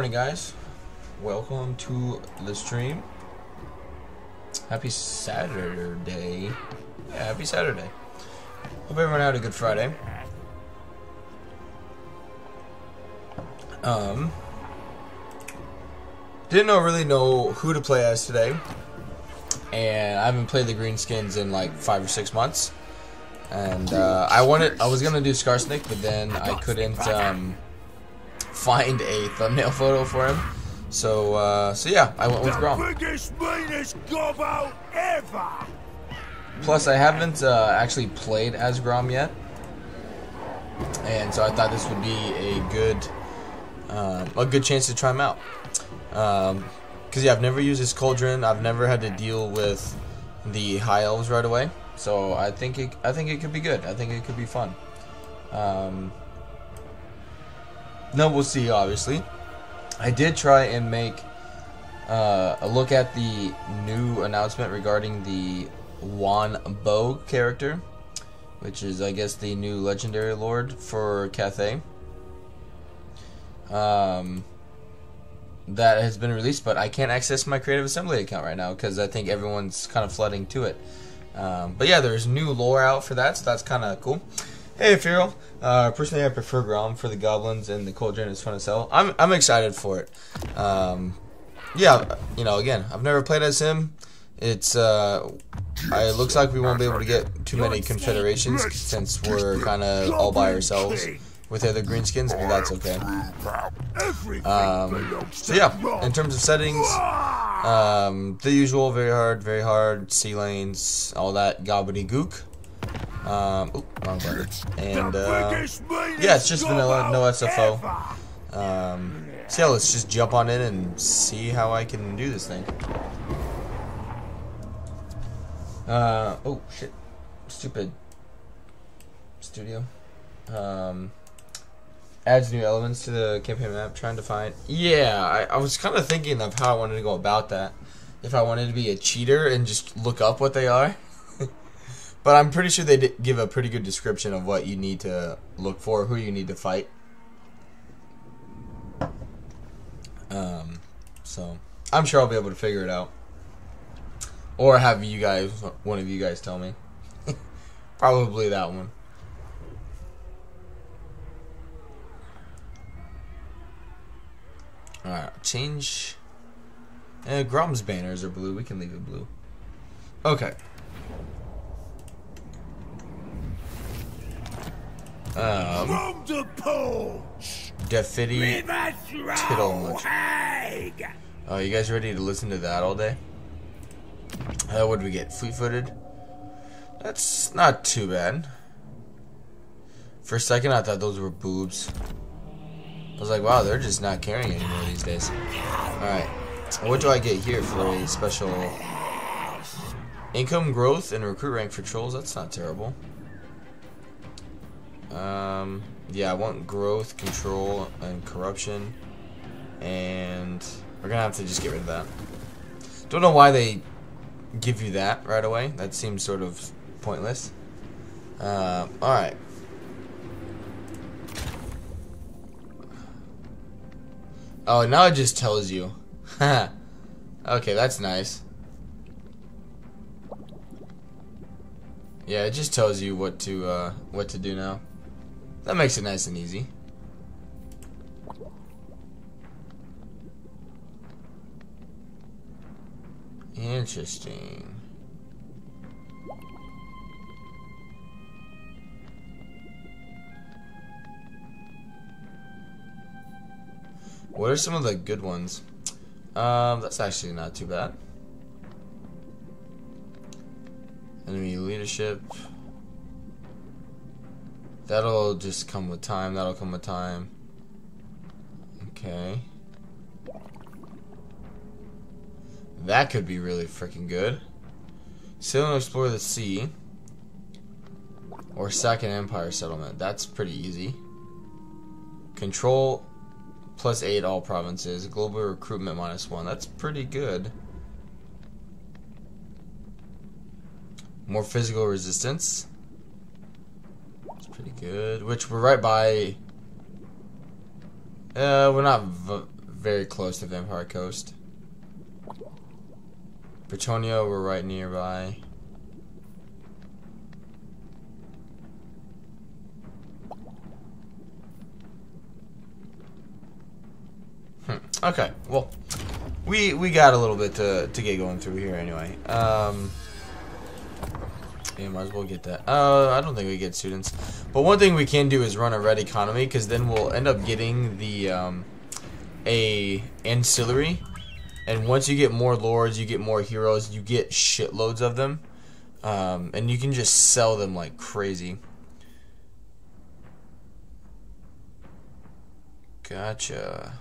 Morning guys. Welcome to the stream. Happy Saturday. Yeah, happy Saturday. Hope everyone had a good Friday. Um, didn't know really know who to play as today, and I haven't played the Greenskins in like five or six months. And uh, I wanted, I was gonna do Skarsnik, but then I couldn't um, find a thumbnail photo for him. So, uh, so yeah, I went with Grom. biggest, meanest gob out ever! Plus, I haven't uh, actually played as Grom yet, and so I thought this would be a good, um, a good chance to try him out. Um, Cause yeah, I've never used his cauldron. I've never had to deal with the high elves right away. So I think it, I think it could be good. I think it could be fun. Um, no, we'll see. Obviously, I did try and make uh, a look at the new announcement regarding the Yuan Bo character, which is, I guess, the new legendary lord for Cathay. Um, that has been released, but I can't access my Creative Assembly account right now because I think everyone's kind of flooding to it. Um, but yeah, there's new lore out for that, so that's kind of cool. Hey, Feral. Uh, personally, I prefer Grom for the goblins, and the Cauldron is fun as hell. I'm I'm excited for it. Um, yeah, you know, again, I've never played as him. It's uh, it looks like we won't be able to get too many confederations since we're kind of all by ourselves with the other greenskins, but that's okay. Um, so yeah, in terms of settings, um, the usual, very hard, very hard, sea lanes, all that gobbledygook. Um, oop, wrong button. And uh, yeah, it's just vanilla, no SFO. Um, so yeah, let's just jump on in and see how I can do this thing. Uh, oh shit, stupid studio. Um, adds new elements to the campaign map. Trying to find. Yeah, I, I was kind of thinking of how I wanted to go about that. If I wanted to be a cheater and just look up what they are. But I'm pretty sure they give a pretty good description of what you need to look for, who you need to fight. Um, so I'm sure I'll be able to figure it out. Or have you guys, one of you guys tell me. Probably that one. Alright, change. Uh, Grom's banners are blue. We can leave it blue. Okay. Um. Defity Tittle Munch. Oh, you guys ready to listen to that all day? Uh, what did we get? Fleet footed? That's not too bad. For a second, I thought those were boobs. I was like, wow, they're just not caring anymore these days. Alright. What do I get here for a special income growth and recruit rank for trolls? That's not terrible. Um, yeah, I want growth, control, and corruption. And we're gonna have to just get rid of that. Don't know why they give you that right away. That seems sort of pointless. Uh, alright. Oh, now it just tells you. okay, that's nice. Yeah, it just tells you what to uh, what to do now. That makes it nice and easy. Interesting. What are some of the good ones? Um, that's actually not too bad. Enemy leadership. That'll just come with time. That'll come with time. Okay. That could be really freaking good. Sail and explore the sea. Or Second Empire settlement. That's pretty easy. Control plus 8 all provinces. Global recruitment minus 1. That's pretty good. More physical resistance. Pretty good. Which we're right by Uh, we're not very close to Vampire Coast. Bretonnia, we're right nearby. Hmm. Okay, well, we we got a little bit to to get going through here anyway. Um, might as well get that. Uh, I don't think we get students, but one thing we can do is run a red economy because then we'll end up getting the um, a ancillary, and once you get more lords, you get more heroes, you get shitloads of them, um, and you can just sell them like crazy. Gotcha.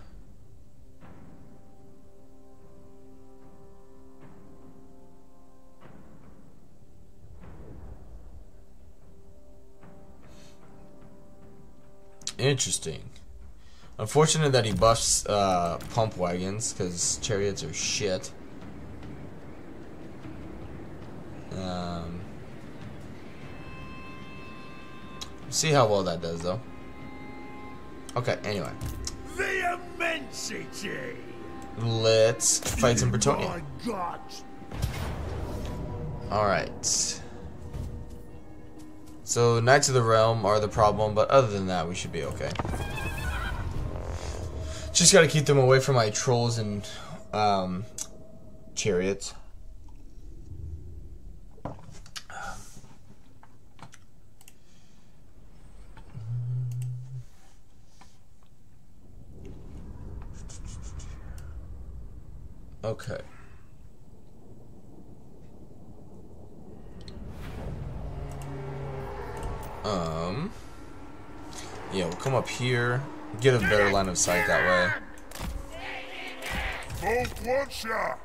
Interesting. Unfortunate that he buffs uh, pump wagons because chariots are shit. Um, see how well that does though. Okay, anyway. The immensity! Let's fight some Bretonnia. My God! So, Knights of the Realm are the problem, but other than that, we should be okay. Just gotta keep them away from my trolls and um, chariots. Okay. Um. Yeah, we'll come up here, get a better line of sight that way. Both one shot!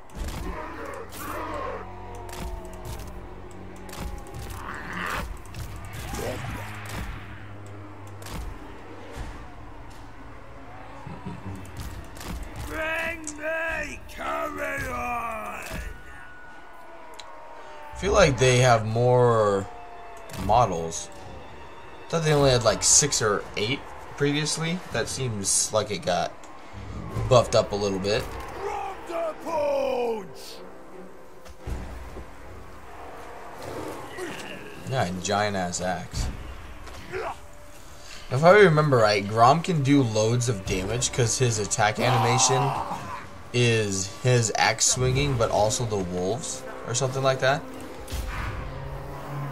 I feel like they have more models. Thought they only had like six or eight previously. That seems like it got buffed up a little bit. Yeah, giant ass axe. If I remember right, Grom can do loads of damage because his attack animation is his axe swinging, but also the wolves or something like that.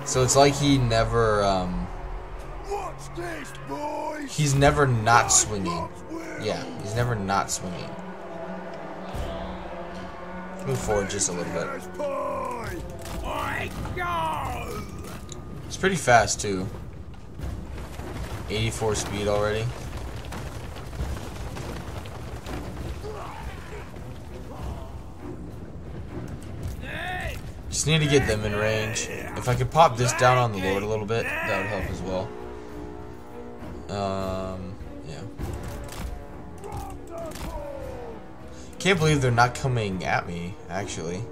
So it's like he never, um! He's never not swinging. Yeah, he's never not swinging. Move forward just a little bit. It's pretty fast too. 84 speed already. Just need to get them in range. If I could pop this down on the Lord a little bit, that would help as well. Um, yeah. Can't believe they're not coming at me, actually.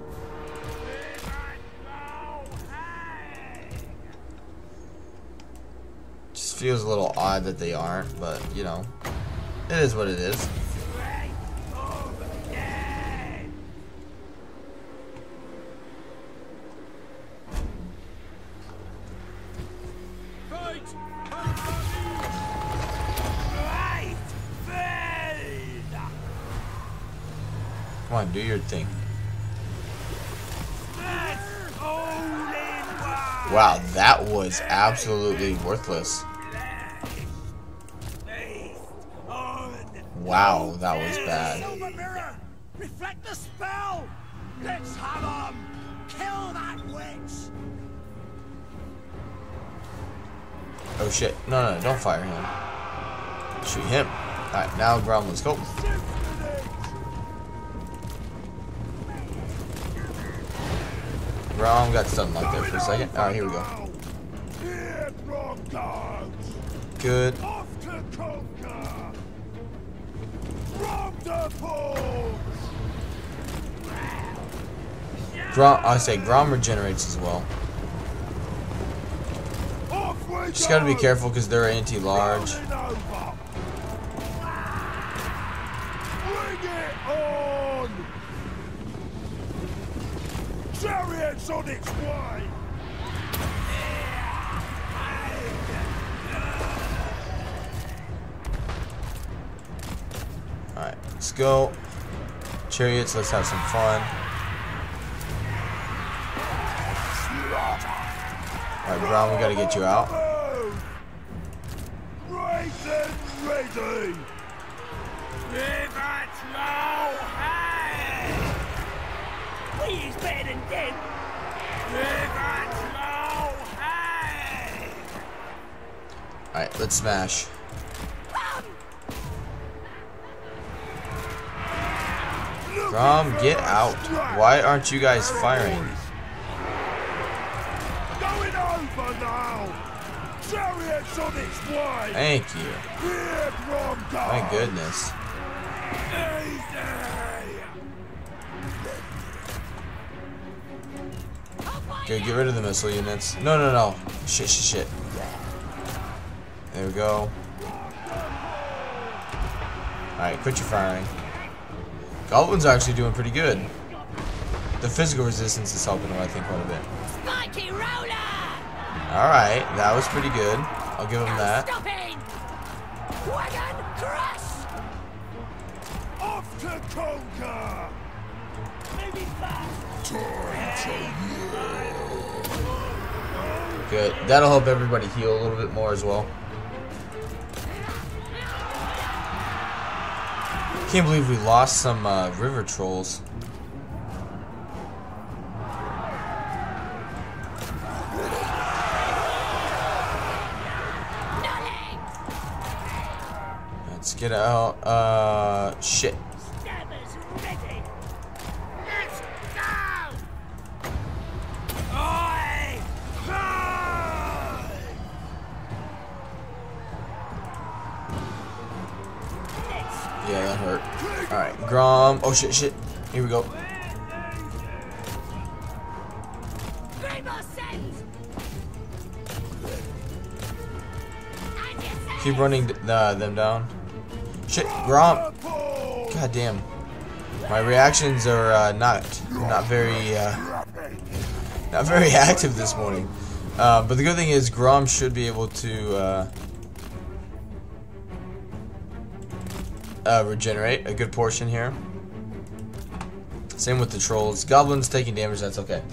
Just feels a little odd that they aren't, but, you know, it is what it is. Fight! Come on, do your thing. Wow, that was absolutely worthless. Wow, that was bad. Reflect the spell! Let's have 'em! Kill that witch! Oh shit. No, no, don't fire him. Shoot him. Alright, now Grom, let's go. Grom got stunned like there for a second. Alright, here we go. Good. Grom, I say Grom regenerates as well. Just gotta be careful because they're anti-large. Over! it on! Chariots on its way! Alright, let's go. Chariots, let's have some fun. Alright, Brown, we gotta get you out. Right and ready! Give it no hand! He's better than dead! Give it no hand! Alright, let's smash. Grom, get out. Why aren't you guys firing? Going over now! Chariots on its way! Thank you. My goodness. Okay, get rid of the missile units. No, no, no. Shit, shit, shit. There we go. Alright, quit your firing. Goblins are actually doing pretty good. The physical resistance is helping them, I think, quite a bit. Spiky roller! Alright, that was pretty good. I'll give them that. Stopping! Wagon crush! Off to conquer! Maybe fast! Good. That'll help everybody heal a little bit more as well. Can't believe we lost some uh, river trolls. Let's get out. Uh, shit. Yeah, that hurt. Alright, Grom. Oh, shit, shit. Here we go. Keep running uh, them down. Shit, Grom. God damn. My reactions are uh, not not very uh, not very active this morning. Uh, but the good thing is Grom should be able to uh, regenerate a good portion here. Same with the trolls. Goblins taking damage, that's okay.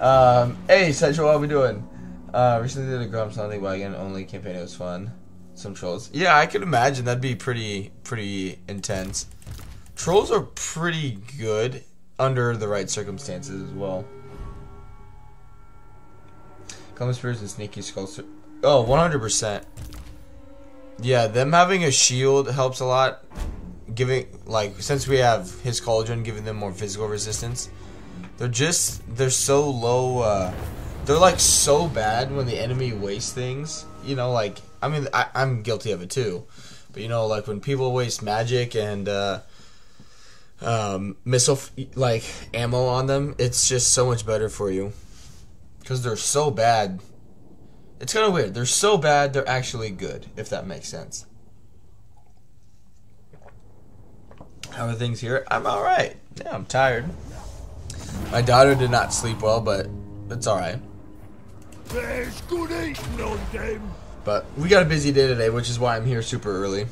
Um, hey, Central, how are we doing? Uh, recently did a Grom Sounding Wagon only campaign. It was fun. Some trolls. Yeah, I could imagine that'd be pretty pretty intense. Trolls are pretty good under the right circumstances as well. Common spirits and sneaky skulls. Oh, 100%. Yeah, them having a shield helps a lot. Giving like since we have his cauldron giving them more physical resistance. They're just they're so low uh they're like so bad when the enemy wastes things. You know, like I mean I, I'm guilty of it too. But you know, like when people waste magic and uh um, missile like ammo on them, it's just so much better for you because they're so bad. It's kind of weird. They're so bad, they're actually good. If that makes sense. How are things here? I'm all right. Yeah, I'm tired. My daughter did not sleep well, but it's all right. There's good eating on them! But we got a busy day today, which is why I'm here super early.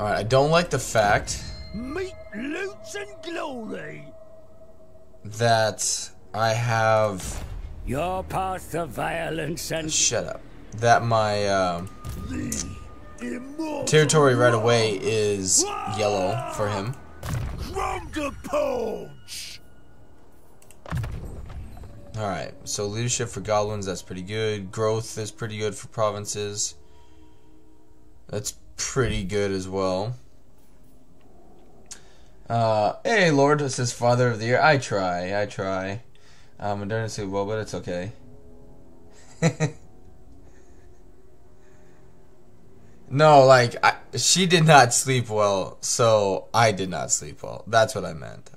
All right, I don't like the fact Meat, loots, and glory! that I have Your path to violence and shut up. That my um, territory right away is yellow for him. From the porch! All right, so leadership for goblins that's pretty good. Growth is pretty good for provinces. That's pretty good as well. Uh, hey, Lord, says Father of the Year. I try, I try. Um, I don't say well, but it's okay. no, like I, she did not sleep well, so I did not sleep well. That's what I meant.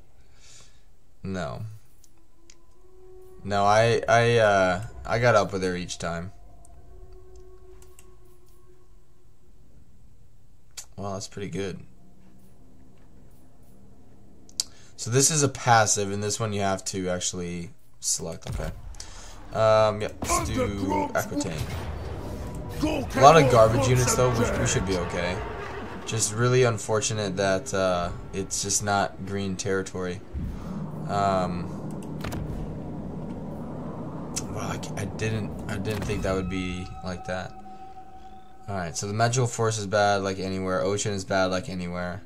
No. No, I I uh I got up with her each time. Well, that's pretty good. So this is a passive, and this one you have to actually select. Okay. Um, yeah, let's do Aquitaine. A lot of garbage units though, we, we should be okay. Just really unfortunate that uh, it's just not green territory. Um, well, I, I didn't, I didn't think that would be like that. All right, so the magical force is bad like anywhere. Ocean is bad like anywhere.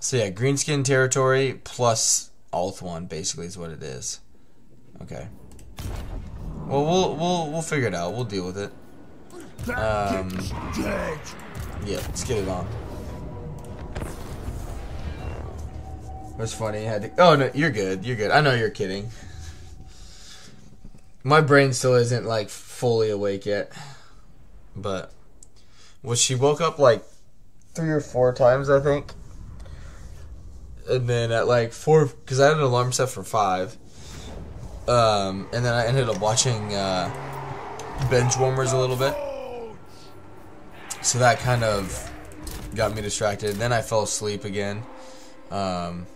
So yeah, greenskin territory plus Ulthuan basically is what it is. Okay. Well, we'll we'll we'll figure it out. We'll deal with it. Um, yeah, let's get it on. That's funny. I had to, oh no, you're good. You're good. I know you're kidding. My brain still isn't like fully awake yet, but well, she woke up like three or four times, I think. And then at like four, because I had an alarm set for five. Um, and then I ended up watching uh, bench warmers a little bit. So that kind of got me distracted. And then I fell asleep again. Um,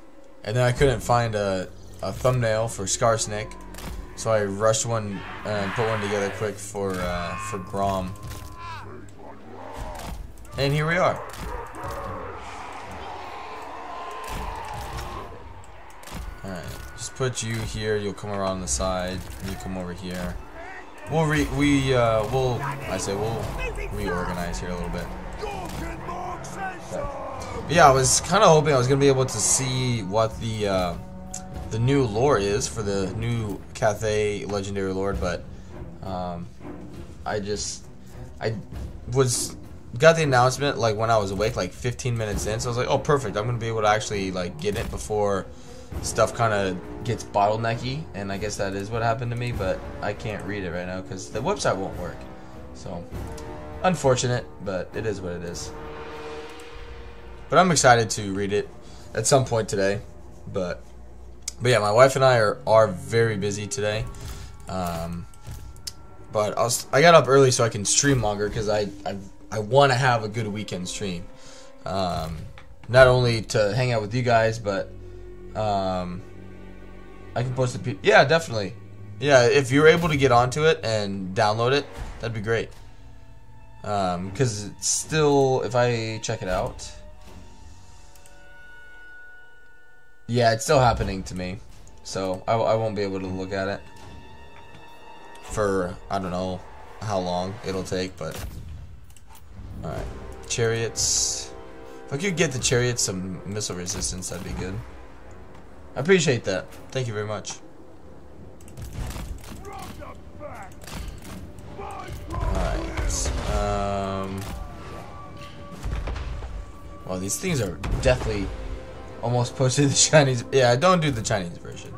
and then I couldn't find a, a thumbnail for Skarsnik. So I rushed one and put one together quick for uh, for Grom. And here we are. Alright, just put you here, you'll come around the side, you come over here. We'll re we uh we'll I say we'll reorganize here a little bit. But yeah, I was kinda hoping I was gonna be able to see what the uh the new lore is for the new Cathay Legendary Lord, but um I just I was got the announcement like when I was awake like 15 minutes in so I was like oh perfect I'm gonna be able to actually like get it before stuff kind of gets bottlenecky, and I guess that is what happened to me, but I can't read it right now because the website won't work. So, unfortunate, but it is what it is. But I'm excited to read it at some point today. But, but yeah, my wife and I are, are very busy today. Um, but I, was, I got up early so I can stream longer because I, I, I want to have a good weekend stream. Um, not only to hang out with you guys, but um, I can post it. Yeah, definitely. Yeah, if you're able to get onto it and download it, that'd be great. Um, because it's still, if I check it out, yeah, it's still happening to me. So I, I won't be able to look at it for I don't know how long it'll take, but all right, chariots. If I could get the chariots some missile resistance, that'd be good. I appreciate that. Thank you very much. Um. Well, these things are definitely almost posted the Chinese. Yeah, don't do the Chinese version.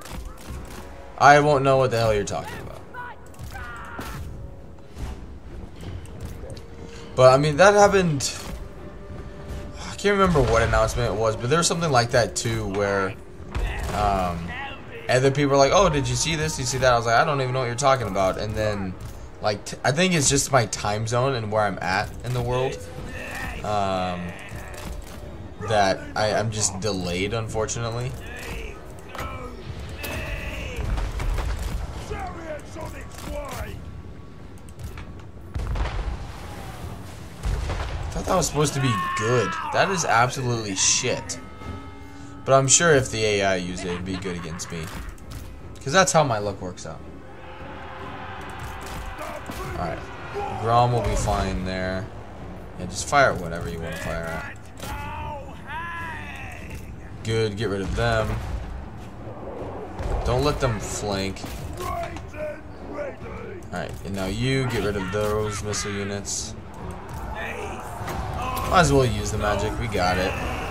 I won't know what the hell you're talking about. But I mean, that happened. I can't remember what announcement it was, but there was something like that too, where um, and then people are like, "Oh, did you see this? You see that?" I was like, "I don't even know what you're talking about." And then, like, I think it's just my time zone and where I'm at in the world. Um, that I, I'm just delayed, unfortunately. I thought that was supposed to be good. That is absolutely shit. But I'm sure if the AI used it, it'd be good against me. Because that's how my luck works out. Alright. Grom will be fine there. Yeah, just fire at whatever you want to fire at. Good, get rid of them. Don't let them flank. Alright, and now you get rid of those missile units. Might as well use the magic, we got it.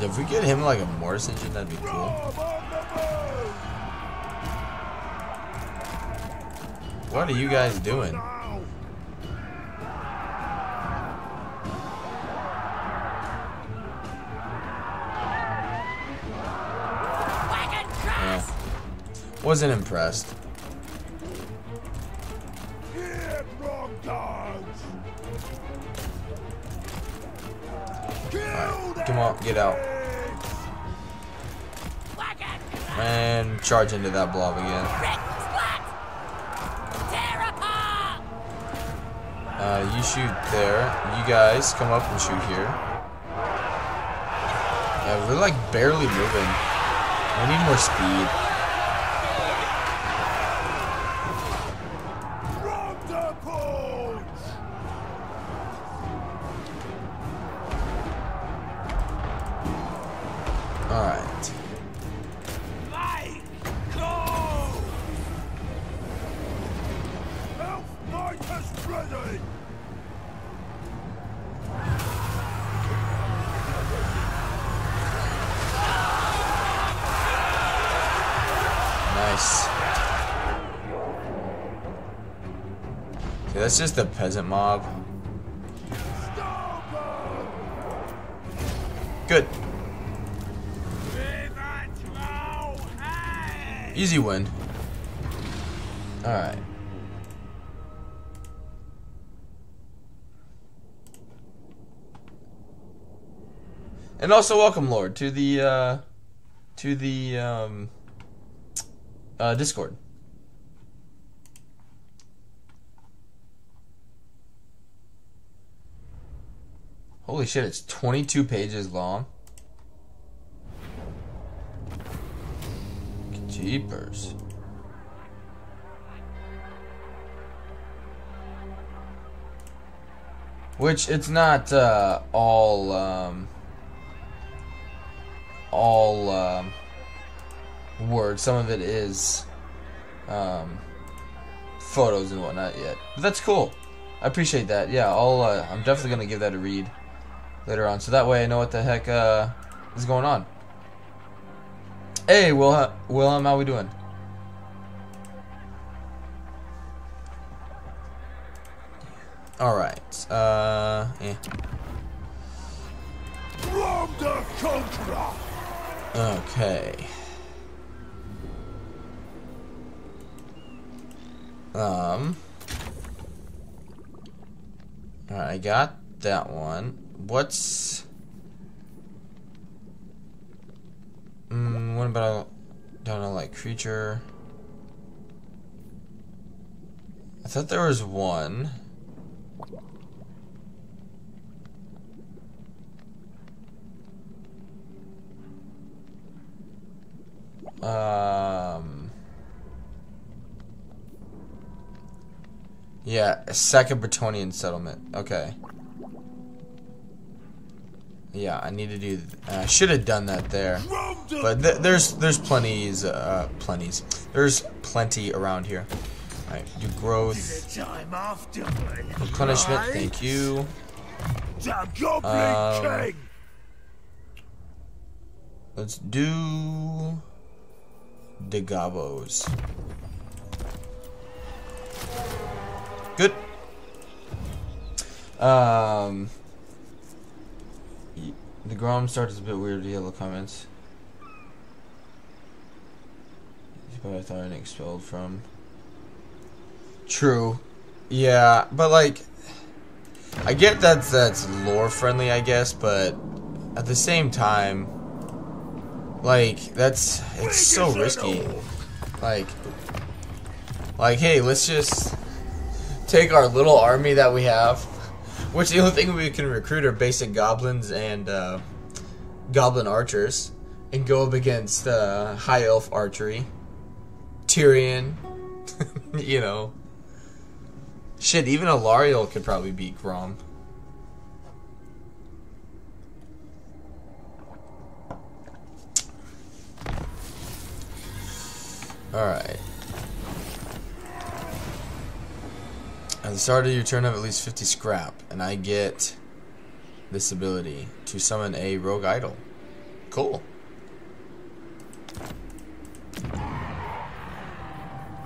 If we get him like a Mortis engine, that'd be cool. What are you guys doing? Wasn't impressed. Right, come on, get out. And charge into that blob again. Uh, you shoot there. You guys come up and shoot here. Yeah, we're like barely moving. We need more speed. That's just the peasant mob. Good. Easy win. Alright. And also welcome, Lord, to the uh to the um uh Discord. Shit, it's 22 pages long. Jeepers. Which it's not uh, all um, all um, words. Some of it is um, photos and whatnot yet. But that's cool. I appreciate that. Yeah, I'll. Uh, I'm definitely gonna give that a read later on, so that way I know what the heck uh, is going on. Hey, Wilhelm, Wilhelm, how we doing? All right. Uh, eh. From the Conqueror! Okay. Um. Alright, I got that one. What's. Mm, what about. Don't know, like creature. I thought there was one. Um. Yeah, a second Bretonnian settlement. Okay. Yeah, I need to do. I should have done that there, but th there's there's plenty's uh plenty's. There's plenty around here. All right, do growth, replenishment. Thank you. Um, Let's do the gobos. Good. Um, the Grom start is a bit weird. To yellow comments. But I thought I expelled from. True. Yeah, but like, I get that that's lore friendly, I guess, but at the same time, like that's it's so risky. Like, like hey, let's just take our little army that we have, which the only thing we can recruit are basic goblins and uh, goblin archers, and go up against uh, high elf archery, Tyrion, you know. Shit, even a Alarielle could probably beat Grom. Alright. At the start of your turn, have at least 50 scrap, and I get this ability to summon a rogue idol. Cool.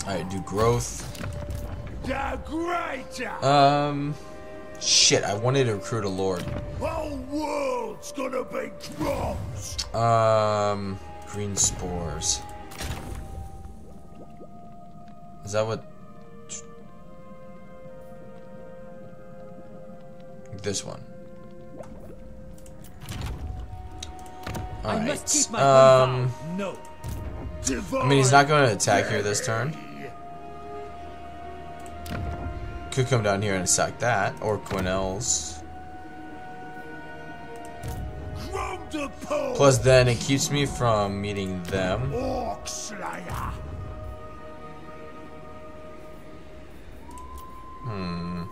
Alright, do growth. The Greater! Um, shit, I wanted to recruit a lord. Whole world's gonna be drums! Um, green spores. Is that what? This one. I Alright. Um, No. I mean, he's not going to attack here this turn. Could come down here and sack that, or Quenelles. Plus, then it keeps me from meeting them. Hmm.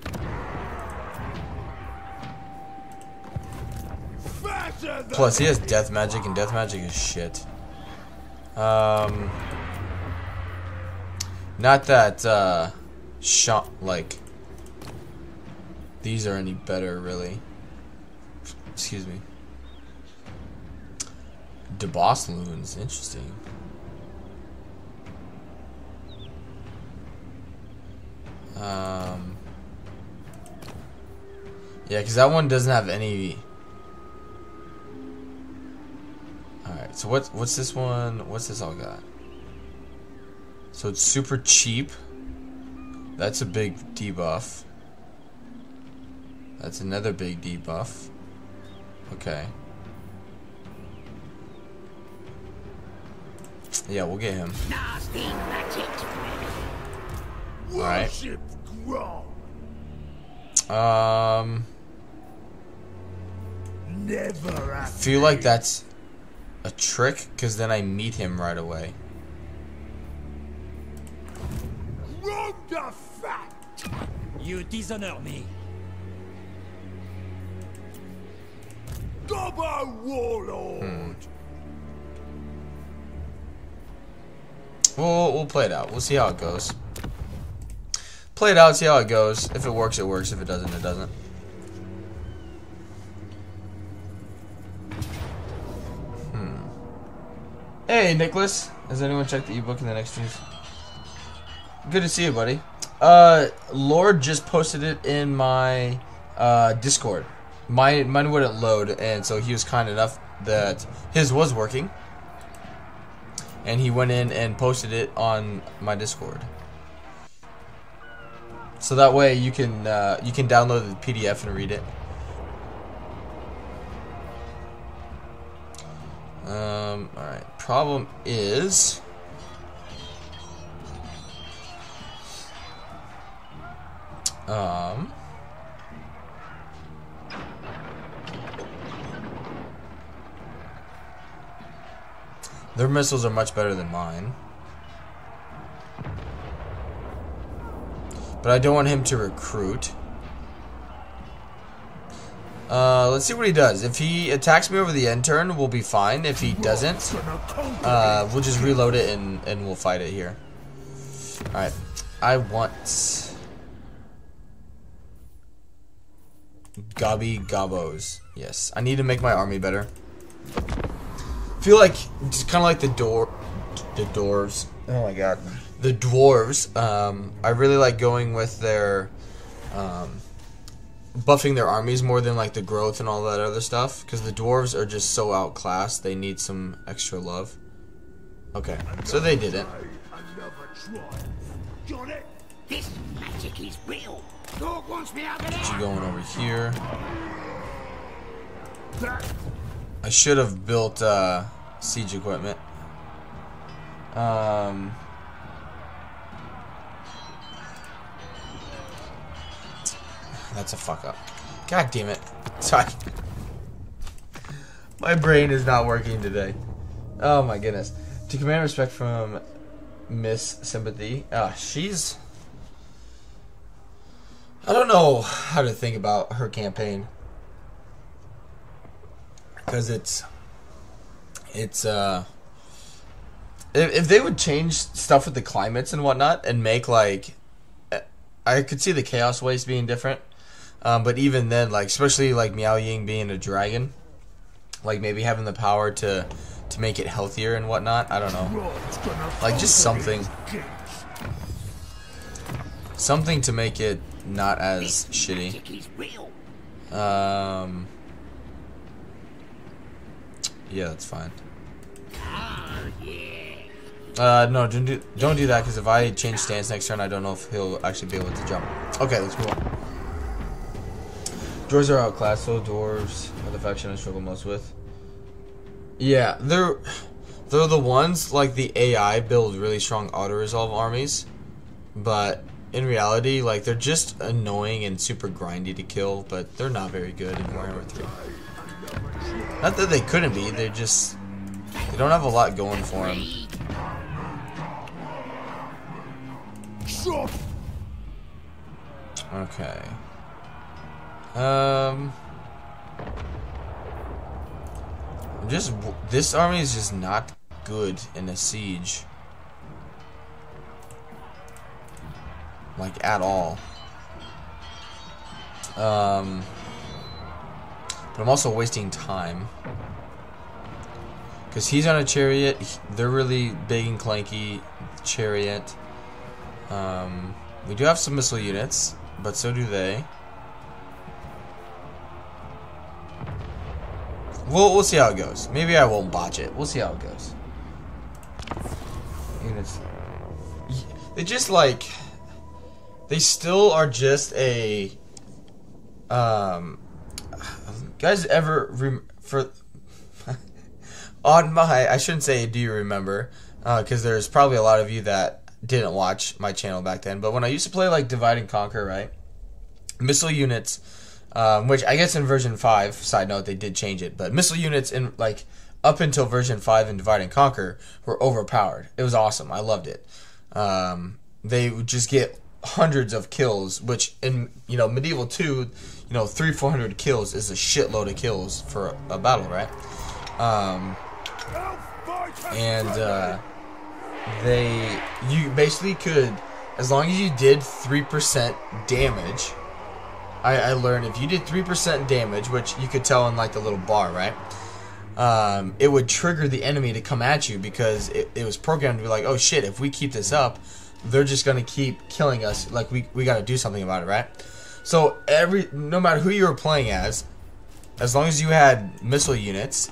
Faster than Plus, he has death magic, and death magic is shit. Um, not that uh, shot like these are any better, really. Excuse me. Deboss loons, interesting. Um, yeah, because that one doesn't have any Alright, so what, what's this one? What's this all got? So it's super cheap. That's a big debuff. That's another big debuff. Okay. Yeah, we'll get him. Alright. Um, Never have feel like that's a trick, because then I meet him right away. Grom the Fat. You dishonor me. Gobbo Warlord. Hmm. We'll, we'll play it out. We'll see how it goes. Play it out, see how it goes. If it works, it works. If it doesn't, it doesn't. Hey, Nicholas. Has anyone checked the ebook in the next news? Good to see you, buddy. Uh, Lord just posted it in my uh, Discord. Mine, mine wouldn't load, and so he was kind enough that his was working. And he went in and posted it on my Discord. So that way you can uh, you can download the PDF and read it. Um, all right. Problem is, um, their missiles are much better than mine. But I don't want him to recruit. Uh, let's see what he does. If he attacks me over the end turn, we'll be fine. If he doesn't, uh, we'll just reload it and, and we'll fight it here. Alright. I want... Gobby Gobbos. Yes. I need to make my army better. feel like, just kind of like the door... The dwarves. Oh my god. The dwarves. Um, I really like going with their... Um, buffing their armies more than like the growth and all that other stuff because the dwarves are just so outclassed they need some extra love. Okay so they did it. This you going over here? I should have built uh siege equipment. Um that's a fuck up. God damn it. Sorry. My brain is not working today. Oh my goodness. To command respect from miss sympathy ah she's i don't know how to think about her campaign. Because it's it's uh if, if they would change stuff with the climates and whatnot and make like i could see the chaos waste being different um, but even then like especially like Miao ying being a dragon like maybe having the power to to make it healthier and whatnot i don't know Like, just something. something to make it not as shitty um yeah that's fine. Uh, no, don't do don't do that because if I change stance next turn, I don't know if he'll actually be able to jump. Okay, let's move on. Dwarves are outclassed, so dwarves are the faction I struggle most with. Yeah, they're they're the ones like the AI build really strong auto resolve armies, but in reality, like they're just annoying and super grindy to kill, but they're not very good in Warhammer 3. Not that they couldn't be, they just they don't have a lot going for them. Okay. Um. Just this army is just not good in a siege. Like at all. Um. But I'm also wasting time. Because he's on a chariot. They're really big and clanky. Chariot. Um, we do have some missile units, but so do they. We'll, we'll see how it goes. Maybe I won't botch it. We'll see how it goes. Units. They just like. They still are just a. Um. Guys ever. For. on my. I shouldn't say do you remember. Because uh, there's probably a lot of you that didn't watch my channel back then. But when I used to play like Divide and Conquer, right? Missile units um, which I guess in version five. Side note, they did change it, but missile units in like up until version five in Divide and Conquer were overpowered. It was awesome. I loved it. Um, they would just get hundreds of kills, which in you know medieval two, you know three four hundred kills is a shitload of kills for a, a battle, right? Um, and uh, they you basically could as long as you did three percent damage I, I learned if you did 3% damage, which you could tell in like the little bar, right? Um, it would trigger the enemy to come at you because it, it was programmed to be like, oh shit, if we keep this up, they're just gonna keep killing us. Like we we gotta do something about it, right? So every no matter who you were playing as, as long as you had missile units,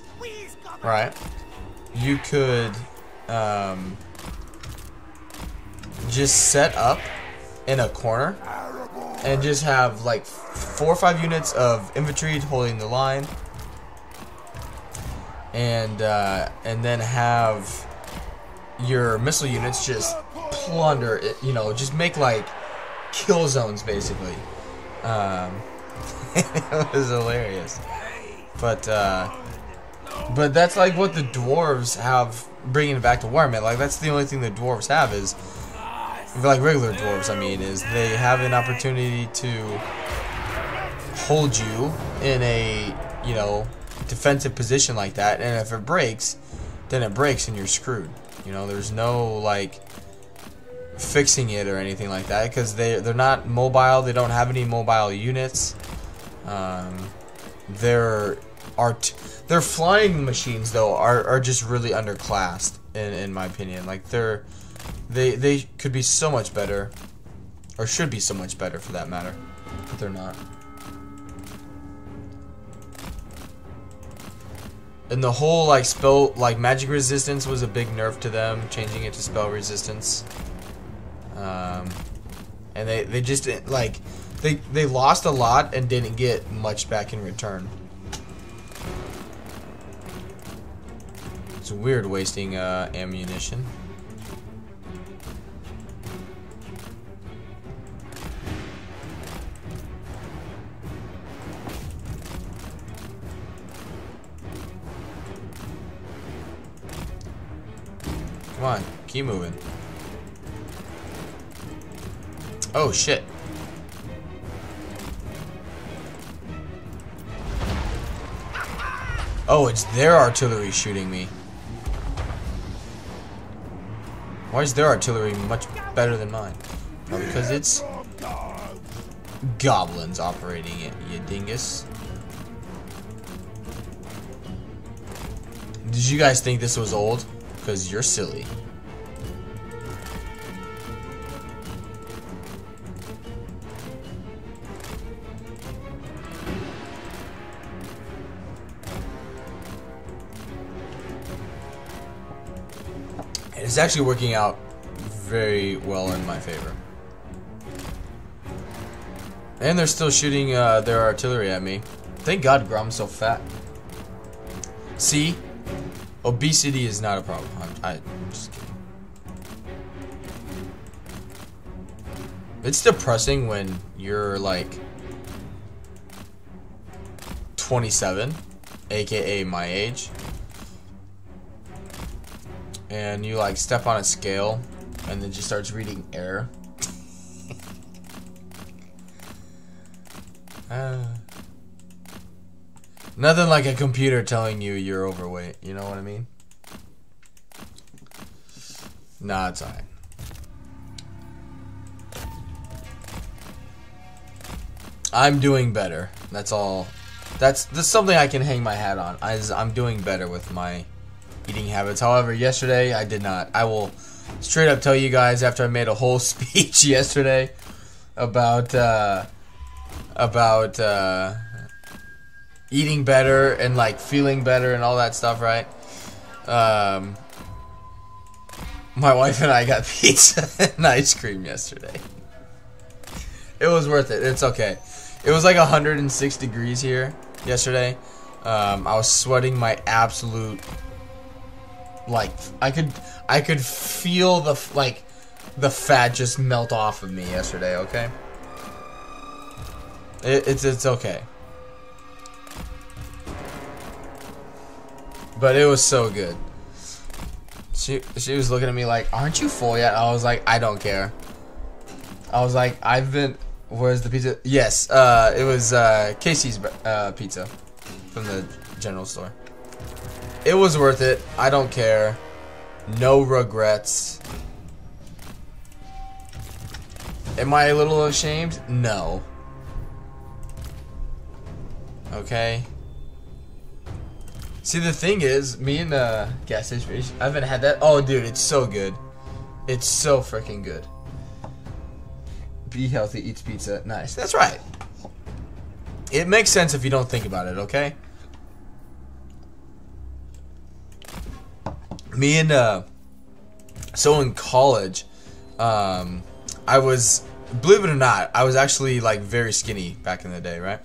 right, you could um, just set up in a corner and just have like four or five units of infantry holding the line, and uh, and then have your missile units just plunder it. You know, just make like kill zones basically. Um, it was hilarious, but uh, but that's like what the dwarves have bringing it back to Warhammer. Like that's the only thing the dwarves have is like regular dwarves, I mean, is they have an opportunity to hold you in a, you know, defensive position like that, and if it breaks, then it breaks and you're screwed. You know, there's no, like, fixing it or anything like that, because they, they're not mobile, they don't have any mobile units. Um, they're, art, their flying machines, though, are, are just really underclassed, in, in my opinion. Like, they're they they could be so much better, or should be so much better for that matter, but they're not. And the whole like spell like magic resistance was a big nerf to them, changing it to spell resistance. Um, and they they just like they they lost a lot and didn't get much back in return. It's weird wasting uh, ammunition. Come on, keep moving. Oh, shit. Oh, it's their artillery shooting me. Why is their artillery much better than mine? Because it's goblins operating it, you dingus. Did you guys think this was old? Because you're silly. It's actually working out very well in my favor. And they're still shooting uh, their artillery at me. Thank God Grom's so fat. See? Obesity is not a problem. I'm, I'm just kidding. It's depressing when you're like 27, aka my age, and you like step on a scale and then just starts reading air. uh, nothing like a computer telling you you're overweight. You know what I mean? Nah, it's alright. I'm doing better. That's all. That's that's something I can hang my hat on. I'm doing better with my eating habits. However, yesterday I did not. I will straight up tell you guys after I made a whole speech yesterday about uh, about uh, eating better and like feeling better and all that stuff, right? Um, my wife and I got pizza and ice cream yesterday. It was worth it. It's okay. It was like 106 degrees here yesterday. Um, I was sweating my absolute like I could I could feel the like the fat just melt off of me yesterday. Okay, it, it's it's okay, but it was so good. She she was looking at me like, "Aren't you full yet?" I was like, "I don't care." I was like, "I've been." Where's the pizza? Yes, uh, it was uh, Casey's uh, pizza from the general store. It was worth it. I don't care. No regrets. Am I a little ashamed? No. Okay. See, the thing is, me and the gas station, I haven't had that. Oh, dude, it's so good. It's so freaking good. Be healthy, eats pizza. Nice. That's right. It makes sense if you don't think about it, okay? Me and, uh, so in college, um, I was, believe it or not, I was actually, like, very skinny back in the day, right?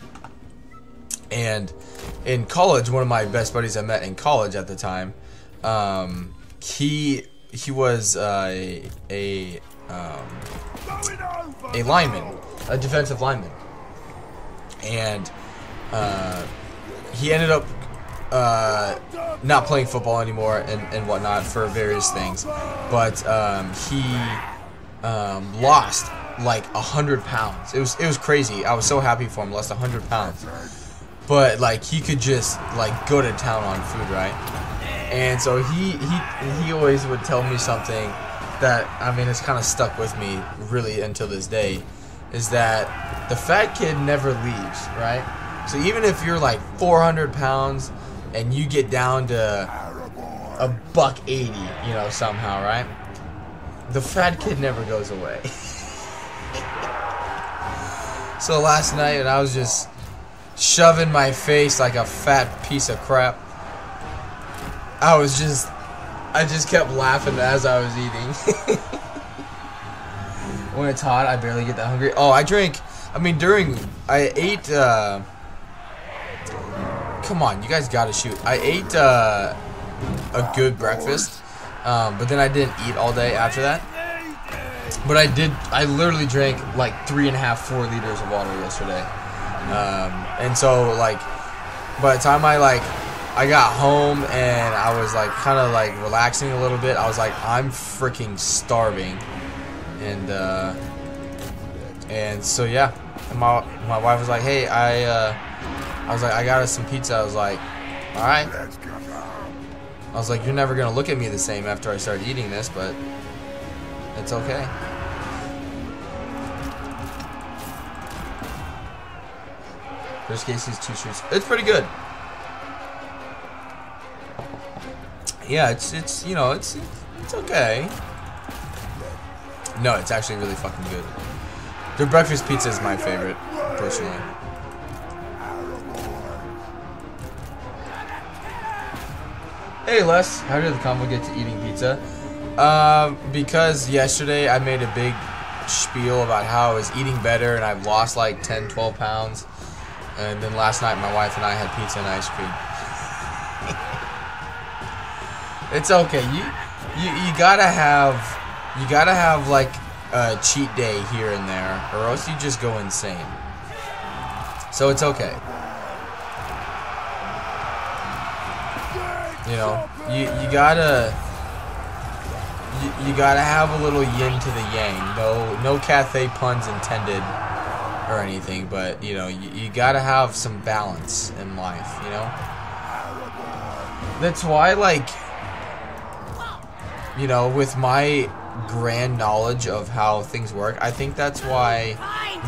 And in college, one of my best buddies I met in college at the time, um, he, he was, uh, a, a um, a lineman, a defensive lineman, and uh, he ended up uh, not playing football anymore and, and whatnot for various things, but um, he um, lost like a hundred pounds. It was it was crazy. I was so happy for him. Lost a hundred pounds, but like he could just like go to town on food, right? And so he he he always would tell me something that I mean it's kind of stuck with me really until this day is that the fat kid never leaves, right? So even if you're like 400 pounds and you get down to a buck 80, you know, somehow, right? The fat kid never goes away. so last night, and I was just shoving my face like a fat piece of crap. I was just I just kept laughing as I was eating. when it's hot, I barely get that hungry. Oh, I drink. I mean, during I ate. Uh, come on, you guys gotta shoot. I ate uh, a good breakfast, um, but then I didn't eat all day after that. But I did. I literally drank like three and a half, four liters of water yesterday, um, and so like by the time I like I got home and I was like kind of like relaxing a little bit. I was like, I'm freaking starving, and uh, and so yeah, and my my wife was like, hey, I uh, I was like, I got us some pizza. I was like, all right. I was like, you're never gonna look at me the same after I start eating this, but it's okay. There's Casey's two shoots. It's pretty good. yeah, it's it's you know it's it's okay. No, it's actually really fucking good. Their breakfast pizza is my favorite, personally. Hey Les, how did the combo get to eating pizza? Um, because yesterday I made a big spiel about how I was eating better and I've lost like 10, 12 pounds. And then last night, my wife and I had pizza and ice cream. it's okay. You, you, you gotta have, you gotta have like a cheat day here and there, or else you just go insane. So it's okay. You know, you you gotta you, you gotta have a little yin to the yang. No no Cathay puns intended or anything, but you know you, you gotta have some balance in life. You know. That's why, like, you know, with my grand knowledge of how things work, I think that's why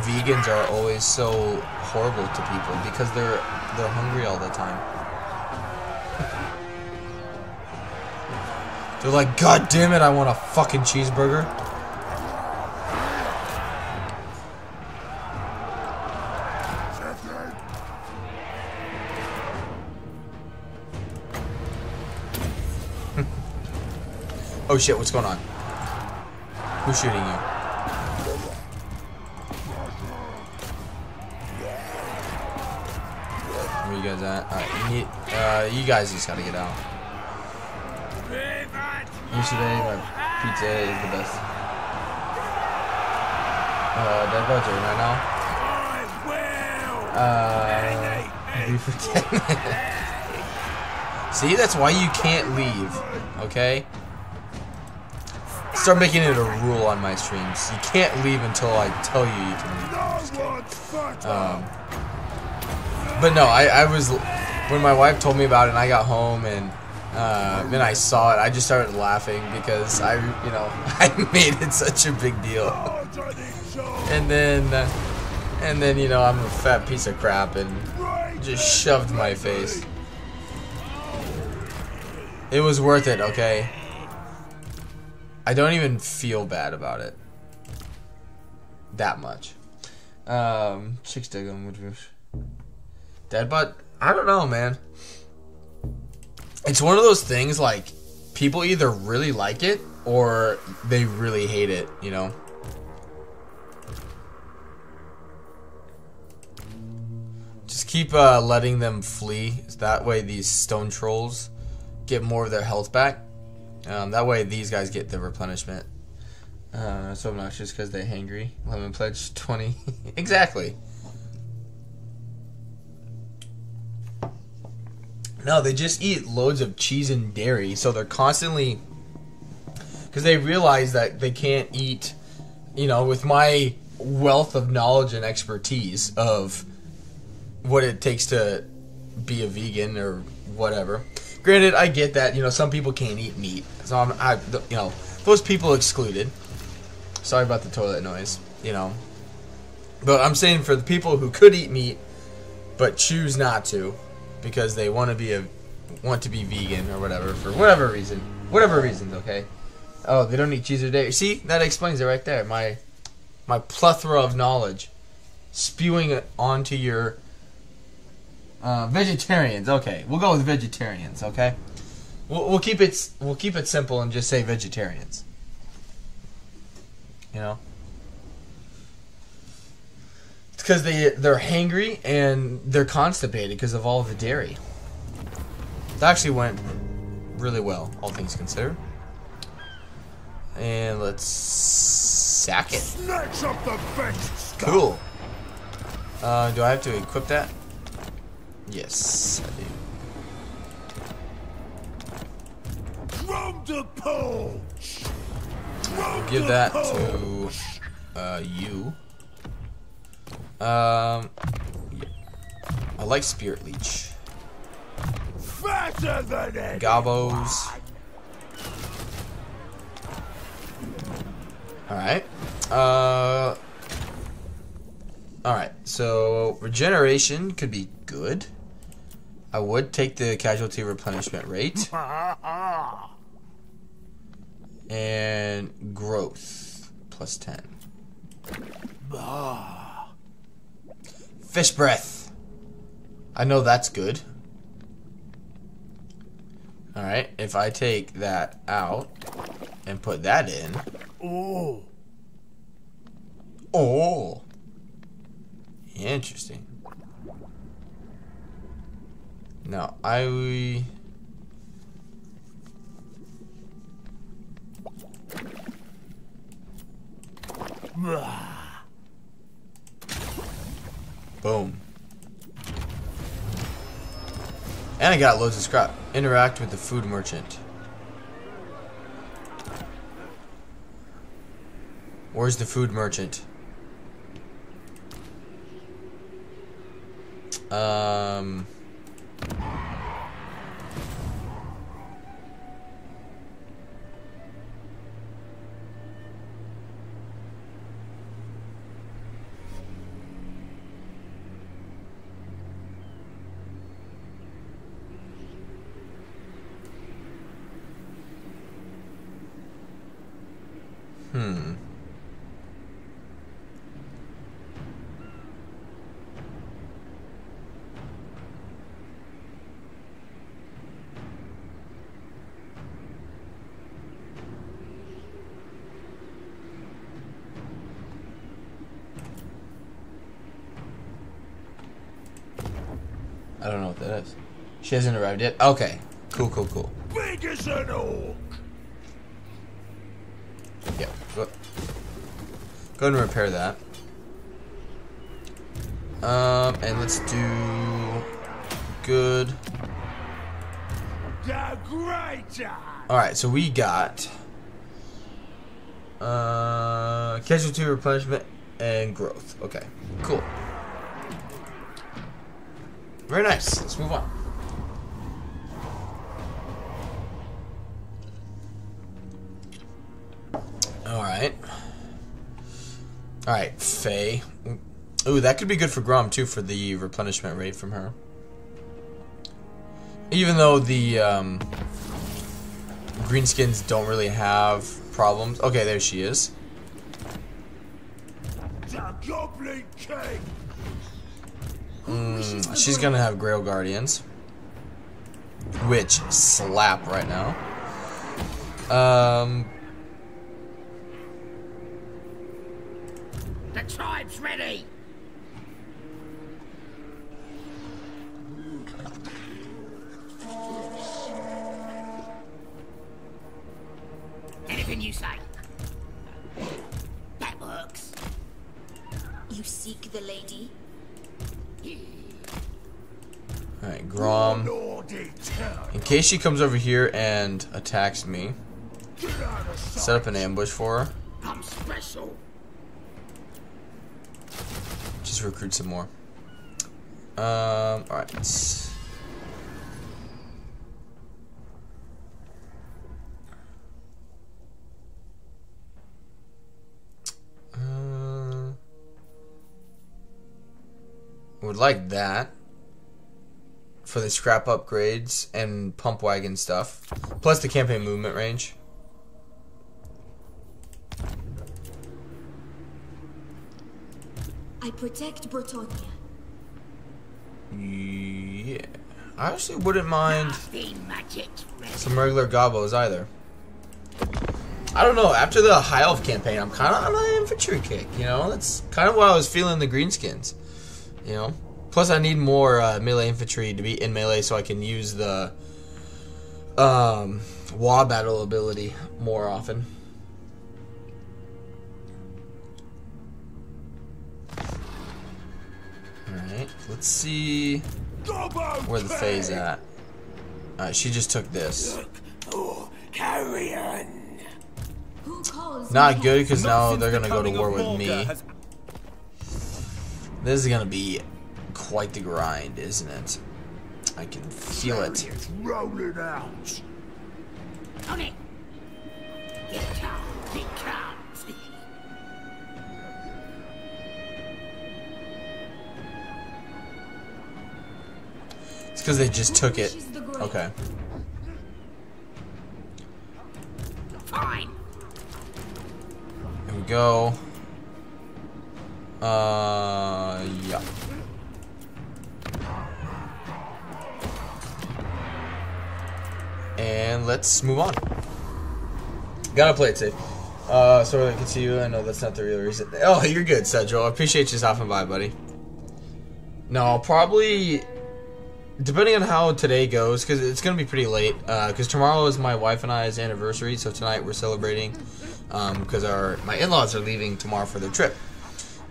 vegans are always so horrible to people because they're they're hungry all the time. They're like, God damn it, I want a fucking cheeseburger. Oh shit, what's going on? Who's shooting you? Where you guys at? Alright, you uh, you guys just gotta get out. Yesterday, my pizza is the best. Uh, dead bugs right now. Uh, leave for 10 minutes. See, that's why you can't leave, okay? Start making it a rule on my streams. You can't leave until I tell you you can leave. I'm just. Um, but no, I, I was, when my wife told me about it and I got home and uh, then I saw it, I just started laughing because I, you know, I made it such a big deal. and then, and then, you know, I'm a fat piece of crap and just shoved my face. It was worth it, okay? I don't even feel bad about it. That much. Um, chicks dig them, which dead, but I don't know, man it's one of those things like people either really like it or they really hate it, you know. Just keep uh, letting them flee. That way these stone trolls get more of their health back. Um, that way these guys get the replenishment. Uh, so obnoxious because they're hangry. Lemon pledge 20. exactly. No, they just eat loads of cheese and dairy, so they're constantly because they realize that they can't eat. You know, with my wealth of knowledge and expertise of what it takes to be a vegan or whatever. Granted, I get that you know some people can't eat meat, so I'm I you know those people excluded. Sorry about the toilet noise, you know. But I'm saying for the people who could eat meat but choose not to, because they want to be a want to be vegan or whatever for whatever reason, whatever reasons. Okay. Oh, they don't eat cheese or dairy. See, that explains it right there. My my plethora of knowledge spewing it onto your uh, vegetarians. Okay, we'll go with vegetarians. Okay, we'll, we'll keep it we'll keep it simple and just say vegetarians. You know, it's because they they're hangry and they're constipated because of all the dairy. That actually went really well, all things considered. And let's sack it. Snatch up the best Cool. Uh, do I have to equip that? Yes, I do. Grom the Paunch. Grom Give that to uh, you. Um. I like Spirit Leech. Faster than it. Gobos. Alright. Uh. Alright, so regeneration could be good. I would take the casualty replenishment rate. and growth plus 10. Fish breath. I know that's good. Alright, if I take that out and put that in. Oh. Oh. Interesting. Now, I... Boom. And I got loads of scrap. Interact with the food merchant. Where's the food merchant? Um... Hmm. I don't know what that is. She hasn't arrived yet? Okay. Cool, cool, cool. Big as an orc. Go ahead and repair that. Um, and let's do good. Alright, so we got uh casualty replenishment and growth. Okay, cool. Very nice. Let's move on. Alright, Faye. Ooh, that could be good for Grom too for the replenishment rate from her. Even though the um, greenskins don't really have problems. Okay, there she is. Mm, she's gonna have Grail Guardians, which slap right now. Um, She comes over here and attacks me, set up an ambush for her. I'm special. Just recruit some more. Um, all right. Uh, would like that for the scrap upgrades and pump wagon stuff, plus the campaign movement range. I protect Bretonnia. Yeah, I actually wouldn't mind. The magic's ready. some regular gobos either. I don't know. After the high elf campaign, I'm kind of on an infantry kick. You know, that's kind of what I was feeling the greenskins. You know, plus I need more uh, melee infantry to be in melee so I can use the um, wah battle ability more often. All right, let's see where the Fae's King. at. Alright, she just took this. Oh, carrion. Not good because now they're gonna go to war with me. This is gonna be quite the grind, isn't it? I can feel it. Chariots rolling out. On it. Here it comes. It comes. It's because they just took it. She's the great. Okay. Fine. Here we go. Uh, yeah. And let's move on. Gotta play it safe. Uh, so I can see you. I know that's not the real reason. Oh, you're good, Sedgel. I appreciate you stopping by, buddy. No, probably, depending on how today goes, because it's gonna be pretty late. Because tomorrow is my wife and I's anniversary, so tonight we're celebrating. Because our my in-laws are leaving tomorrow for their trip.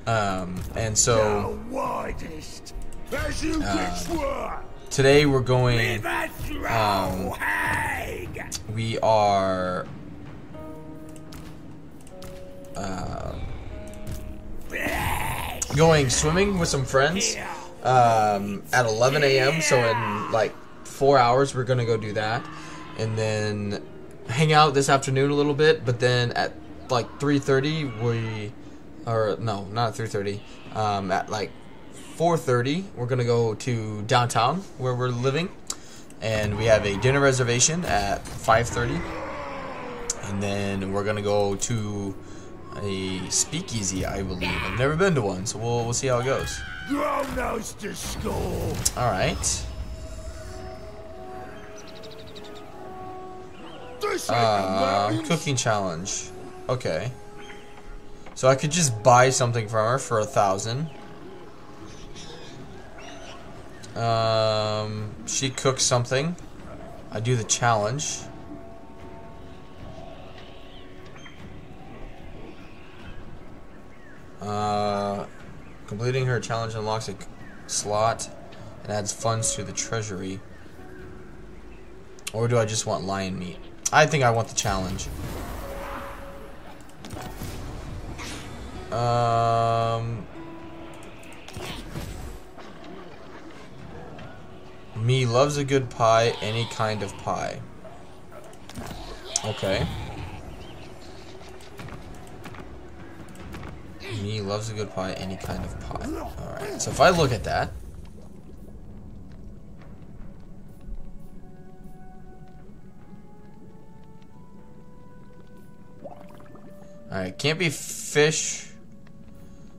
Um, and so widest, as you Uh. Today we're going. Um, we are uh, going swimming with some friends um, at 11 a.m. So in like four hours, we're gonna go do that, and then hang out this afternoon a little bit. But then at like 3:30, we or no, not at 3:30. Um, at like 4:30, we're gonna go to downtown where we're living. And we have a dinner reservation at 5.30 and then we're gonna go to a speakeasy i believe. I've never been to one so we'll, we'll see how it goes. To all right uh, cooking challenge. Okay. So i could just buy something from her for a thousand um she cooks something i do the challenge Uh, completing her challenge unlocks a slot and adds funds to the treasury. Or do I just want lion meat? I think I want the challenge. Um. Me loves a good pie, any kind of pie. Okay. Me loves a good pie, any kind of pie. Alright, so if I look at that. Alright, can't be fish.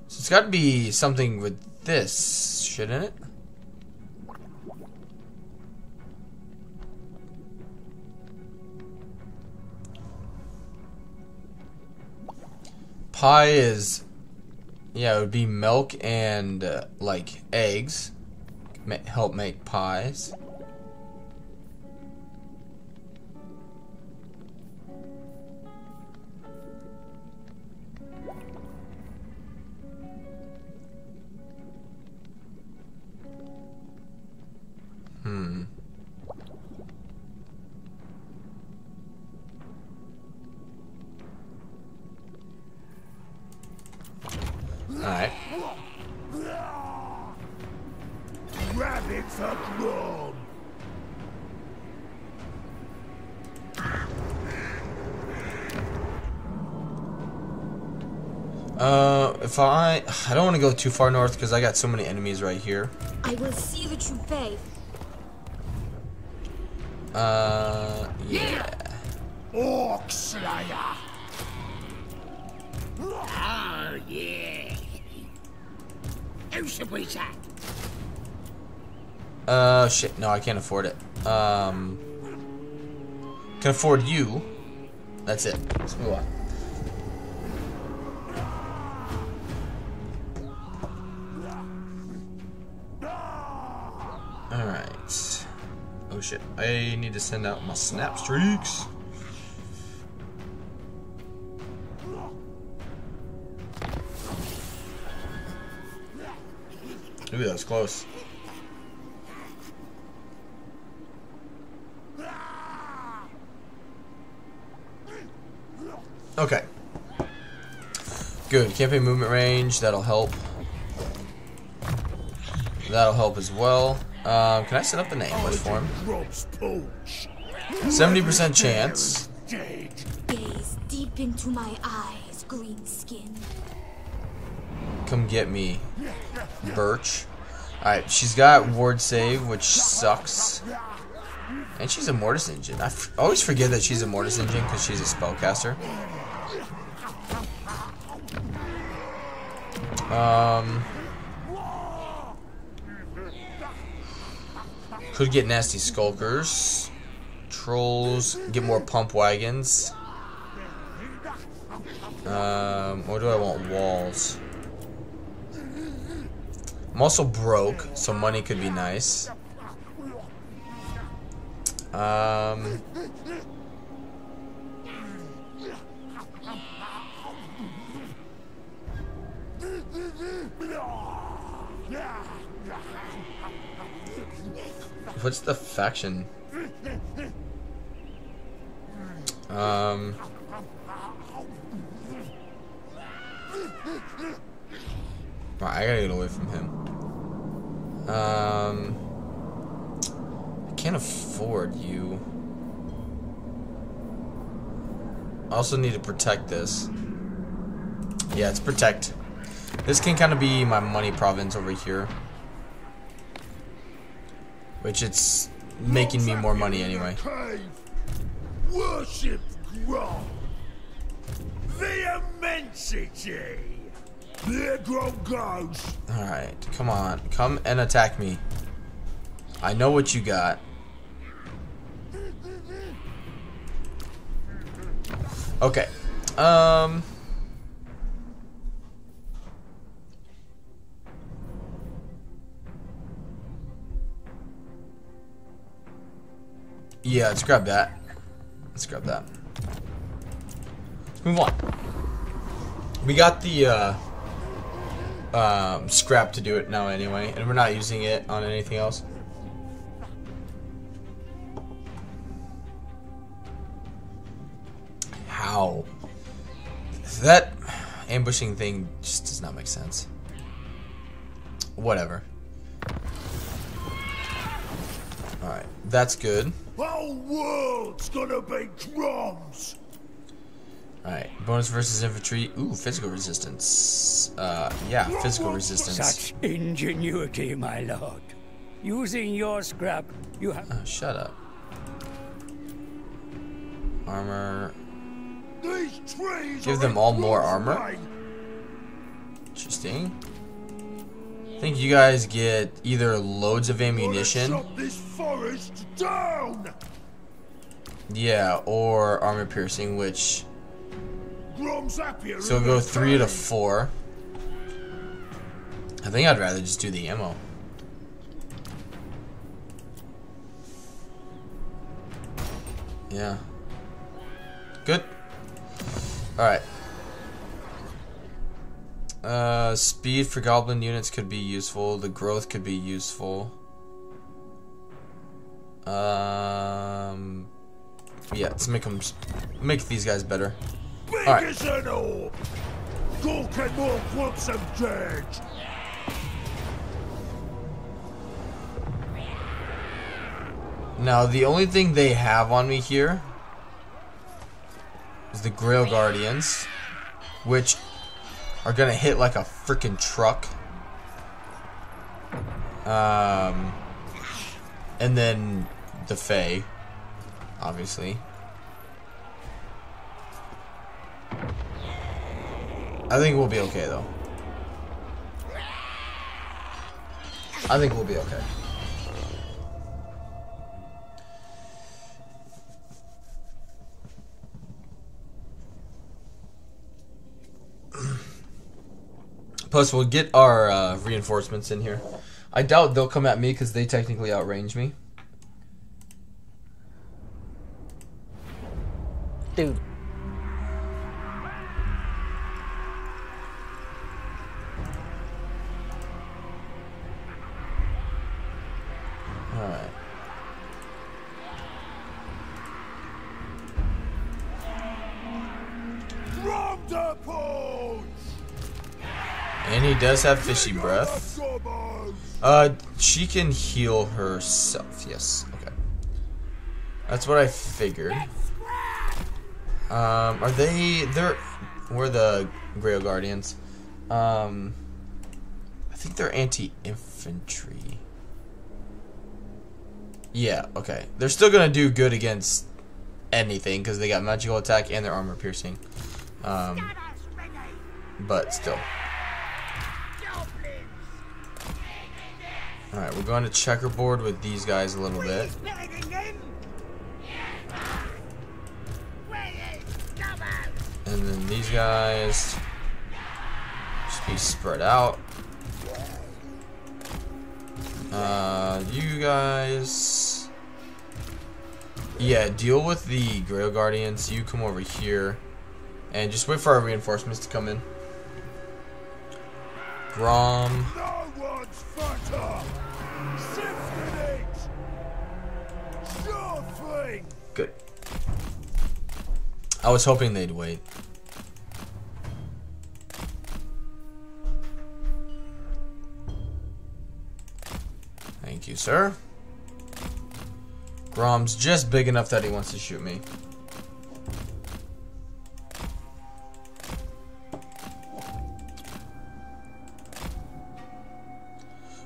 So it's gotta be something with this, shouldn't it? Pie is yeah, it would be milk and uh, like eggs. Ma- help make pies. If I... I don't want to go too far north because I got so many enemies right here. I will see that you pay. Uh, yeah. Orc Slayer. Oh, yeah. Who should we say? Uh, shit. No, I can't afford it. Um, can afford you. That's it. Let's move on. I need to send out my snap streaks. Ooh, that was close. Okay. Good. Campaign movement range. That'll help. That'll help as well. Um, can I set up the name list for him? 70% chance. Gaze deep into my eyes, green skin. Come get me, Birch. Alright, she's got ward save, which sucks. And she's a Mortis Engine. I f- always forget that she's a Mortis Engine because she's a spellcaster. Um, could get nasty skulkers, trolls, get more pump wagons. Um, or do I want walls? I'm also broke, so money could be nice. Um, what's the faction? Um. Right, I gotta get away from him. Um. I can't afford you. I also need to protect this. Yeah, it's protect. This can kind of be my money province over here. Which it's making me more money anyway. Worship Grom. The immensity. There Grom goes. Alright, come on. Come and attack me. I know what you got. Okay. Um... Yeah, let's grab that. Let's grab that. Let's move on. We got the, uh um, scrap to do it now anyway, and we're not using it on anything else. How? That ambushing thing just does not make sense. Whatever. Alright, that's good. Whole world's gonna be Groms. Alright, bonus versus infantry. Ooh, physical resistance. Uh, yeah, physical resistance. Such ingenuity, my lord. Using your scrap, you have. Oh, shut up. Armor. These trees Give them all more armor? Interesting. I think you guys get either loads of ammunition, this forest down. yeah, or armor piercing, which so go three to four. I think I'd rather just do the ammo. Yeah. Good. Alright. Uh, speed for goblin units could be useful. The growth could be useful. Um, yeah, let's make them make these guys better. Alright. as an orb. Gork and Mork want some dirt. Now, the only thing they have on me here is the Grail Guardians, which are gonna hit like a freaking truck. Um, and then the Fae, obviously. I think we'll be okay though. I think we'll be okay. Plus, we'll get our uh, reinforcements in here. I doubt they'll come at me because they technically outrange me. Dude. Alright. And he does have fishy breath. Uh, she can heal herself. Yes. Okay. That's what I figured. Um, are they? They're. We're the Grail Guardians. Um, I think they're anti-infantry. Yeah. Okay. They're still gonna do good against anything because they got magical attack and their armor piercing. Um, but still. Alright, we're going to checkerboard with these guys a little bit. And then these guys just be spread out. Uh, you guys. Yeah, deal with the Grail Guardians. You come over here. And just wait for our reinforcements to come in. Grom. No I was hoping they'd wait. Thank you, sir. Grom's just big enough that he wants to shoot me.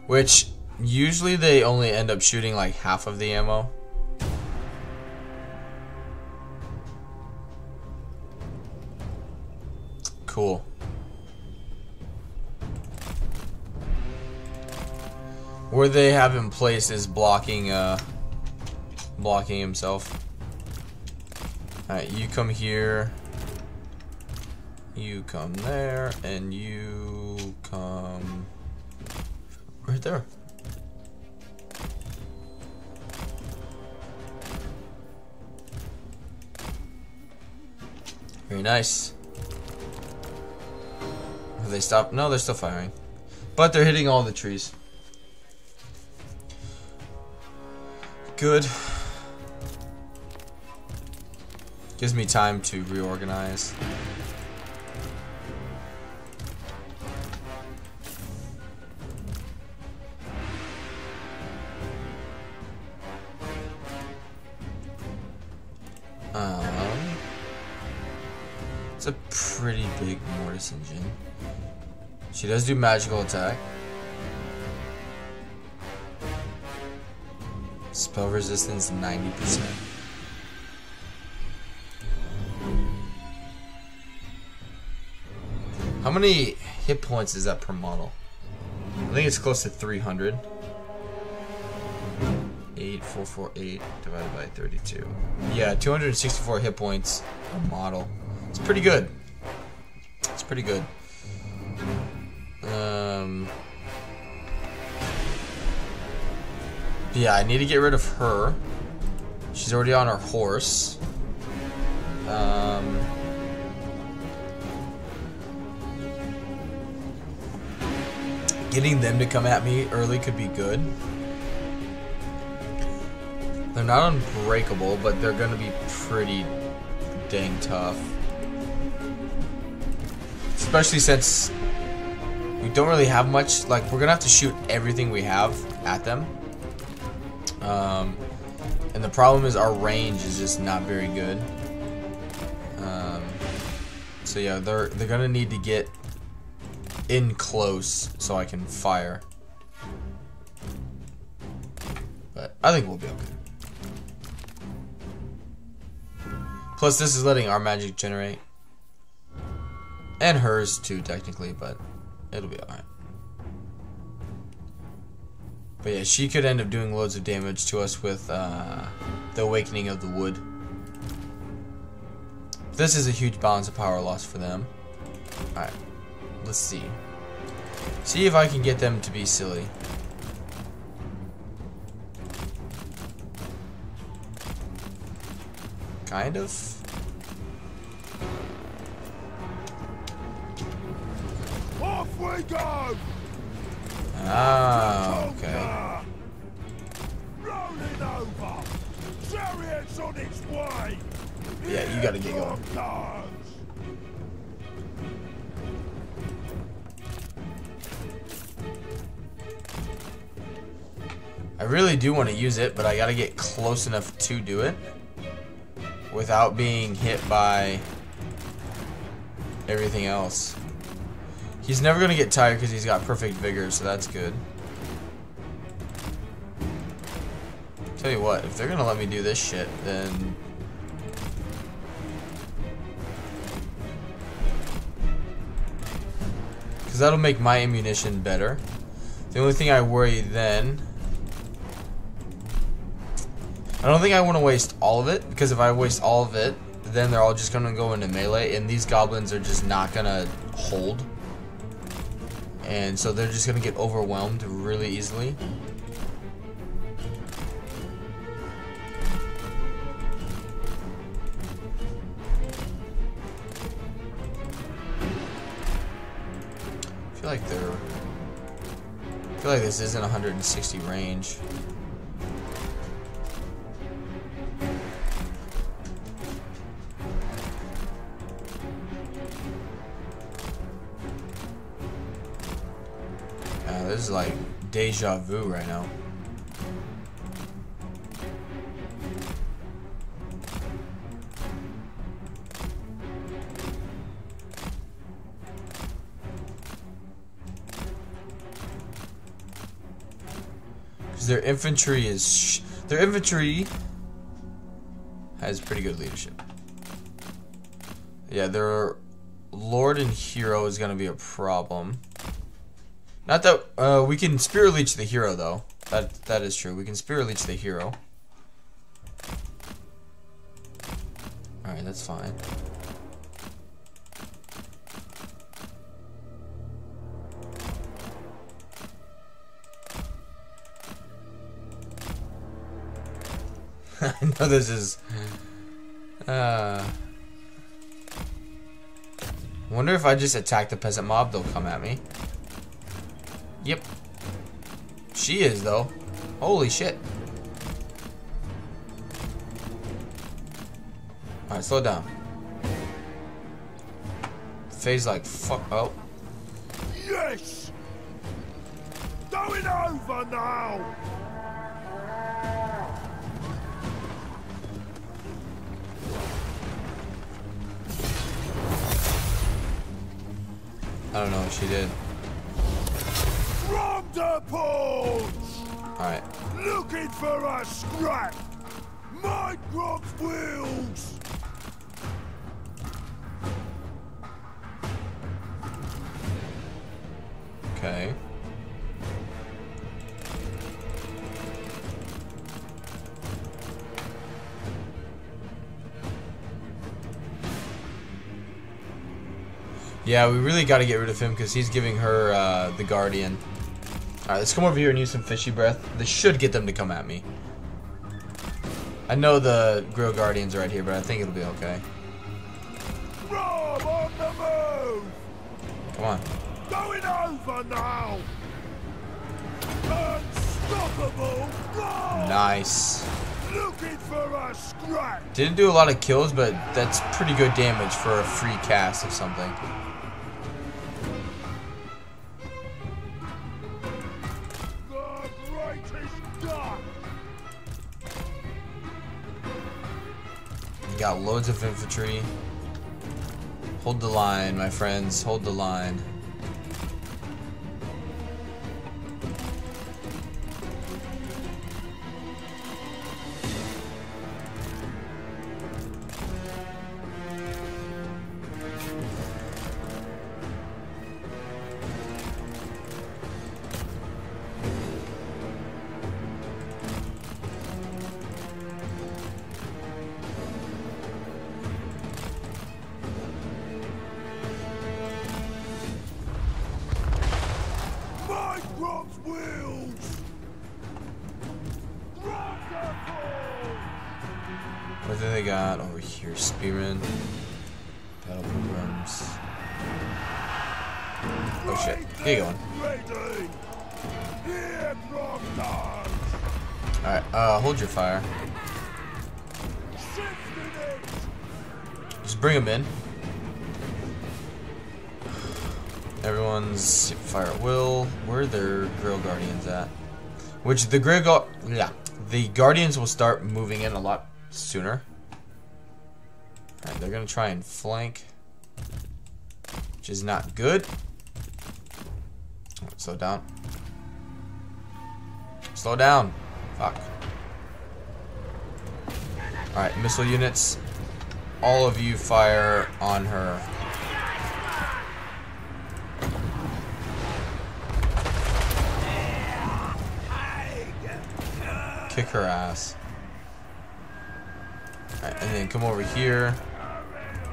Which, usually they only end up shooting like half of the ammo. Cool. Where they have him placed is blocking, uh, blocking himself. Alright, you come here. You come there, and you come right there. Very nice. Have they stopped? No, they're still firing. But they're hitting all the trees. Good. Gives me time to reorganize. Um, it's a pretty big Mortis engine. She does do magical attack. Spell resistance 90%. How many hit points is that per model? I think it's close to 300. 8448 divided by 32. Yeah, 264 hit points a model. It's pretty good. It's pretty good. Um, yeah, I need to get rid of her. She's already on her horse. Um, getting them to come at me early could be good. They're not unbreakable, but they're gonna be pretty dang tough. Especially since we don't really have much, like, we're gonna have to shoot everything we have at them. Um, and the problem is our range is just not very good. Um, so yeah, they're, they're gonna need to get in close so I can fire. But I think we'll be okay. Plus, this is letting our magic generate. And hers too, technically, but it'll be alright. But yeah, she could end up doing loads of damage to us with uh, the Awakening of the Wood. This is a huge balance of power loss for them. Alright, let's see. See if I can get them to be silly. Kind of. Off we go! Ah, okay. Rolling over! Chariot's on its way! Yeah, you gotta get going. I really do want to use it, but I gotta get close enough to do it without being hit by everything else. He's never gonna get tired because he's got perfect vigor, so that's good. Tell you what, if they're gonna let me do this shit, then because that'll make my ammunition better. The only thing I worry then I don't think I want to waste all of it, because if I waste all of it, then they're all just gonna go into melee, and these goblins are just not gonna hold. And so they're just gonna get overwhelmed really easily. I feel like they're. I feel like this isn't 160 range. This is like deja vu right now. Because their infantry is. Their infantry has pretty good leadership. Yeah, their lord and hero is going to be a problem. Not that uh, we can spirit leech the hero though. That that is true. We can spirit leech the hero. All right, that's fine. I know this is. Uh, wonder if I just attack the peasant mob, they'll come at me. Yep. She is, though. Holy shit. Alright, slow down. Phase like fuck. Oh. Yes! Going over now! I don't know what she did. Porch! Alright. Looking for a scrap! My Grob's wheels! Okay. Yeah, we really got to get rid of him because he's giving her uh, the Guardian. Alright, let's come over here and use some fishy breath. This should get them to come at me. I know the Grail Guardians are right here, but I think it'll be okay. Rob on the move! Come on. Going over now! Unstoppable! Rob! Nice. Looking for a scrap! Didn't do a lot of kills, but that's pretty good damage for a free cast of something. Loads of infantry. Hold the line, my friends. Hold the line. The Grail yeah, the Guardians will start moving in a lot sooner. Alright, they're gonna try and flank. Which is not good. Slow down. Slow down. Fuck. Alright, missile units. All of you fire on her. Kick her ass. And then come over here.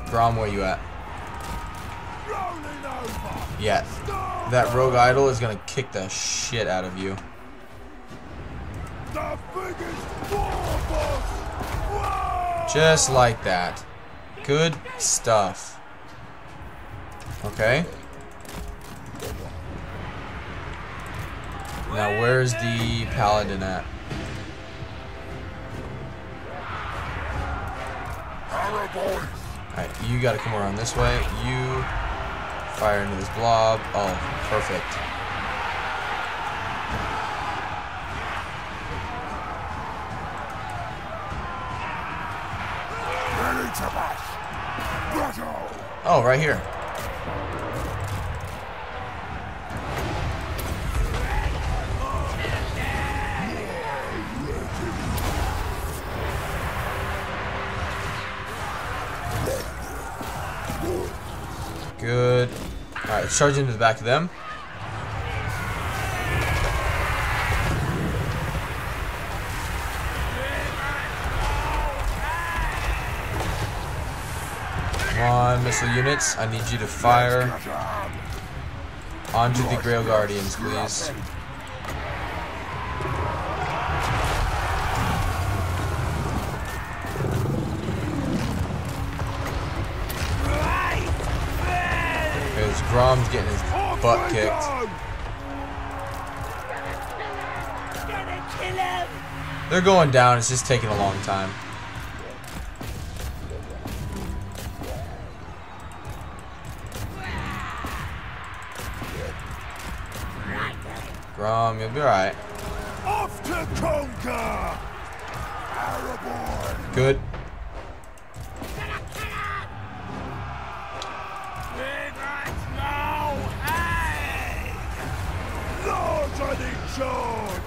Grom, where you at? Yeah. That rogue idol is gonna kick the shit out of you. Just like that. Good stuff. Okay. Now where's the paladin at? Alright, you gotta come around this way. You fire into this blob. Oh, perfect. Oh, right here. Good. Alright, charge into the back of them. Come on, missile units. I need you to fire onto the Grail Guardians, please. Because Grom's getting his butt oh kicked. They're going down, it's just taking a long time. Grom, you'll be alright. Off to conquer. Good. Charge.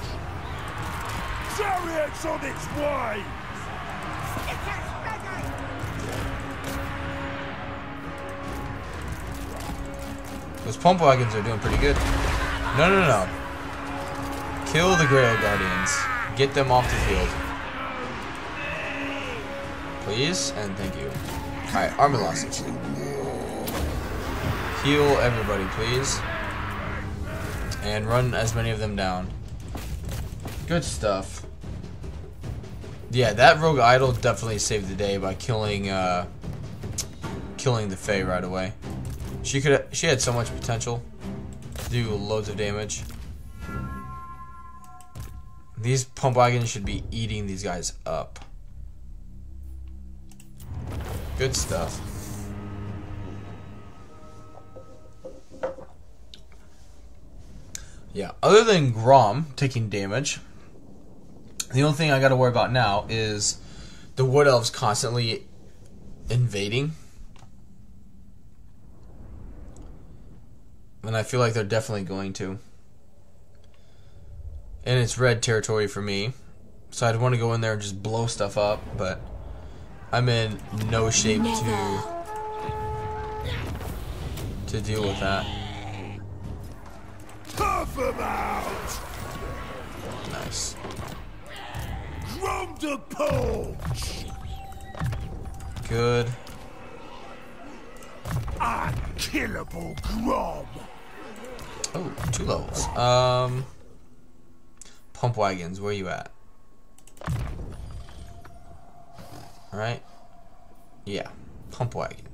Chariots on its way. Those pump wagons are doing pretty good. No, no, no. Kill the Grail Guardians. Get them off the field. Please, and thank you. Alright, army losses. Heal everybody, please. And run as many of them down. Good stuff. Yeah, that rogue idol definitely saved the day by killing uh killing the Fae right away. She could she had so much potential to do loads of damage. These pump wagons should be eating these guys up. Good stuff. Yeah, other than Grom taking damage, the only thing I gotta worry about now is the Wood Elves constantly invading. And I feel like they're definitely going to. And it's red territory for me. So I'd want to go in there and just blow stuff up, but I'm in no shape to to deal with that. Puff 'em out. Nice. Drum to punch. Good. Unkillable Grom. Oh, two levels. Um Pump wagons, where you at? Alright. Yeah. Pump wagons.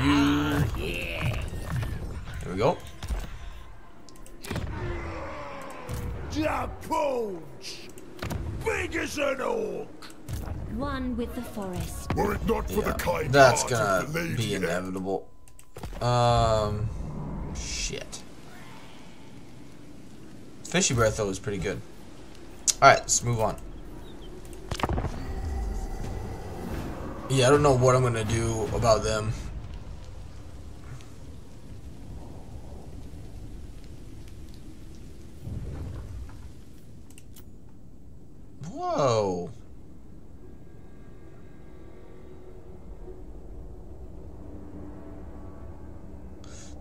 And you There we go. Da punch. Big as an orc. One with the forest. Were it not for Yeah, the kind that's gonna of the be inevitable. Um, shit. Fishy breath though was pretty good. All right, let's move on. Yeah, I don't know what I'm gonna do about them. Whoa.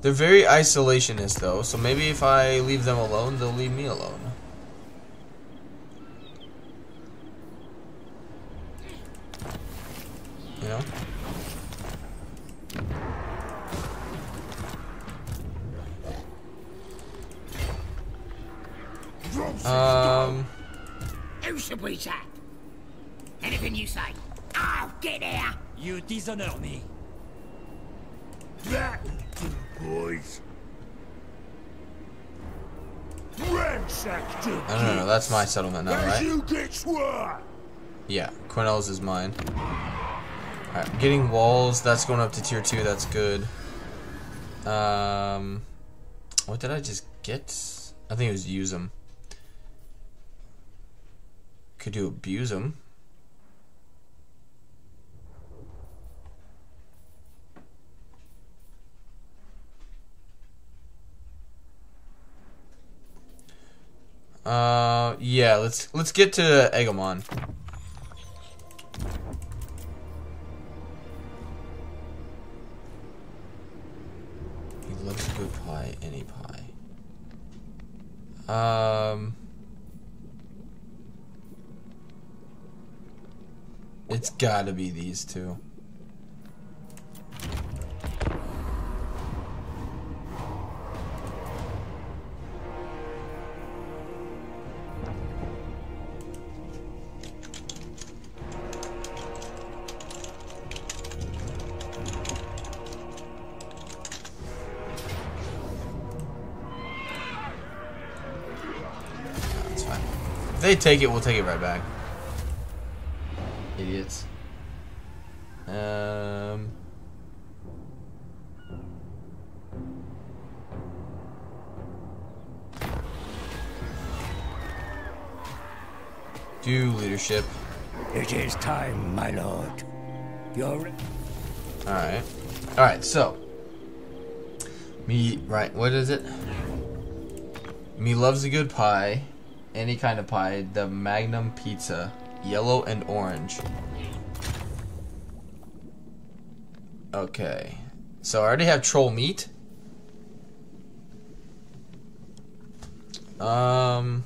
They're very isolationist though, so maybe if I leave them alone, they'll leave me alone. You know? Um... Who should we sack? Anything you say. I'll get here. You dishonor me. That will do, boys. Ransack the I don't know. That's my settlement now, As right? you get sworn. Yeah, Quenelles is mine. Alright, getting walls, that's going up to tier 2, that's good. Um, what did I just get? I think it was use them. Could you abuse him? Uh, yeah, let's let's get to Egamon. He loves a good pie, any pie. Um, it's gotta be these two. They take it, we'll take it right back. Idiots. Um. Do leadership. It is time, my lord. Your Alright. Alright, so. Me, right, what is it? Me loves a good pie. Any kind of pie. The Magnum Pizza. Yellow and orange. Okay. So I already have troll meat. Um.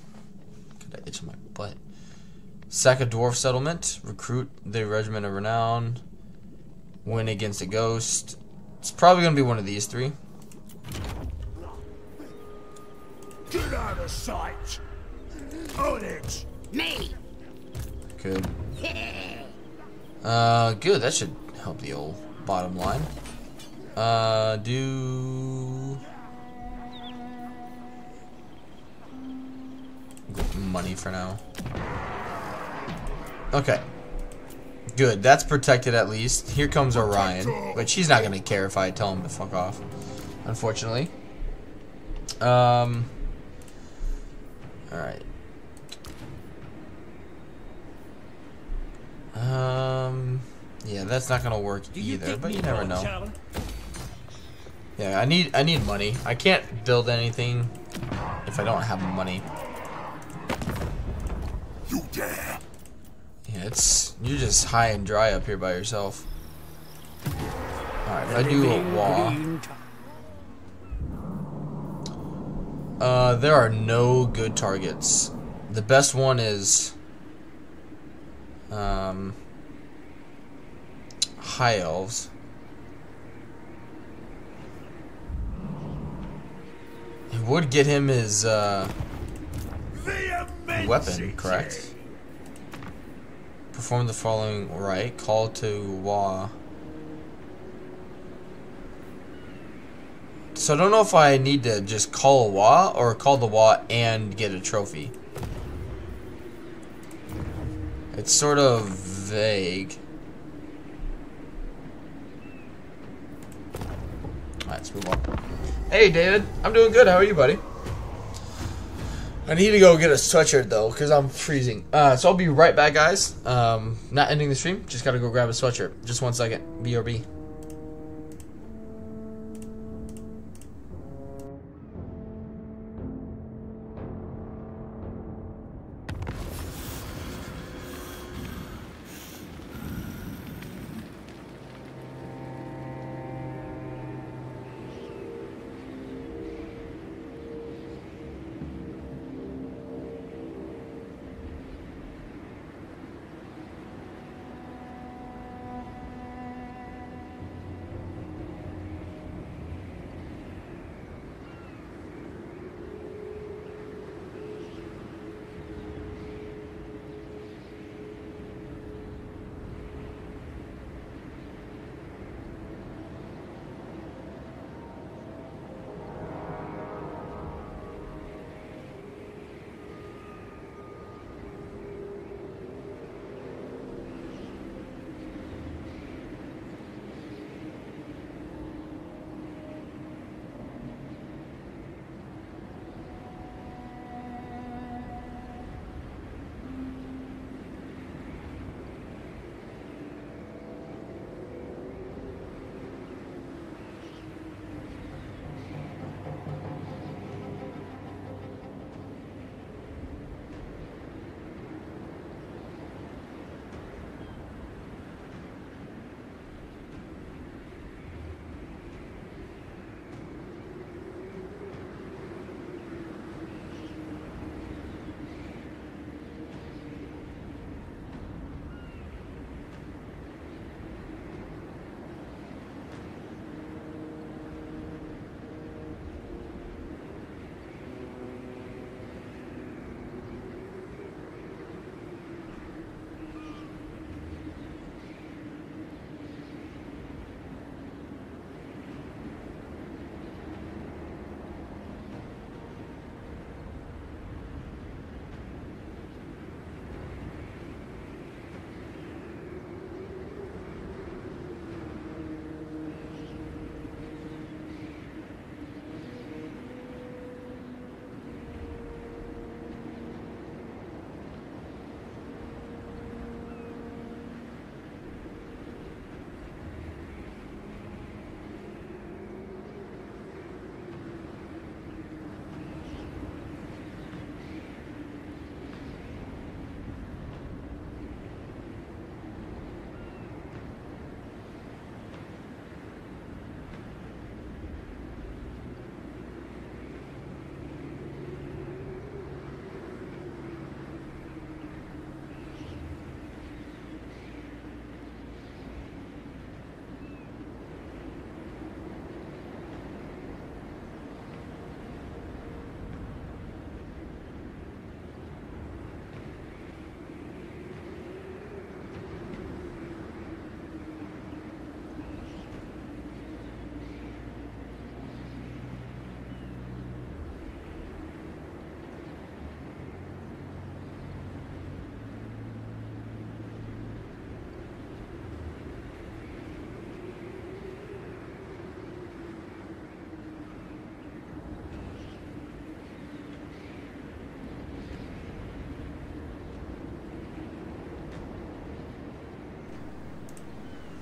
Could I itch my butt? Sack a dwarf settlement. Recruit the regiment of renown. Win against a ghost. It's probably gonna be one of these three. Get out of sight. On it. Me. Good. Uh, good. That should help the old bottom line. Uh, do money for now. Okay. Good. That's protected at least. Here comes Orion, but she's not gonna care if I tell him to fuck off. Unfortunately. Um. All right. Um, yeah, that's not gonna work either, but you never know. Yeah, I need I need money. I can't build anything if I don't have money. You dare. Yeah, it's you're just high and dry up here by yourself. All right, if I do a living wall. Uh, there are no good targets. The best one is um high elves. It would get him his uh weapon, correct? Perform the following right. Call to Wa. So I don't know if I need to just call a Wa or call the Wa and get a trophy. It's sort of vague. Alright, let's move on. Hey, David. I'm doing good. How are you, buddy? I need to go get a sweatshirt though, because I'm freezing. Uh, so I'll be right back, guys. Um, not ending the stream. Just gotta go grab a sweatshirt. Just one second. BRB.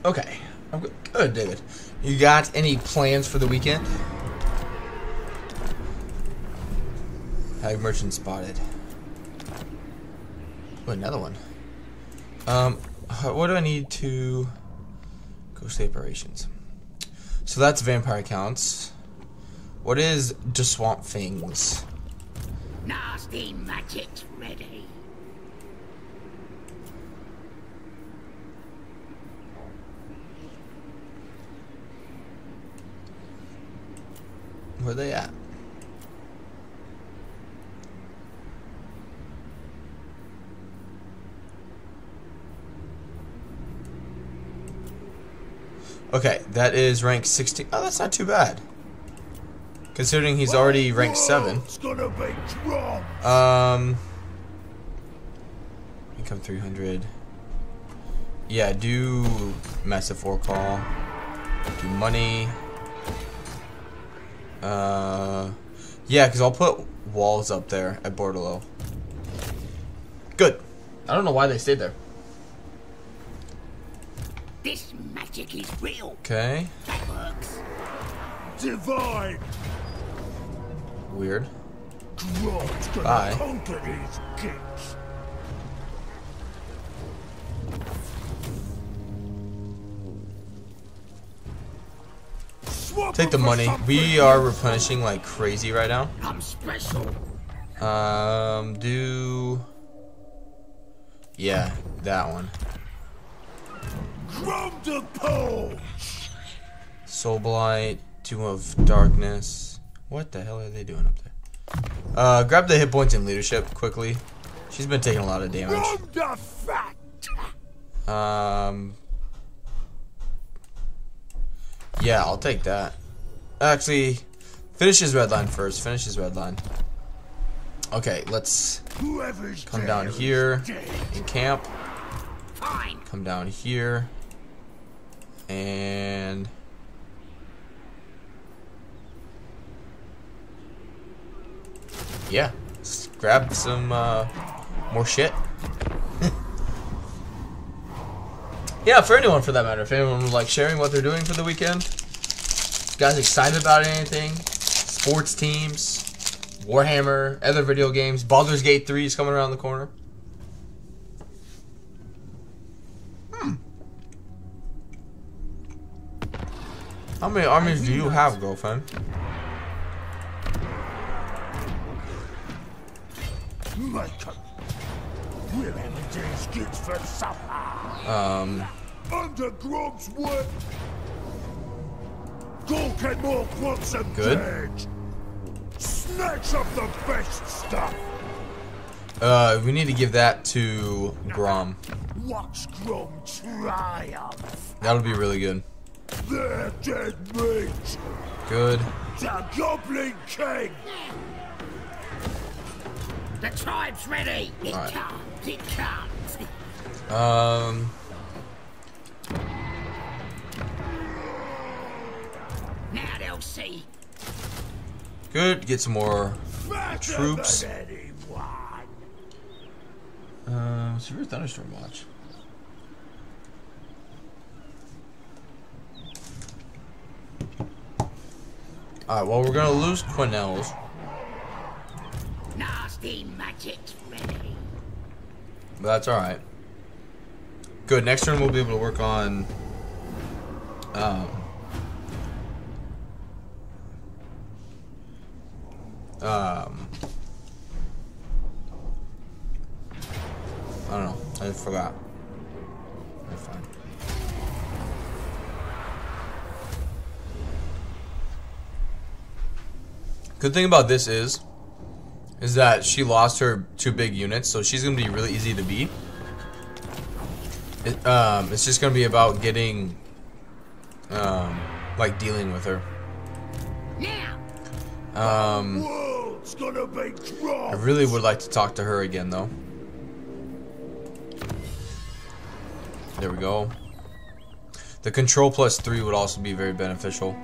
Okay. I'm good. Good, David. You got any plans for the weekend? Hag merchant spotted. Another one. Um, what do I need to go ghost operations? So that's vampire counts. What is the swamp things? Nasty magic's ready. Where they at? Okay, that is rank 16. Oh, that's not too bad. Considering he's already ranked 7. It's gonna be drunk. Um, income 300. Yeah, do massive forecall. Do money. Uh, yeah, because I'll put walls up there at Bordeleaux. Good. I don't know why they stayed there. This magic is real. Okay. Divine. Weird. Bye. conquer these kings. Swap Take the money. We are replenishing like crazy right now. I'm special. Um, do. Yeah, that one. Soul Blight, Tomb of Darkness. What the hell are they doing up there? Uh, grab the hit points and leadership quickly. She's been taking a lot of damage. Grom the fat. Um, yeah, I'll take that. Actually, finish his red line first. Finish his red line. Okay, let's come down here in camp. Come down here. And yeah, let's grab some uh, more shit. yeah, for anyone for that matter. If anyone would like sharing what they're doing for the weekend, guys excited about anything? Sports teams, Warhammer, other video games. Baldur's Gate 3 is coming around the corner. How many armies do you have, girlfriend? We'll have these kids for supper. Um, Under Grub's work. Go get more grubs and Good. dead. Snatch up the best stuff. uh, we need to give that to Grom. Watch Grom triumph. That'll be really good. They're dead meat. Good. The Goblin King. The tribe's ready. It Alright. comes. It comes. Um, Now they'll see. good. Get some more Better Troops. Uh, Severe Thunderstorm Watch. Alright, well, we're gonna lose Quenelles. Nasty magic's ready. That's alright. Good. Next turn, we'll be able to work on. Um. Um. I don't know. I forgot. Fine. Good thing about this is, is that she lost her two big units, so she's gonna be really easy to beat. It, um, it's just gonna be about getting, um, like dealing with her. Now. Um, be I really would like to talk to her again, though. There we go. The control plus three would also be very beneficial.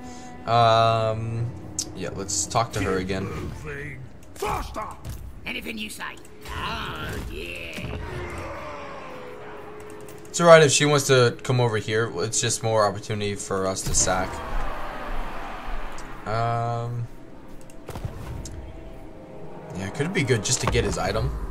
Um, yeah, let's talk to her again. Moving. Faster. Anything you say. Oh, yeah. It's alright if she wants to come over here. It's just more opportunity for us to sack. Um. Yeah, could it be good just to get his item?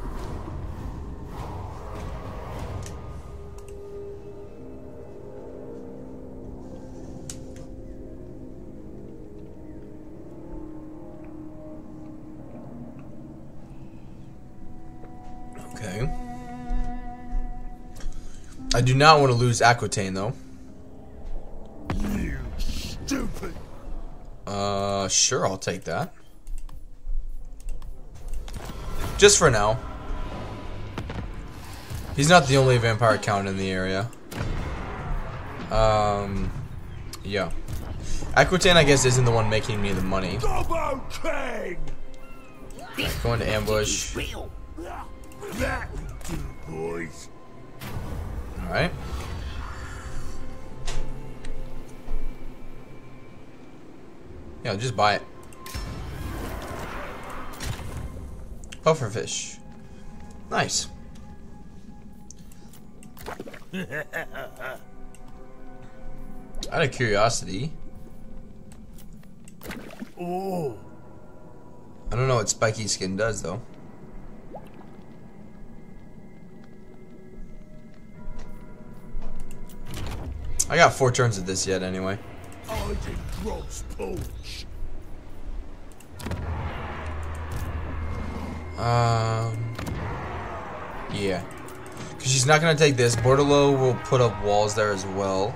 I do not want to lose Aquitaine though. You stupid. Uh, sure, I'll take that. Just for now. He's not the only vampire count in the area. Um, yeah. Aquitaine, I guess, isn't the one making me the money. Gobbo King! Going to ambush. That boys. Alright. Yeah, just buy it. Pufferfish. Nice. Out of curiosity, Oh, I don't know what spiky skin does though. I got four turns of this yet anyway. I did Punch. Um, yeah. Because she's not going to take this. Bordeleaux will put up walls there as well.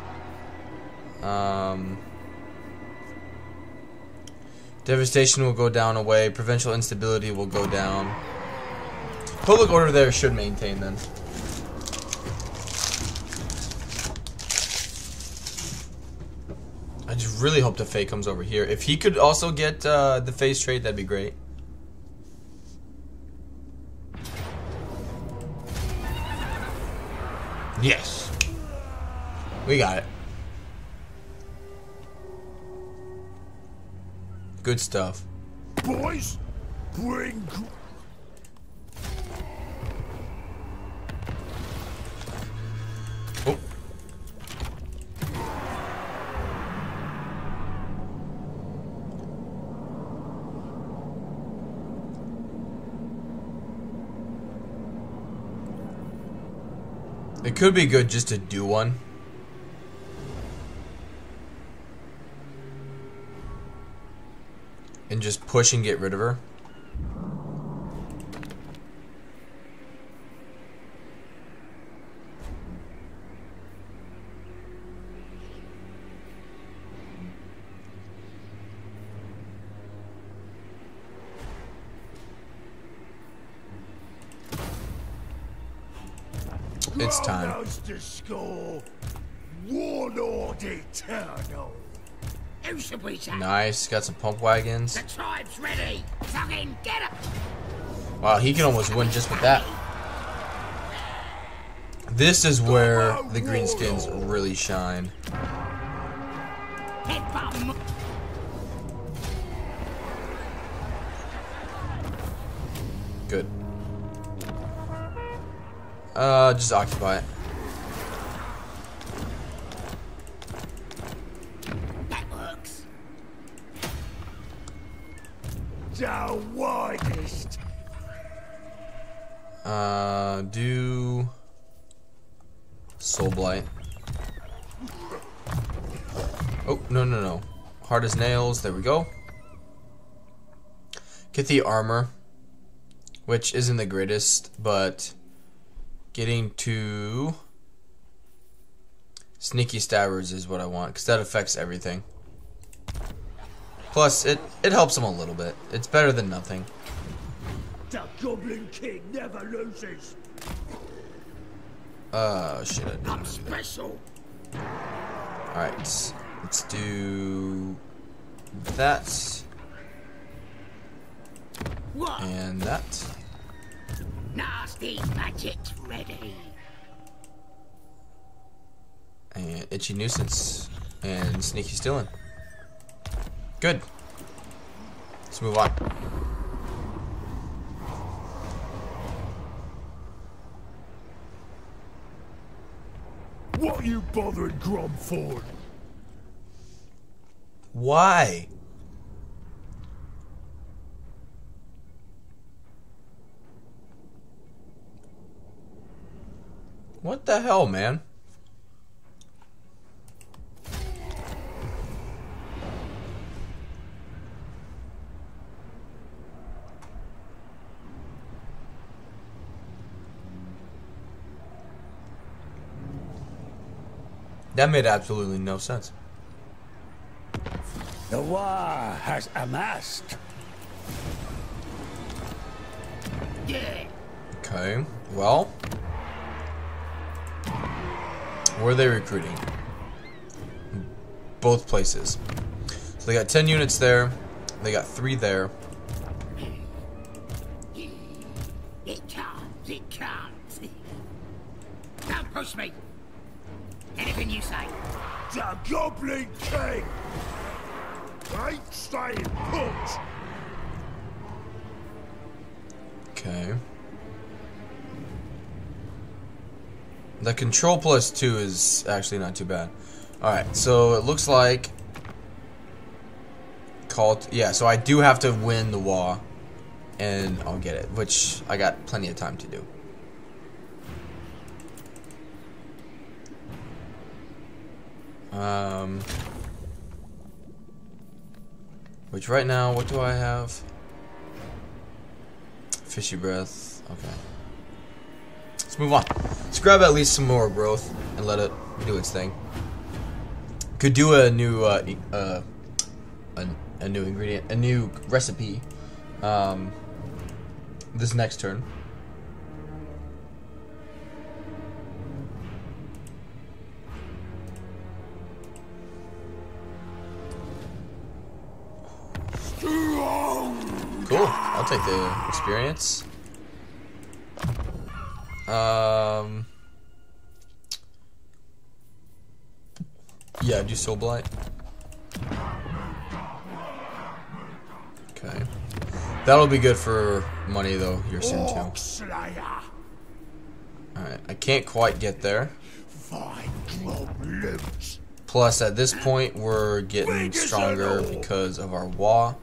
Um, devastation will go down away. Provincial instability will go down. Public order there should maintain then. I just really hope the Fae comes over here. If he could also get uh, the face trade, that'd be great. Yes. We got it. Good stuff. Boys, bring. It could be good just to do one. And just push and get rid of her. It's time. Ramos to score. Warlord Eternal. Who should we say? Nice. Got some pump wagons. The tribe's ready. Fucking get up. Wow, he can almost win just with that. This is where the greenskins really shine. Good. Uh, just occupy it. That works. The widest. Uh, do soul blight. Oh no no no! Hard as nails. There we go. Get the armor, which isn't the greatest, but getting to sneaky stabbers is what I want because that affects everything. Plus, it it helps them a little bit. It's better than nothing. The Goblin King never loses. Uh, shit. I didn't I'm do that. special. Alright, let's do that and that. Nasty magic's ready. And Itchy Nuisance and Sneaky Stealing. Good. Let's move on. What are you bothering Grom for? Why? What the hell, man? That made absolutely no sense. The war has amassed. Yeah. Okay, well. Where are they recruiting? Both places. So they got 10 units there, they got 3 there. It comes, it comes. Don't push me. Anything you say. The Goblin King! Ain't staying put! Okay. The control plus 2 is actually not too bad. Alright, so it looks like... Called, yeah, so I do have to win the WA, and I'll get it, which I got plenty of time to do. Um, which right now, what do I have? Fishy breath. Okay. Let's move on. Let's grab at least some more growth and let it do its thing. Could do a new, uh, uh, a, a new ingredient, a new recipe, um, this next turn. Cool. I'll take the experience. Um. Yeah, do Soul Blight. Okay. That'll be good for money though here soon too. Alright, I can't quite get there. Fine Grom loot! Plus, at this point, we're getting stronger because of our Wa.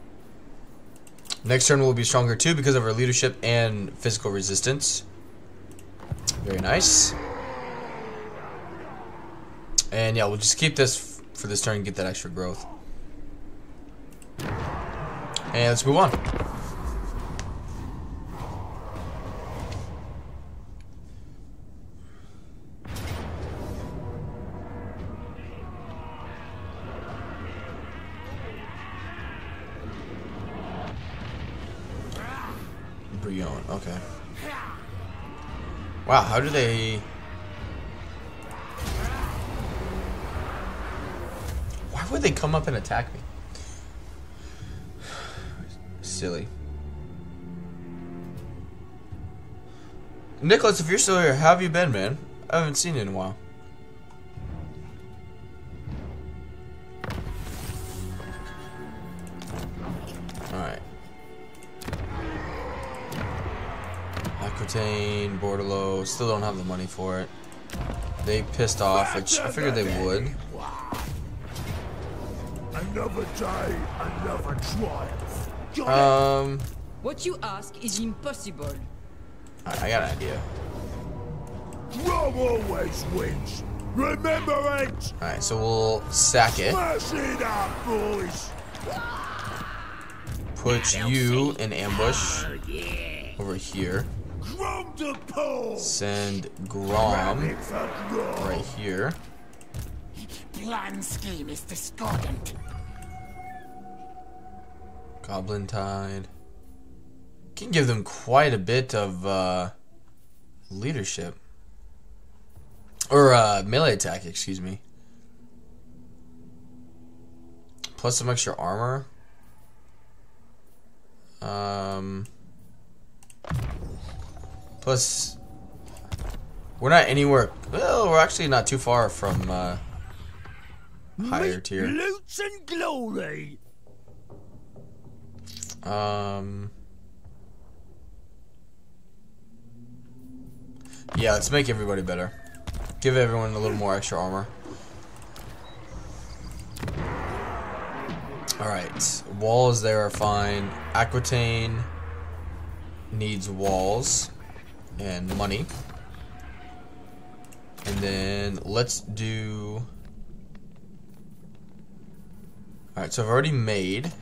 Next turn we'll be stronger too because of our leadership and physical resistance. Very nice. And yeah, we'll just keep this for this turn and get that extra growth. And let's move on. Wow, how do they... Why would they come up and attack me? Silly. Nicholas, if you're still here, how have you been, man? I haven't seen you in a while. Aquitaine, Bordeleaux, still don't have the money for it. They pissed off, which I figured they would. Another day, another triumph. Um, What you ask is impossible. I I got an idea. it. Grom always wins. Remember it! Alright, so we'll sack it. Smash it up, boys! Put you in ambush over here. Grom to pull! Send Grom Grom. right here. Plan scheme is discordant. Goblin Tide. Can give them quite a bit of uh, leadership. Or uh, melee attack, excuse me. Plus some extra armor. Um, plus, we're not anywhere. Well, we're actually not too far from uh, higher Meet tier. Loots and glory! Um. Yeah, let's make everybody better. Give everyone a little more extra armor. Alright. Walls there are fine. Aquitaine needs walls and money. And then let's do... Alright, so I've already made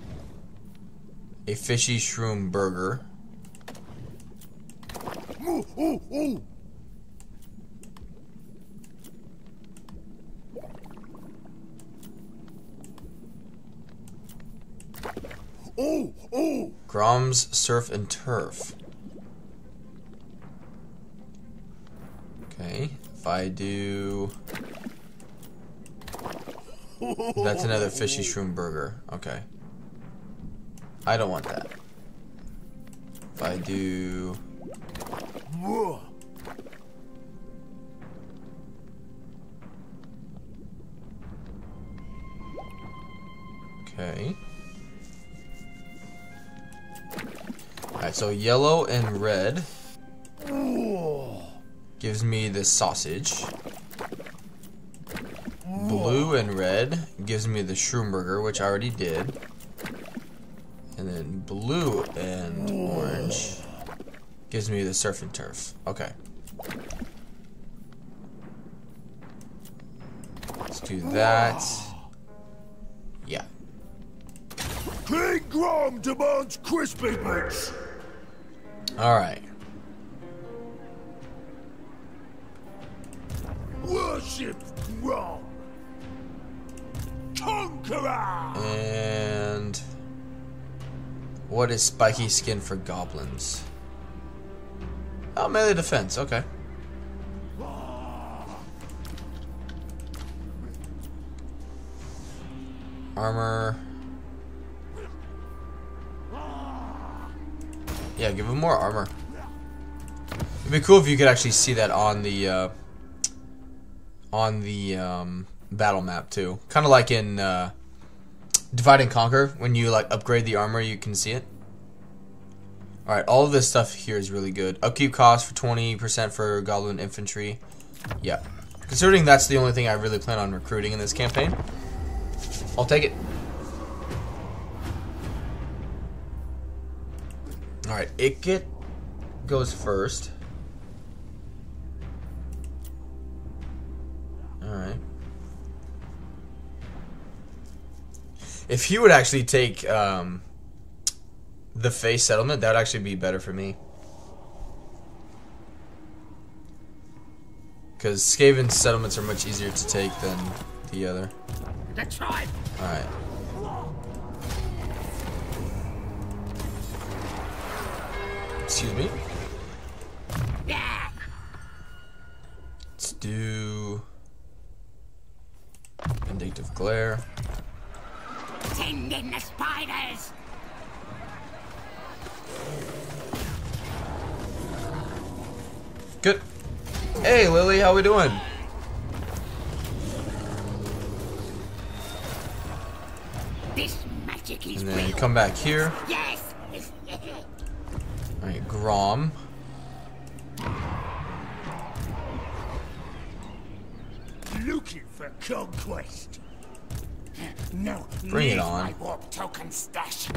a fishy shroom burger. Ooh, ooh, ooh. Ooh, ooh. Grom's Surf and Turf. Okay, if I do... That's another fishy shroom burger. Okay. I don't want that. If I do... Okay. Alright, so yellow and red gives me the sausage. Oh. Blue and red gives me the Schroomburger, which I already did. And then blue and orange gives me the surf and turf. Okay. Let's do that. Yeah. King Grom demands crispy bits. Alright. Worship Grom. Conqueror. And what is spiky skin for goblins? Oh, melee defense. Okay. Armor. Yeah, give him more armor. It'd be cool if you could actually see that on the uh, on the um, battle map too. Kind of like in uh, Divide and Conquer, when you like upgrade the armor, you can see it. Alright, all of this stuff here is really good. Upkeep cost for 20% for Goblin Infantry. Yeah. Considering that's the only thing I really plan on recruiting in this campaign, I'll take it. Alright, Ikit goes first. Alright. If he would actually take um, the face settlement, that would actually be better for me. Because Skaven's settlements are much easier to take than the other. The tribe. Alright. Excuse me. Yeah. Let's do Vindictive Glare. Send in the spiders. Good. Hey Lily, how we doing? This magic is And then real. come back here. Yes. Alright, Grom. Looking for conquest. no. Bring it on. My warp token stash.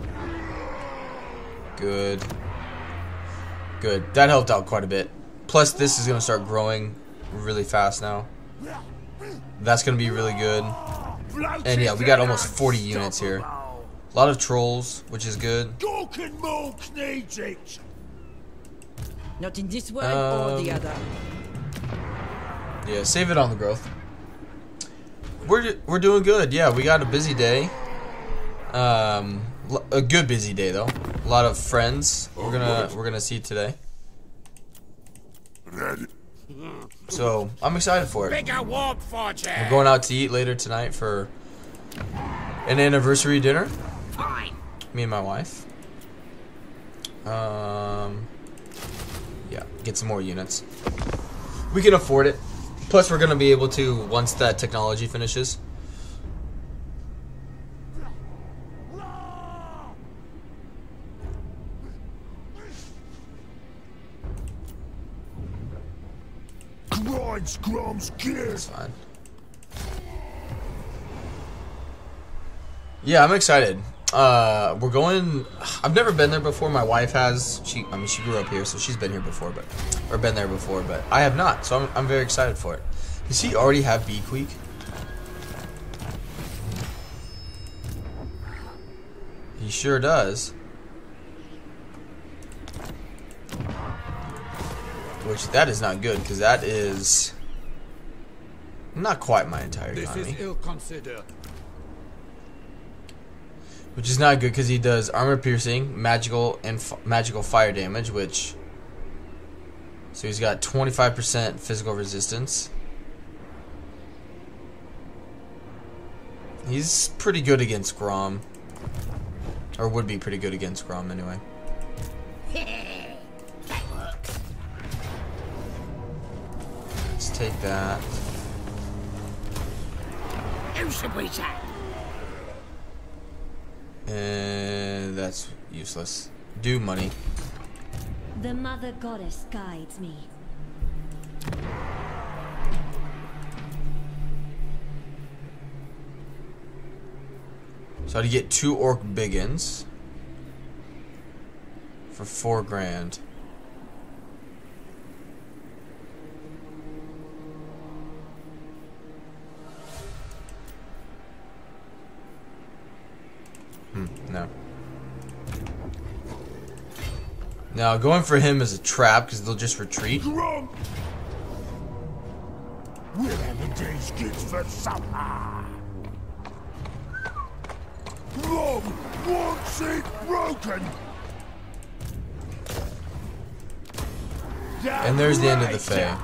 Good. Good. That helped out quite a bit. Plus, this is going to start growing really fast now. That's going to be really good. And yeah, we got almost 40 units here. A lot of trolls, which is good. Gork and Mork needs it. Not in this one or the Um, other. Yeah, save it on the growth. We're we're doing good. Yeah, we got a busy day. Um, a good busy day though. A lot of friends we're gonna we're gonna see today. So I'm excited for it. Bigger warp fortune. We're going out to eat later tonight for an anniversary dinner. Me and my wife. Um, yeah, get some more units. We can afford it. Plus, we're gonna be able to once that technology finishes. gears. Fine. Yeah, I'm excited. Uh, we're going. I've never been there before. My wife has. She, I mean, she grew up here, so she's been here before, but or been there before, but I have not. So I'm, I'm very excited for it. Does he already have Beaquis? He sure does. Which that is not good because that is not quite my entire This is ill considered. Which is not good because he does armor piercing, magical, and magical fire damage. Which so he's got 25% physical resistance. He's pretty good against Grom, or would be pretty good against Grom anyway. Let's take that. Who should we attack? And that's useless. Do money. The Mother Goddess guides me. So to get two orc biggins for four grand. Hmm, no. Now going for him is a trap because they'll just retreat. Grom! We're having these kids for supper. Grom wants it broken. And there's the end of the Fae.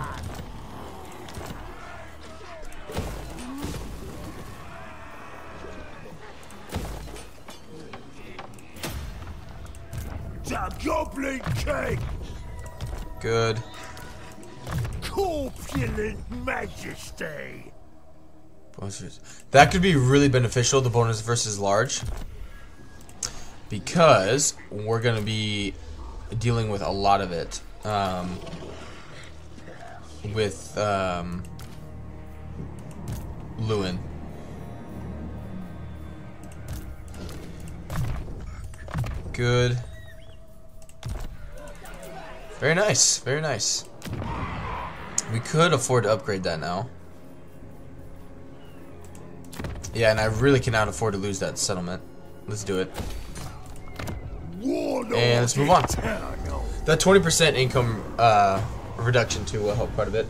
The Goblin King! Good. Corpulent Majesty! That could be really beneficial, the bonus versus large. Because we're going to be dealing with a lot of it. Um, with um, Louen. Good. Very nice. Very nice. We could afford to upgrade that now. Yeah, and I really cannot afford to lose that settlement. Let's do it. And let's move on. That 20% income uh, reduction too will help quite a bit.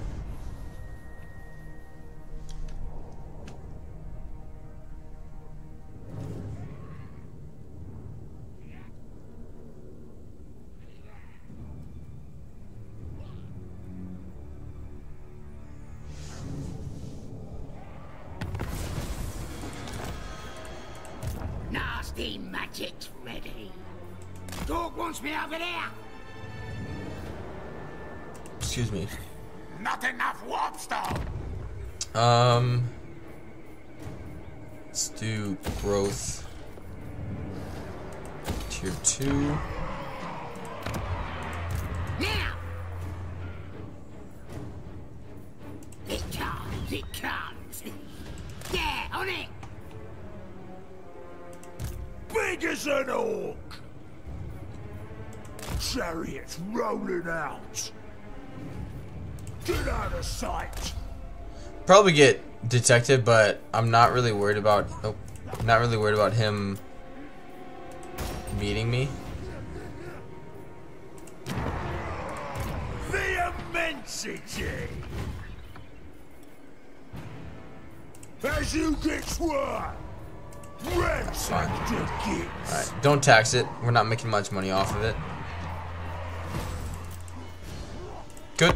Probably get detected, but I'm not really worried about. Oh, not really worried about him meeting me. The immensity! As you get sworn! Ransack the! Alright, don't tax it. We're not making much money off of it. Good.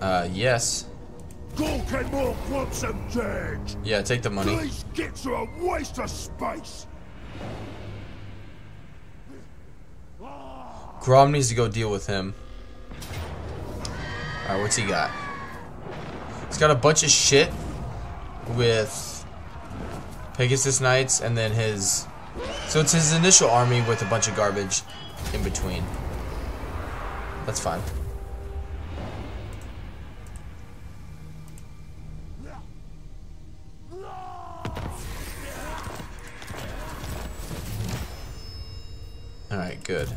Uh, yes. Gork and Mork want some change! Yeah, take the money. These gits are a waste of space! Grom needs to go deal with him. Alright, what's he got? He's got a bunch of shit with Pegasus Knights and then his So it's his initial army with a bunch of garbage in between. That's fine. Alright, good.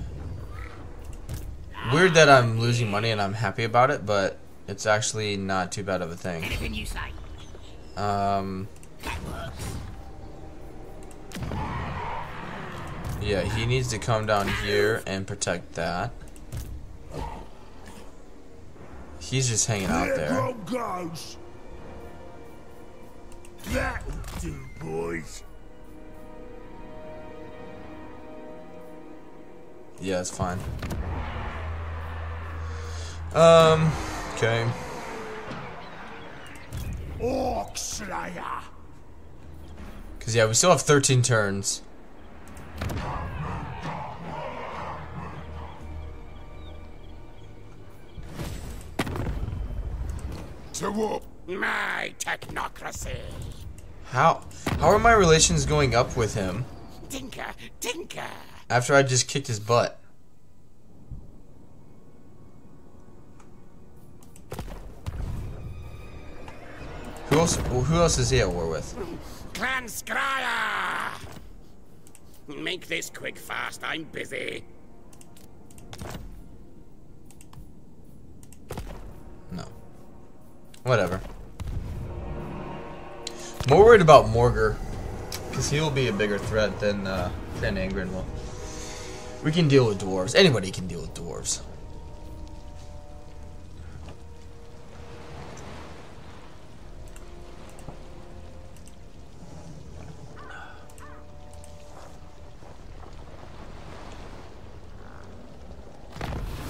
Weird that I'm losing money and I'm happy about it, but it's actually not too bad of a thing. Anything you say. Um, yeah, he needs to come down here and protect that. He's just hanging out there. go goes. That'll do, boys. Yeah, it's fine. Um, okay. Orc Slayer. Because, yeah, we still have 13 turns. To whoop. My technocracy. How, how are my relations going up with him Tinker, tinker. After I just kicked his butt? Who else, who else is he at war with? Clan Skryre. Make this quick fast, I'm busy. No. Whatever. More worried about Morgar. Because he'll be a bigger threat than, uh, than Angren will. We can deal with dwarves. Anybody can deal with dwarves.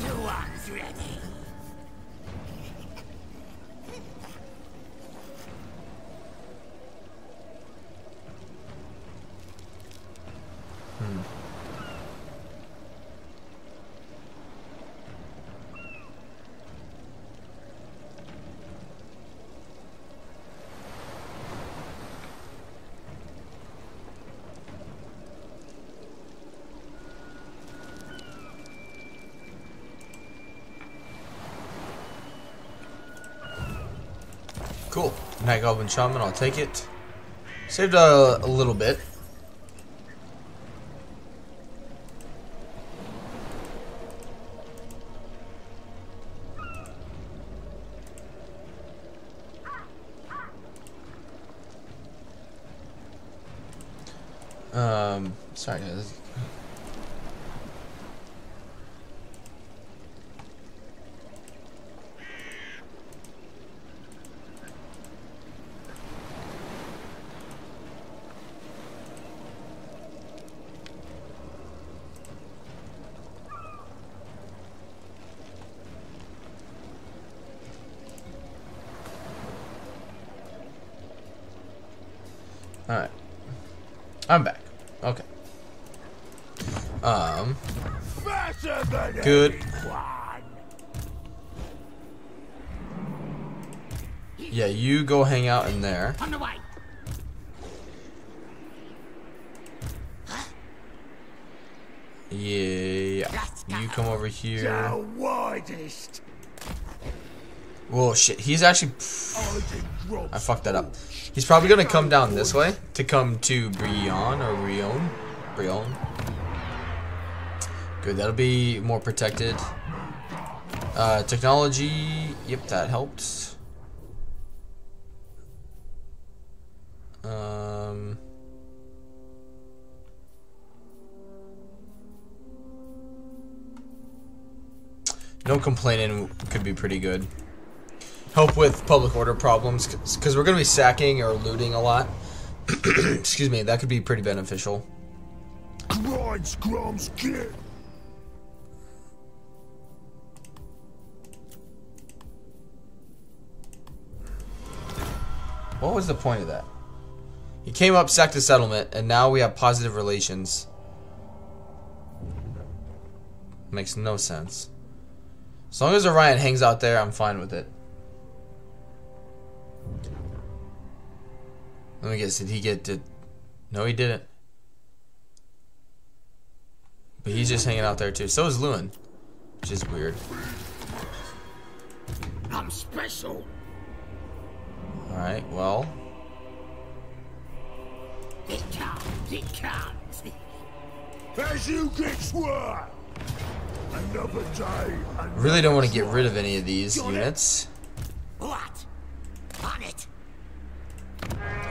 The one's ready. Cool. Night Goblin Shaman, I'll take it. Saved a, a little bit. Um, sorry guys. Alright. I'm back. Okay. Um, Better than Good. anyone. yeah, you go hang out in there. On the way. Yeah. You come over here. The widest. Whoa, shit. He's actually. I fucked that up. He's probably gonna come down this way to come to Brionne or Rion. Brionne. Good, that'll be more protected. Uh, technology. Yep, that helped. Um. No complaining could be pretty good help with public order problems because we're going to be sacking or looting a lot. Excuse me, that could be pretty beneficial. Grind Scrum's kid. What was the point of that? He came up, sacked the settlement, and now we have positive relations. Makes no sense. As long as Orion hangs out there, I'm fine with it. Let me guess, did he get to... No, he didn't. But he's just hanging out there too. So is Louen. Which is weird. I'm special. Alright, well. It comes, it comes. As you get swear. Another day. Really don't want to get rid of any of these units. What? On it.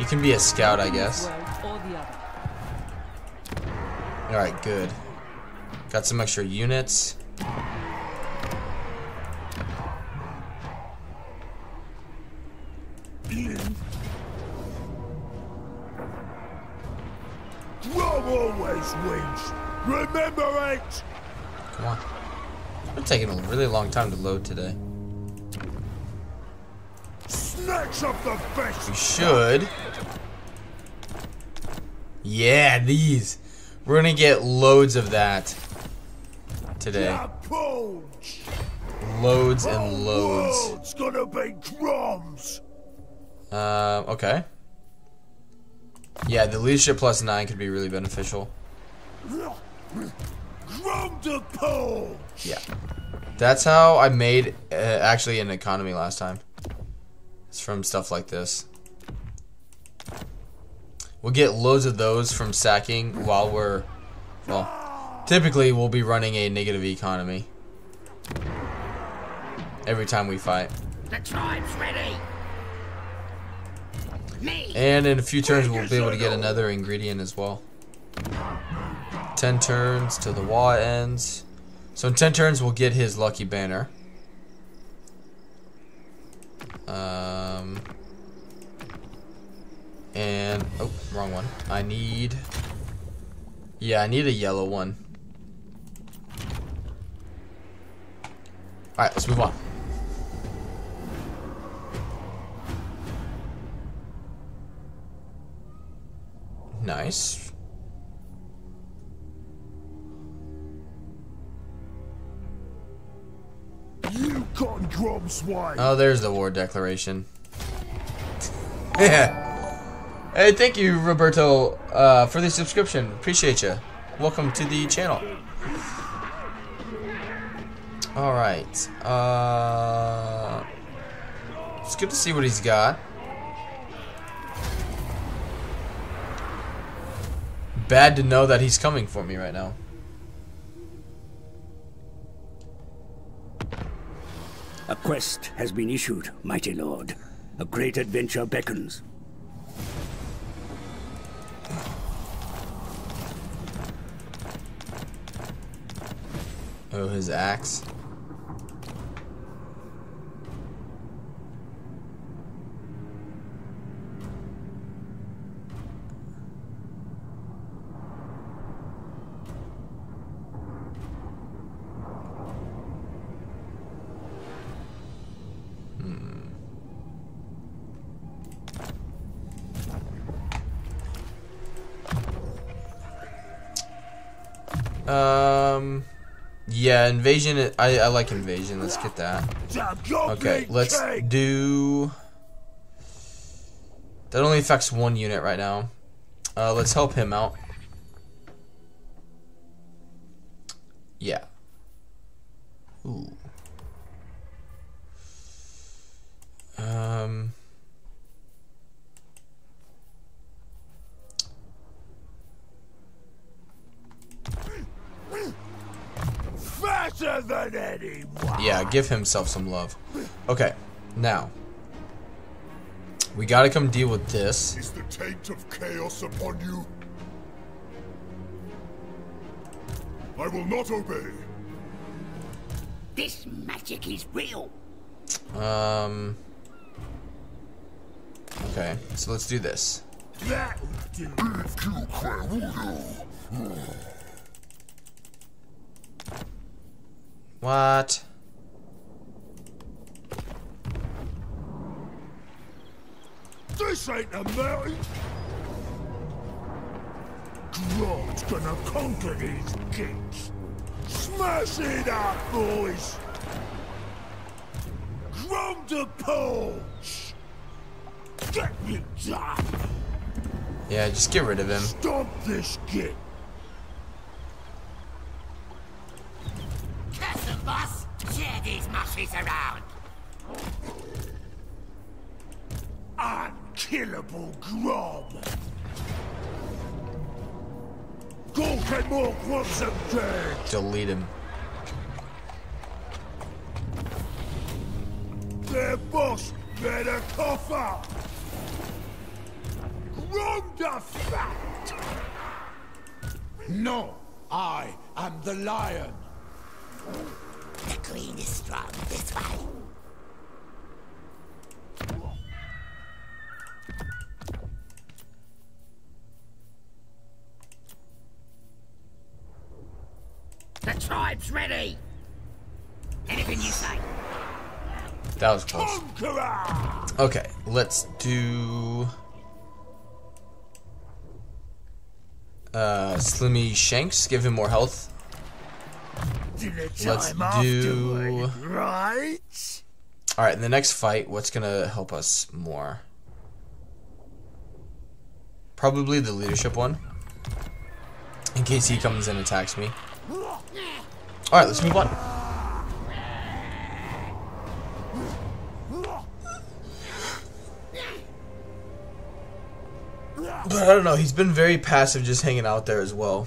You can be a scout, I guess. World or the other. Alright, good. Got some extra units. Grom always wins. Remember it. Come on. It's been taking a really long time to load today. Snatch up the best. We should. Yeah, these. We're gonna get loads of that today. Loads and loads. world's gonna be drums. Um, okay. Yeah, the leadership plus nine could be really beneficial. Drum to punch. Yeah. That's how I made uh, actually an economy last time. It's from stuff like this. We'll get loads of those from sacking while we're, well, typically we'll be running a negative economy. Every time we fight. The tribe's ready. Me. And in a few turns we'll be able to get another ingredient as well. 10 turns till the war ends. So in 10 turns we'll get his lucky banner. Um, and, oh, wrong one. I need, yeah, I need a yellow one. Alright, let's move on. Nice. You cotton drums way. Oh, there's the war declaration. yeah. Hey, thank you, Roberto, uh, for the subscription. Appreciate you. Welcome to the channel. All right. Uh, it's good to see what he's got. Bad to know that he's coming for me right now. A quest has been issued, mighty lord. A great adventure beckons. Oh, his axe. Um, yeah, invasion. I I like invasion. Let's get that. Okay, let's do. That only affects one unit right now. Uh, let's help him out. Yeah. Ooh. Um. Faster than anyone. Yeah, give himself some love. Okay, now. We gotta come deal with this. Is the taint of chaos upon you? I will not obey. This magic is real. Um. Okay, so let's do this. That will do. What? This ain't a mountain. Grodd's gonna conquer these gates. Smash it up, boys. Grom to punch. Get you done. Yeah, just get rid of him. Stop this git. Spread these mushes around. Unkillable Grom! Go get more grubs and dead! Delete him. Their boss better cough up! Grom the Fat! No, I am the lion. The queen is strong this way. The tribe's ready. Anything you say. That was close. Conqueror! Okay, let's do. Uh, Slimmy Shanks, give him more health. Let's do- right? Alright, in the next fight, what's gonna help us more? Probably the leadership one. In case he comes and attacks me. Alright, let's move on. But I don't know, he's been very passive just hanging out there as well.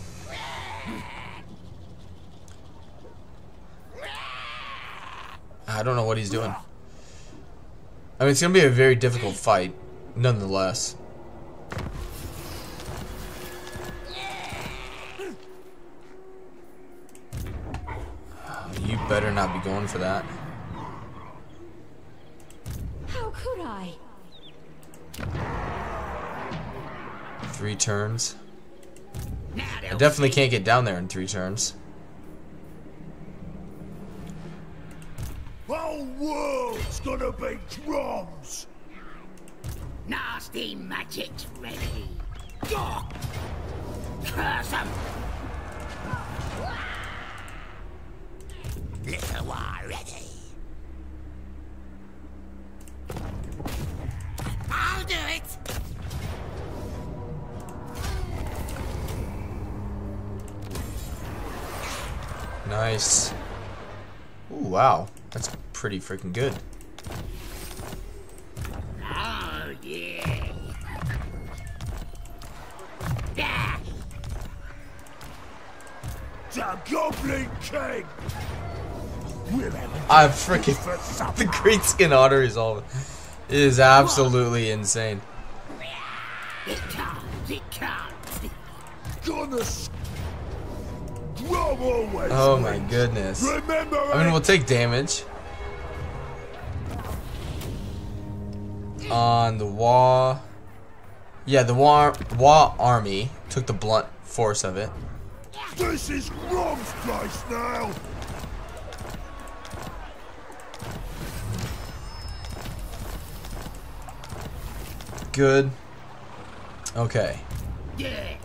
I don't know what he's doing. I mean, it's gonna be a very difficult fight, nonetheless. You better not be going for that. How could I? Three turns. I definitely can't get down there in three turns. Whole world's gonna be drums! Nasty magic's ready. Gah! Curse 'em! Little war ready. I'll do it! Nice. Ooh, wow. That's pretty freaking good. Oh, yeah. Yeah! The Goblin King! We'll have a I freaking the Great Skin Otter is all. It is absolutely insane. It comes, it comes. Gonna Oh my goodness. Remember I mean, we'll take damage. On the Wa. Yeah, the Wa, Wa army took the blunt force of it. This is Grom's place now! Good. Okay. Yeah!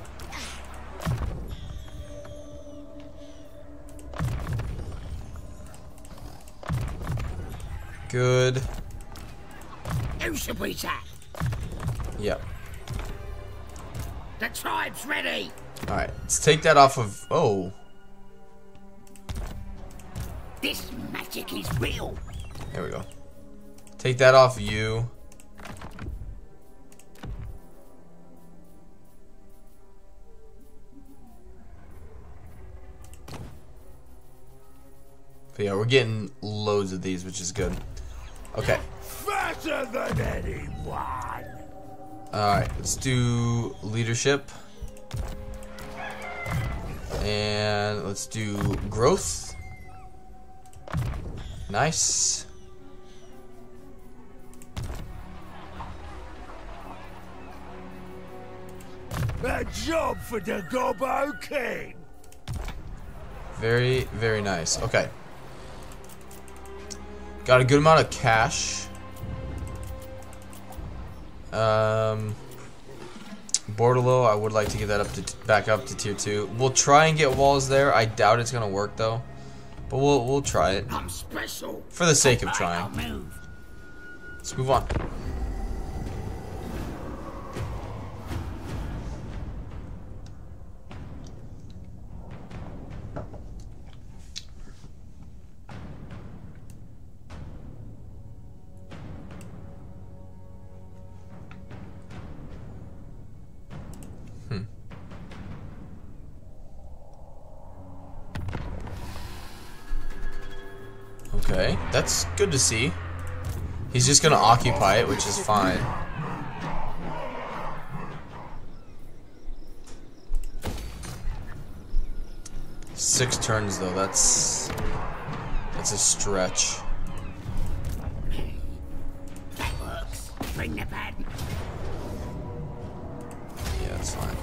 Good. Who should we attack? Yep. The tribe's ready! Alright, let's take that off of. Oh, This magic is real! there we go. Take that off of you. But yeah, we're getting loads of these, which is good. Okay. Fatter than anyone! Alright, let's do leadership. And let's do growth. Nice. A job for the Gobbo King! Very, very nice. Okay. Got a good amount of cash. Um, Bordeleaux, I would like to get that up to back up to tier two. We'll try and get walls there. I doubt it's gonna work though, but we'll we'll try it I'm special! for the sake of trying. Let's move on. That's good to see. He's just gonna occupy it, which is fine. Six turns though, that's that's a stretch. That works. Bring the pad. Yeah, that's fine.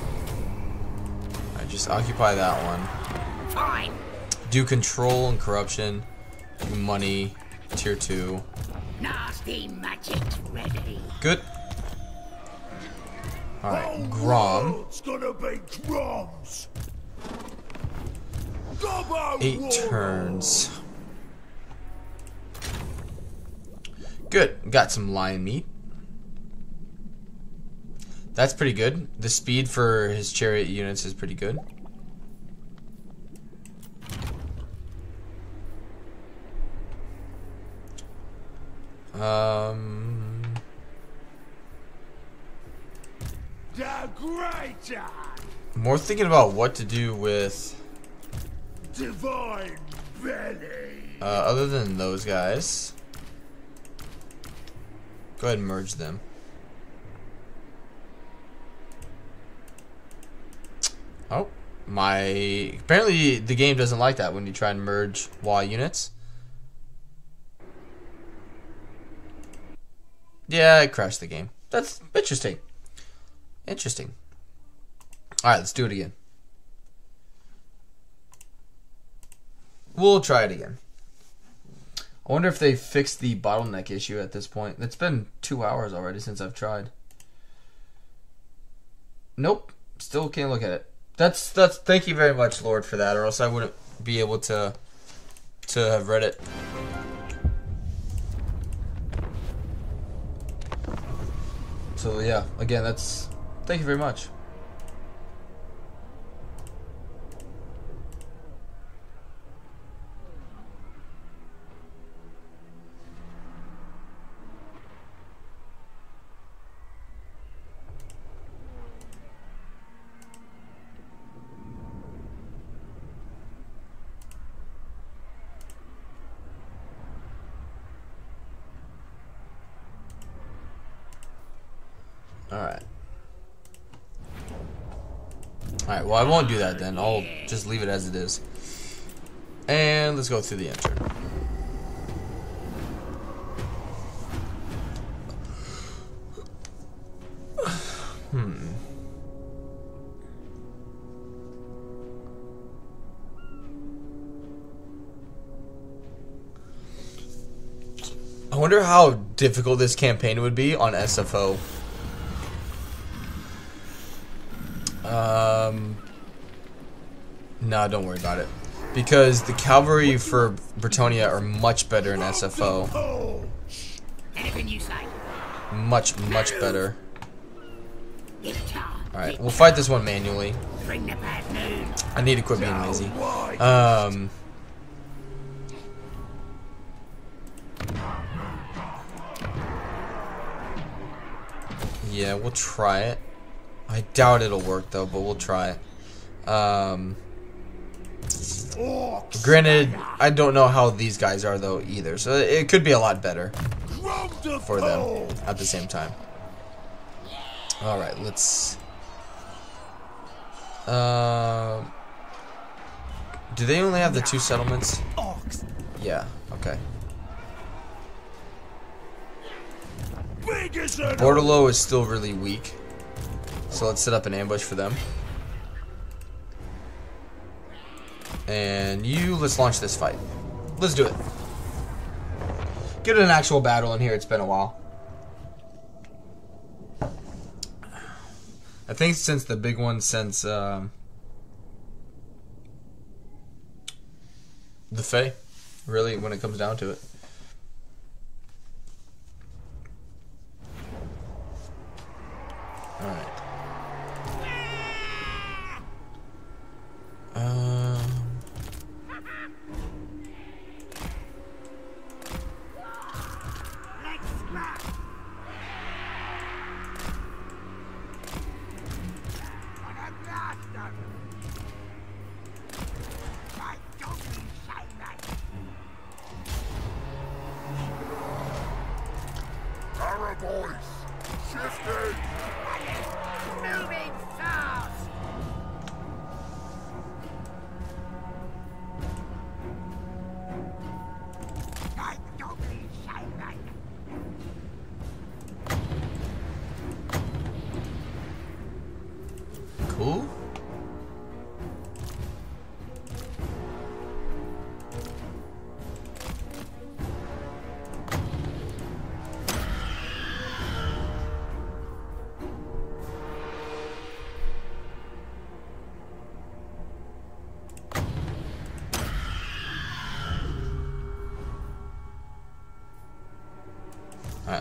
I just occupy that one. Fine. Do control and corruption. Do money. Tier two. Nasty magic's ready. Good. Alright, Grom. It's gonna be. Gobbo Eight turns. Good. Got some lion meat. That's pretty good. The speed for his chariot units is pretty good. Um, The greater more thinking about what to do with divine belly. uh, other than those guys. Go ahead and merge them. Oh, my apparently the game doesn't like that when you try and merge wall units. Yeah, it crashed the game. That's interesting. Interesting. All right, let's do it again. We'll try it again. I wonder if they fixed the bottleneck issue at this point. It's been two hours already since I've tried. Nope, still can't look at it. That's that's. Thank you very much, Lord, for that, or else I wouldn't be able to to have read it. So yeah, again, that's. Thank you very much. Alright. Alright, well I won't do that then. I'll just leave it as it is. And let's go through the enter. Hmm. I wonder how difficult this campaign would be on SFO. Um, no, don't worry about it. Because the cavalry for Bretonnia are much better in SFO. Oh, Anything you say. Much, much better. Give it time. Alright, we'll fight this one manually. Bring the pad noon. I need to quit being lazy. Um. Yeah, we'll try it. I doubt it'll work though, but we'll try it. Um. Granted, I don't know how these guys are though either, so it could be a lot better for them at the same time. All right, let's. Um. do they only have the two settlements? Yeah. Okay. Bordeleaux is still really weak, so let's set up an ambush for them. And you, let's launch this fight. Let's do it. Get an actual battle in here. It's been a while. I think since the big one since um, the Fae, really, when it comes down to it.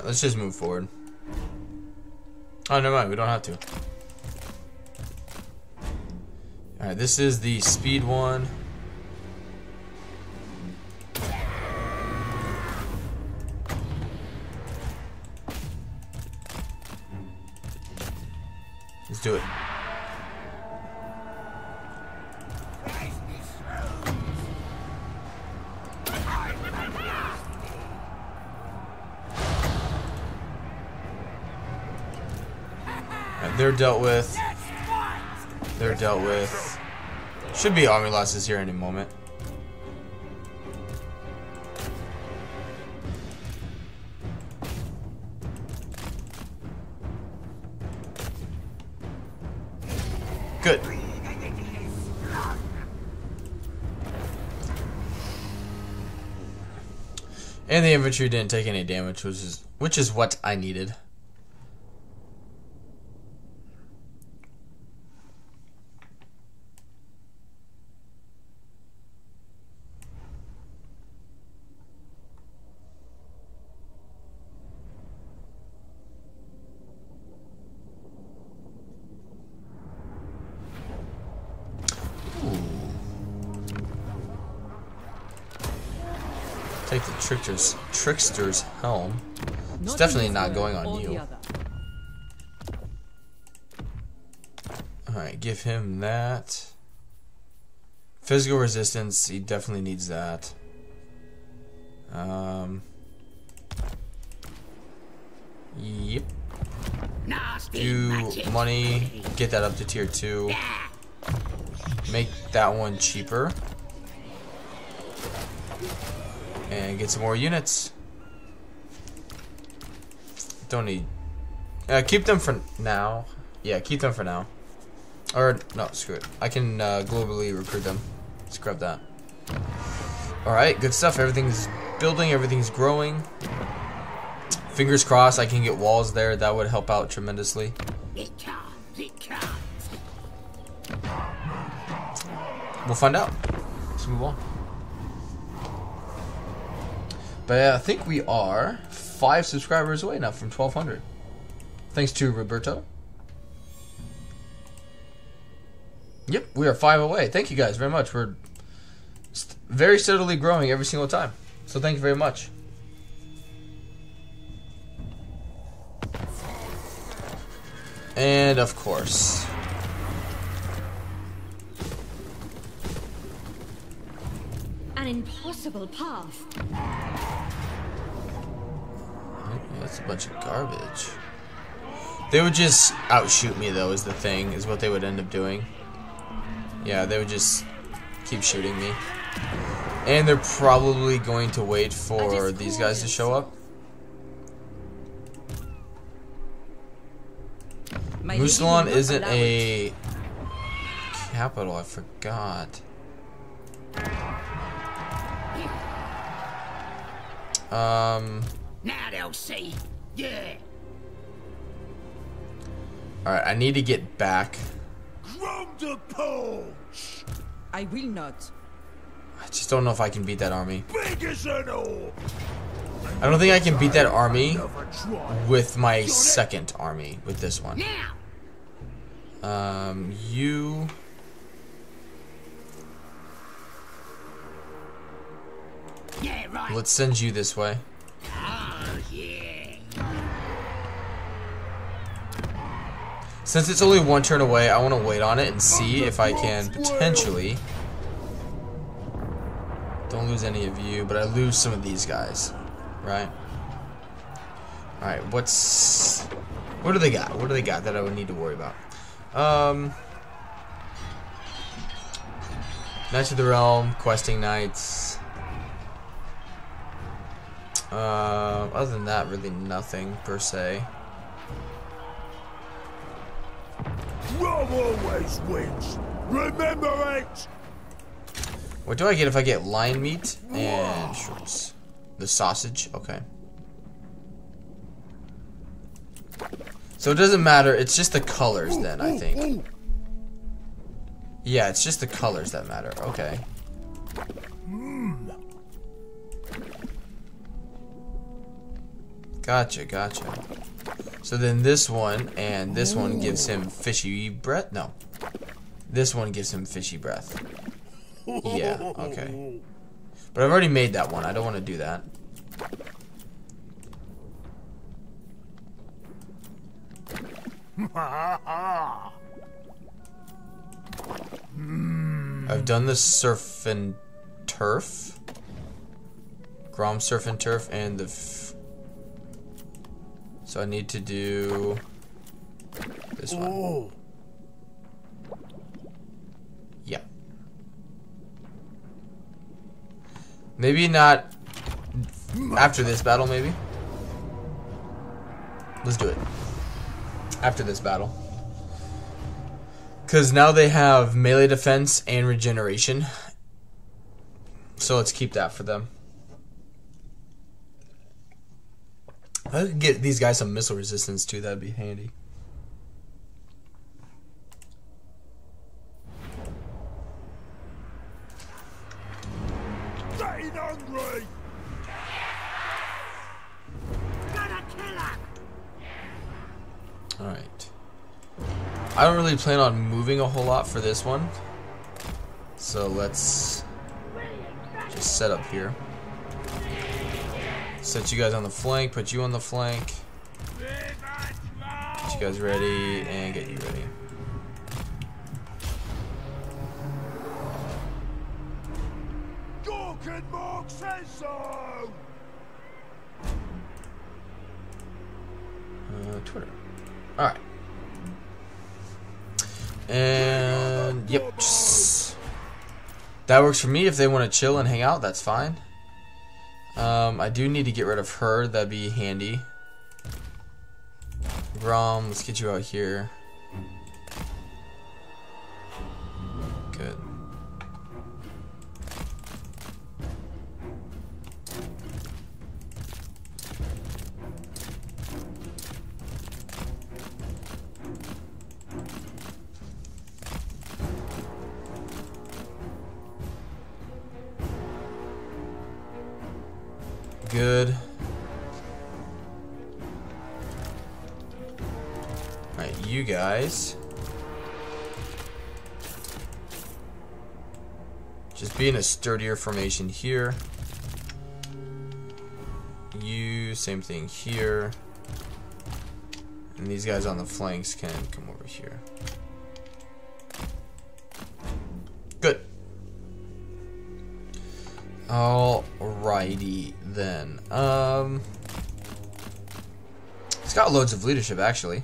Let's just move forward. Oh, never mind. We don't have to. Alright, this is the speed one. Should be army losses here any moment. Good. And the infantry didn't take any damage, which is which is what I needed. Take the trickster's trickster's helm. It's Not definitely not going on you. Alright, give him that. Physical resistance, he definitely needs that. Um. Yep. Nasty Do money, get that up to tier 2. Make that one cheaper. And get some more units. Don't need. Uh, keep them for now. Yeah, keep them for now. Or, no, screw it. I can uh, globally recruit them. Scrub that. Alright, good stuff. Everything's building, everything's growing. Fingers crossed I can get walls there. That would help out tremendously. We'll find out. Let's move on. But I think we are five subscribers away now from 1,200. Thanks to Roberto. Yep, we are five away. Thank you guys very much. We're st- very steadily growing every single time. So thank you very much. And of course, An impossible path. A bunch of garbage. They would just outshoot me though is the thing, is what they would end up doing. Yeah, they would just keep shooting me. And they're probably going to wait for these guys to show up. Mousillon isn't a capital, I forgot. Um, Now they'll see. Yeah. alright, I need to get back. Grunder Pulse! I will not. I just don't know if I can beat that army. Big as an orb! I don't think I can beat that army with my second army with this one. Now. Um, you. Yeah, right. Let's send you this way. Since it's only one turn away, I want to wait on it and see if I can potentially. Don't lose any of you, but I lose some of these guys. Right? Alright, what's. What do they got? What do they got that I would need to worry about? Um. Knights of the Realm, Questing Knights. Uh, other than that, really nothing per se. Rome always wins. Remember it! What do I get if I get lion meat and shorts? The sausage? Okay. So it doesn't matter, it's just the colors then, I think. Yeah, it's just the colors that matter. Okay. Hmm. Gotcha, gotcha. So then this one and this one gives him fishy breath? No. This one gives him fishy breath. Yeah, okay. But I've already made that one. I don't want to do that. Hmm. I've done the surf and turf. Grom surf and turf and the So I need to do this one. Yeah. Maybe not after this battle, maybe. Let's do it. After this battle. Because now they have melee defense and regeneration. So let's keep that for them. I could get these guys some missile resistance too, that'd be handy. Getting hungry! Gotta kill him! Alright. I don't really plan on moving a whole lot for this one. So let's just set up here. Set you guys on the flank, put you on the flank. Get you guys ready, and get you ready. Says so! Uh, Twitter. Alright. And, yep. That works for me. If they want to chill and hang out, that's fine. Um, I do need to get rid of her. That'd be handy. Grom, let's get you out here. Good. Good. Alright, you guys. Just be in a sturdier formation here. You, same thing here. And these guys on the flanks can come over here. Alrighty then. Um, it's got loads of leadership actually.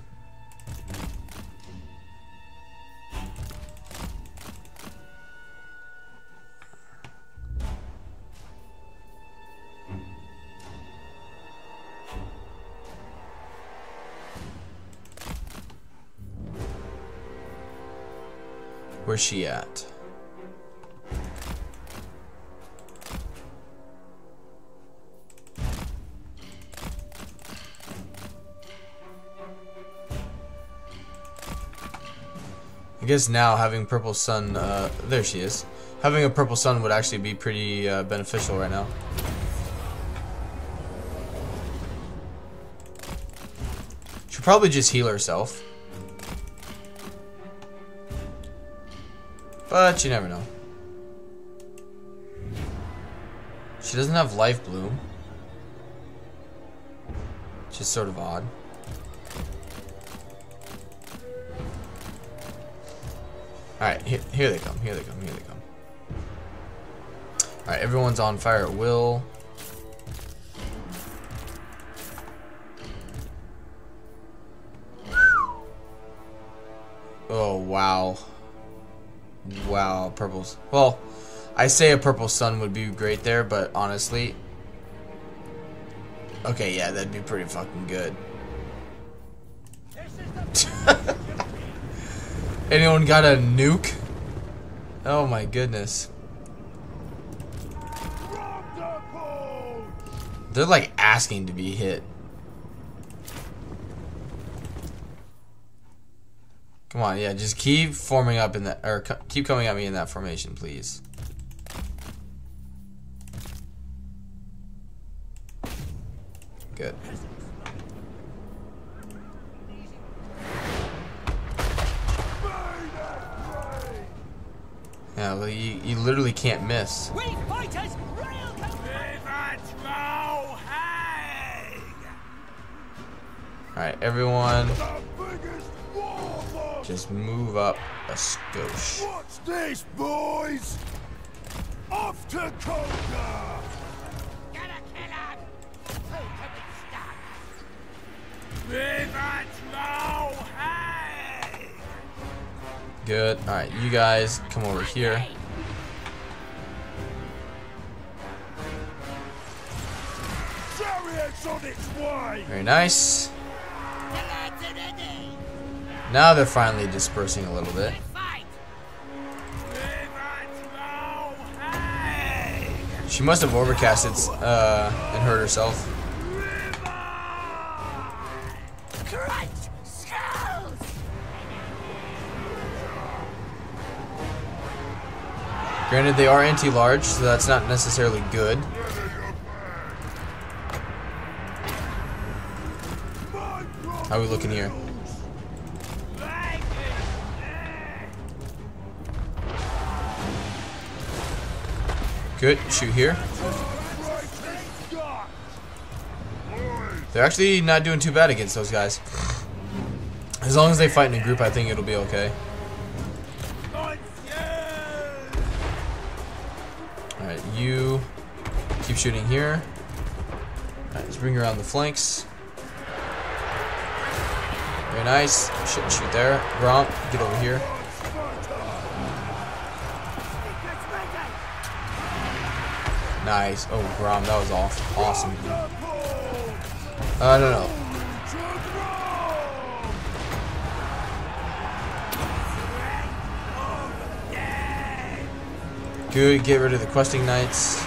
Where's she at? I guess now having purple sun, uh, there she is. Having a purple sun would actually be pretty uh, beneficial right now. She'll probably just heal herself. But you never know. She doesn't have life bloom. Which is sort of odd. Alright, here, here they come, here they come, here they come. Alright, everyone's on fire at will. Oh, wow. Wow, purples. Well, I say a purple sun would be great there, but honestly... Okay, yeah, that'd be pretty fucking good. Anyone got a nuke? Oh my goodness. They're like asking to be hit. Come on, yeah, just keep forming up in that, or keep coming at me in that formation, please. Good. Yeah, well, you, you literally can't miss. We fighters rail Alright, everyone, just move up a skosh. What's this, boys? Off to conquer! Gotta kill him! Who can we stop? Good. Alright, you guys come over here. Chariots on its way! Very nice. The lads are ready! Now they're finally dispersing a little bit. She must have overcasted uh, and hurt herself. Granted, they are anti-large, so that's not necessarily good. How are we looking here? Good. Shoot here. They're actually not doing too bad against those guys. As long as they fight in a group, I think it'll be okay. Shooting here. Alright, let's bring around the flanks. Very nice. Shoot, shoot there. Gromp, get over here. Nice. Oh, Grom, that was off. Awesome. Uh, no, no. Good. Get rid of the questing knights.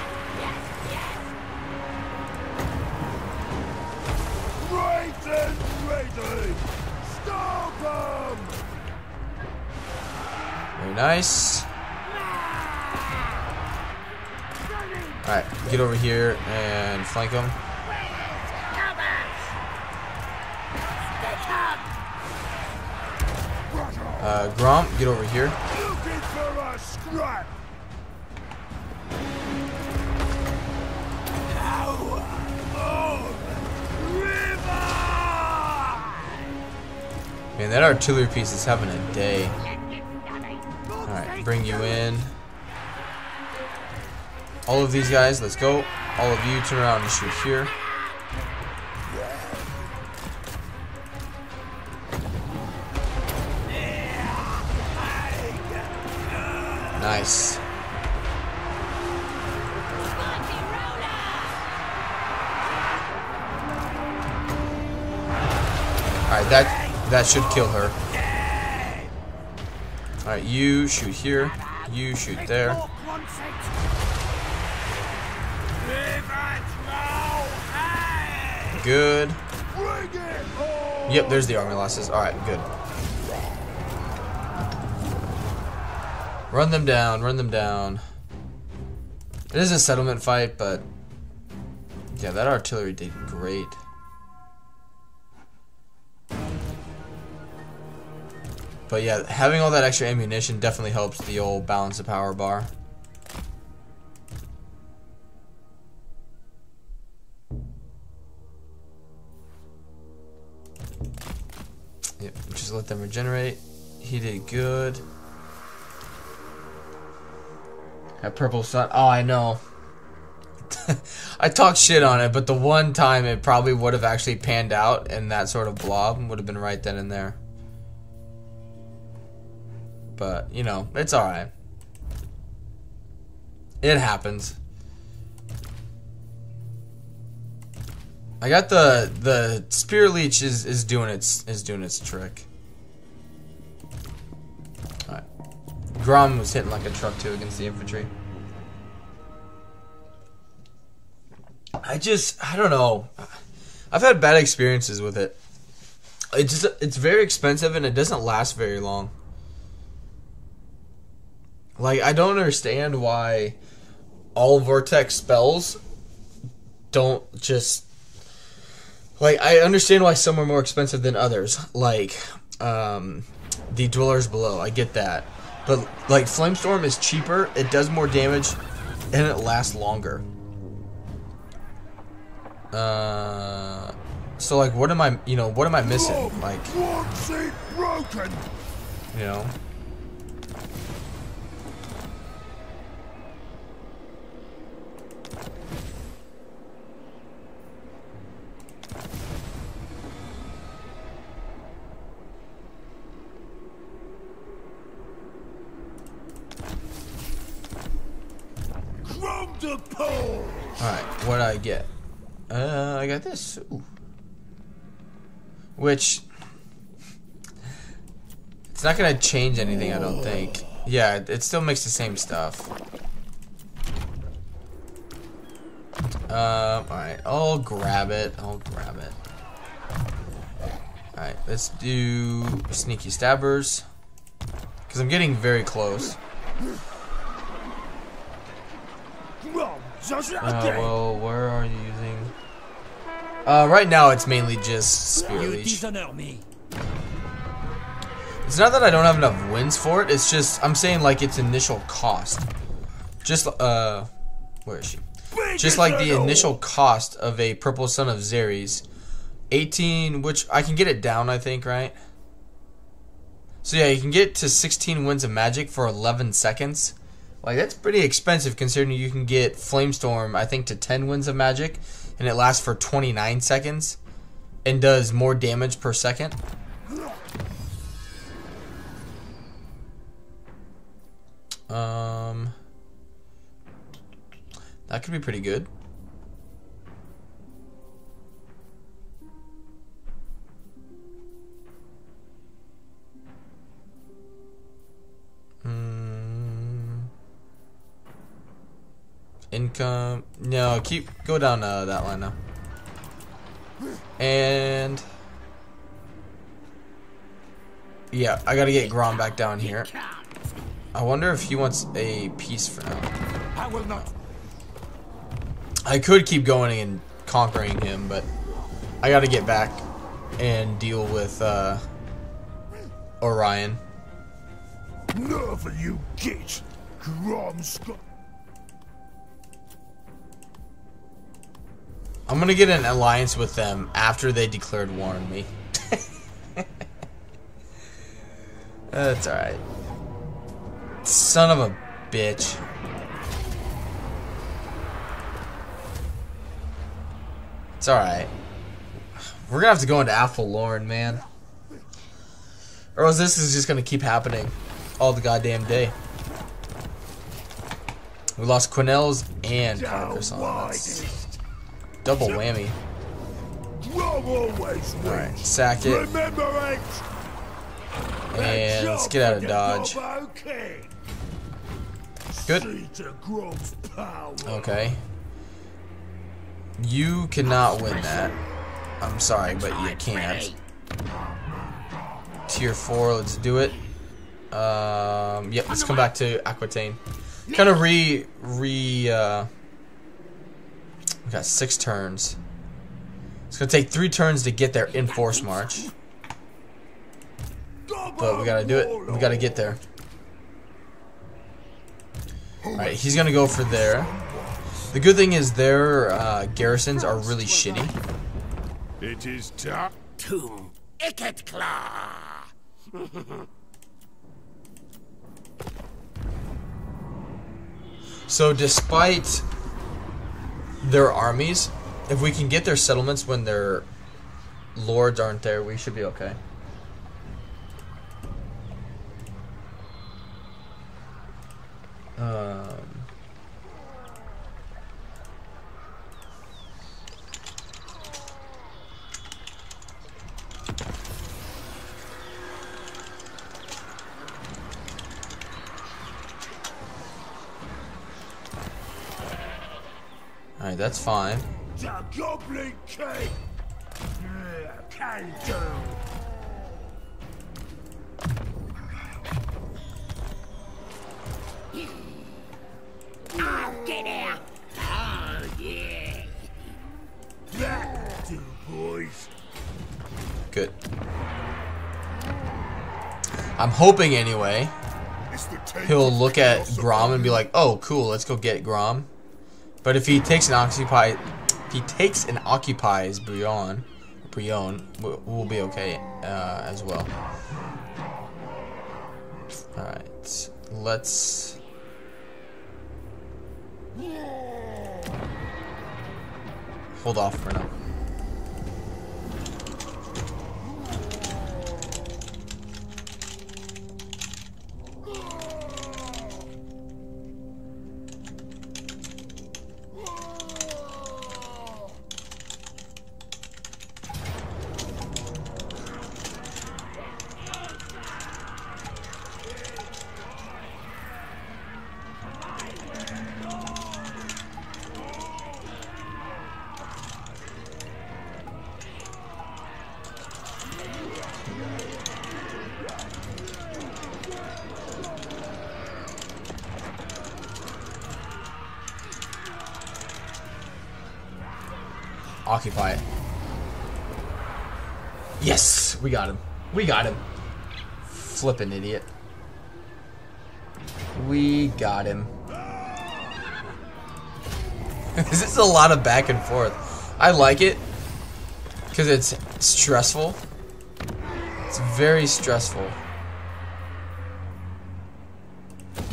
Nice. Alright, get over here and flank them. Uh, Gromp, get over here. Man, that artillery piece is having a day. Bring you in. All of these guys, let's go. All of you, turn around and shoot here. Nice. Alright, that that should kill her. Alright, you shoot here. You shoot there. Good. Yep, there's the army losses. Alright, good. Run them down, run them down. It is a settlement fight, but yeah, that artillery did great. But yeah, having all that extra ammunition definitely helps the old balance of power bar. Yep, just let them regenerate. He did good. That purple sun. Oh, I know. I talked shit on it, but the one time it probably would have actually panned out and that sort of blob would have been right then and there. But, you know, it's alright. It happens. I got the the spirit leech is is doing its is doing its trick. Alright. Grom was hitting like a truck too against the infantry. I just I don't know. I've had bad experiences with it. It's just it's very expensive and it doesn't last very long. Like I don't understand why all vortex spells don't just like I understand why some are more expensive than others. Like um the dwellers below, I get that. But like Flamestorm is cheaper, it does more damage, and it lasts longer. Uh, so like, what am I? You know, what am I missing? Like, broken. you know. Alright, what I get? Uh, I got this. Ooh. Which... It's not gonna change anything, I don't think. Yeah, it, still makes the same stuff. Um, alright, I'll grab it. I'll grab it. Alright, let's do Sneaky Stabbers. Because I'm getting very close. Grom just Uh, well, where are you using? Uh, right now it's mainly just Spirit Leech. It's not that I don't have enough winds for it. It's just I'm saying like its initial cost. Just uh, where is she? Just like the initial cost of a Purple Sun of Xereus, 18, which I can get it down, I think, right? So yeah, you can get to 16 winds of magic for 11 seconds. Like that's pretty expensive considering you can get Flamestorm, I think, to 10 winds of magic, and it lasts for 29 seconds, and does more damage per second. Um, that could be pretty good. Income. No, keep go down uh, that line now. And yeah, I gotta get Grom back down here. I wonder if he wants a piece for now. I will not. I could keep going and conquering him, but I gotta get back and deal with uh, Orion. Never you get. Grom I'm gonna get an alliance with them after they declared war on me. That's alright. Son of a bitch. It's alright. We're gonna have to go into Athel Loren, man. Or else this is just gonna keep happening all the goddamn day. We lost Quenelles and Carcassonne. That's double whammy. Grom always Alright, sack it. It. And let's get out of Dodge. Good. See to Grom's power. Okay. You cannot win that. I'm sorry, but you can't. Tier 4, let's do it. Um, yep, let's come back to Aquitaine. Kind of re, re, uh, we got six turns. It's gonna take three turns to get there in Force March. But we gotta do it. We gotta get there. Alright, he's gonna go for there. The good thing is their uh, garrisons are really shitty. It is time. Tomb Icket Claw. So despite their armies, if we can get their settlements when their lords aren't there, we should be okay. Um, Alright, that's fine. The Goblin King. Yeah, can do. I'll get out. Oh, ah, yeah. That do, boys. Good. I'm hoping anyway he'll look at Grom and be like, "Oh, cool, let's go get Grom." But if he takes an occupy, if he takes and occupies Brionne, Brionne, we'll, be okay uh, as well. All right, let's. Hold off for now. Occupy it. Yes, we got him. We got him. Flippin' idiot. We got him. this is a lot of back and forth. I like it because it's stressful. It's very stressful.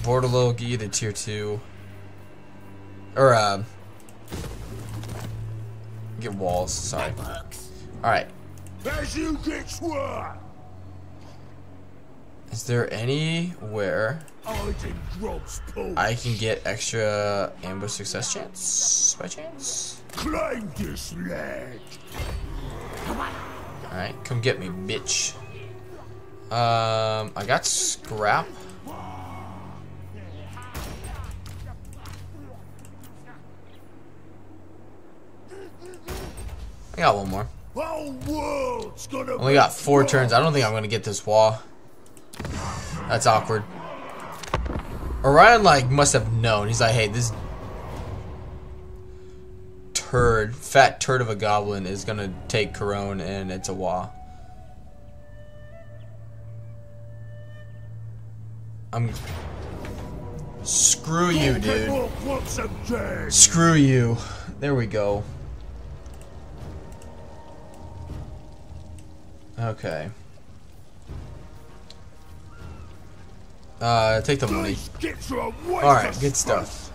Bordeleaux, get you to tier two. Or, uh, get walls. Sorry. Alright. As you get Is there anywhere I can Grob's pool. I can get extra ambush success chance by chance? Claim this land. Alright, come get me, bitch. Um, I got scrap. I got one more. Only got four turns. I don't think I'm gonna get this wall. That's awkward. Orion like must have known. He's like, hey, this turd, fat turd of a goblin is gonna take Couronne and it's a wah. I'm Screw you, dude. Walk once again. Screw you. There we go. Okay. Uh, take the money. These gits a waste Alright, good stuff.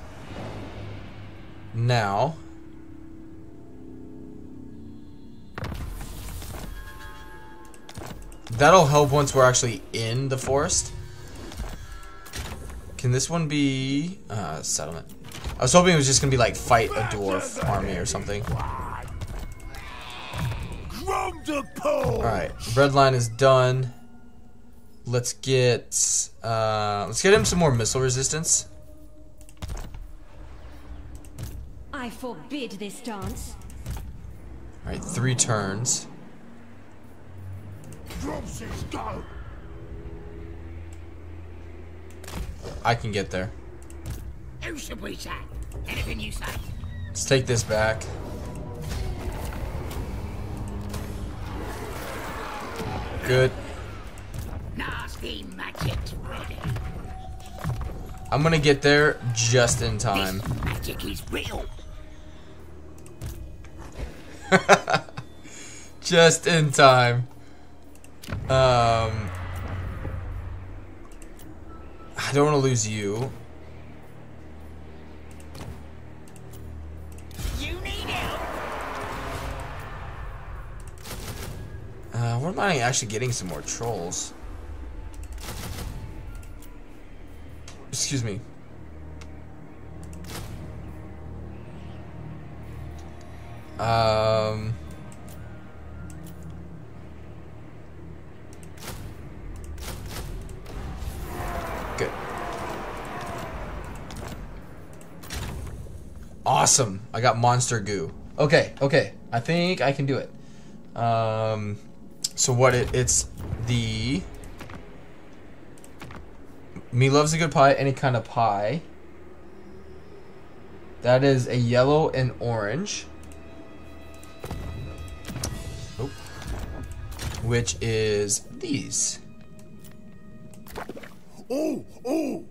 Now. That'll help once we're actually in the forest. Can this one be uh, settlement? I was hoping it was just gonna be like fight a dwarf army or something. Grom the pole. Alright, red line is done. Let's get uh, let's get him some more missile resistance. I forbid this dance. Alright, three turns. Grom says go. I can get there. Who should we say? Anything you say? Let's take this back. Good. Nasty magic's ready. I'm gonna get there just in time. This magic is real. Just in time. Um, I don't want to lose you. You Actually getting some more trolls? Excuse me. Um. Good. Awesome. I got monster goo. Okay, okay. I think I can do it. Um, so what it it's the me loves a good pie, any kind of pie. That is a yellow and orange. Oh. Which is these. oh, oh.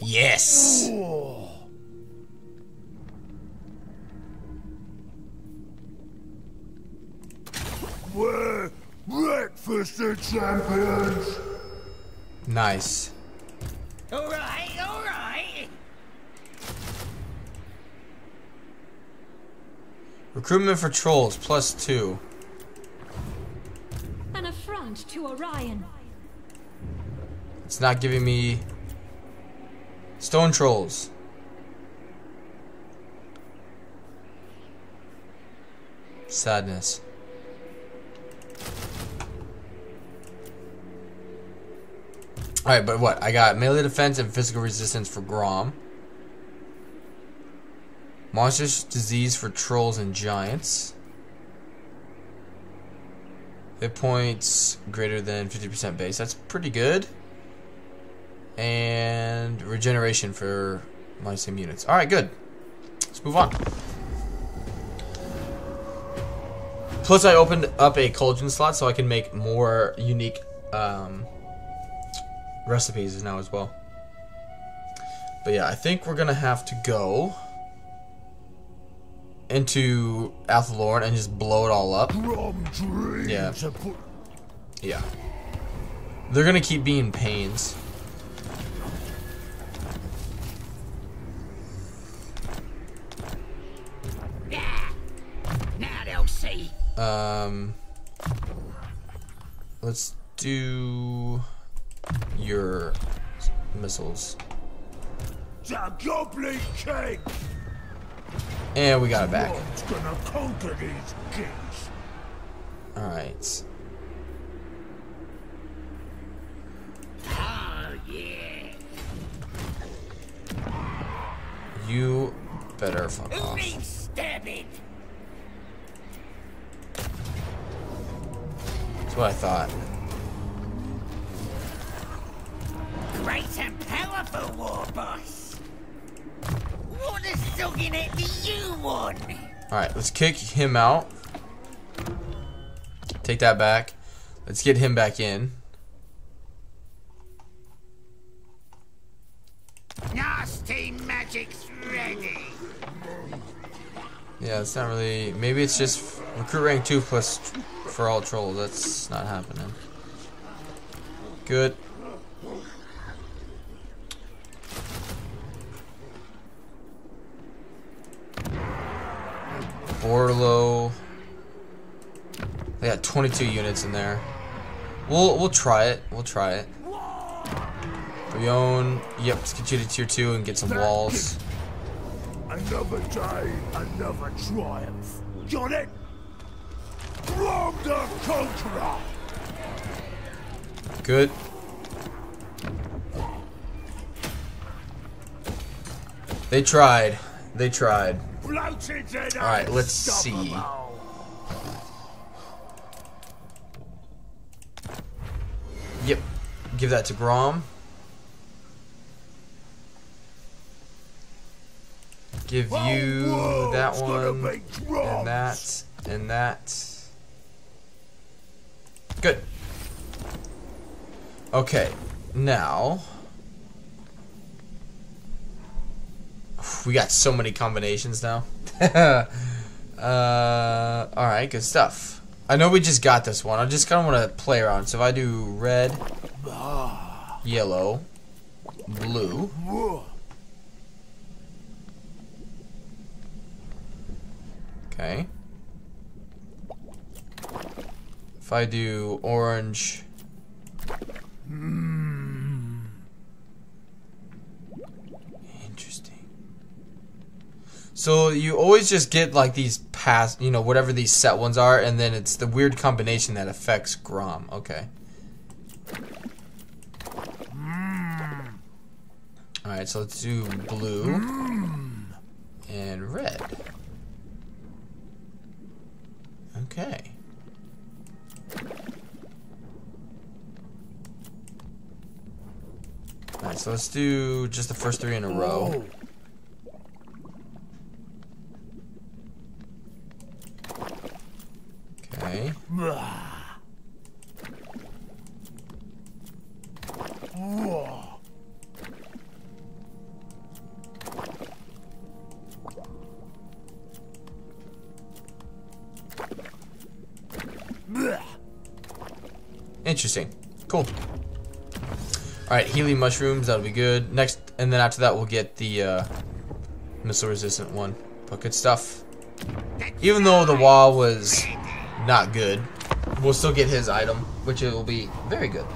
Yes. Breakfast the champions. Nice. All right, all right. Recruitment for trolls plus two. An affront to Orion. It's not giving me stone trolls. Sadness. Alright, but what? I got melee defense and physical resistance for Grom. Monstrous disease for trolls and giants. Hit points greater than 50% base. That's pretty good. And regeneration for my same units. Alright, good. Let's move on. Plus, I opened up a cauldron slot so I can make more unique um, recipes now as well. But yeah, I think we're gonna have to go into Athel Loren and just blow it all up. Yeah. Yeah. They're gonna keep being pains. Yeah. Now they'll see. Um, let's do your missiles, the Goblin King. and we got it back. What's gonna conquer these kings? All right. Yeah. You better fuck off. needs stabbing? That's what I thought. Great and powerful war boss. What a sogging it do you want? All right, let's kick him out. Take that back. Let's get him back in. Nasty magic's ready. Yeah, it's not really. Maybe it's just recruit rank two plus for all trolls. That's not happening. Good. Bordeleaux. They got 22 units in there. We'll we'll try it. We'll try it. Brionne, yep, let's get you to tier two and get some walls. Another day, another triumph. Got it? From the Conqueror. Good. They tried. They tried. All right, let's see. Yep. Give that to Grom. Give you that one and that and that. Good. Okay, now we got so many combinations now. uh, all right, good stuff. I know we just got this one. I just kind of want to play around. So if I do red, yellow, blue, okay. If I do orange, interesting. So you always just get like these past, you know, whatever these set ones are, and then it's the weird combination that affects Grom. Okay. All right, so let's do blue and red. Okay. All right, so let's do just the first three in a row. Okay. Interesting. Cool. Alright, healing mushrooms, that'll be good. Next, and then after that we'll get the uh, missile resistant one. But good stuff. Even though the wall was not good, we'll still get his item, which it will be very good.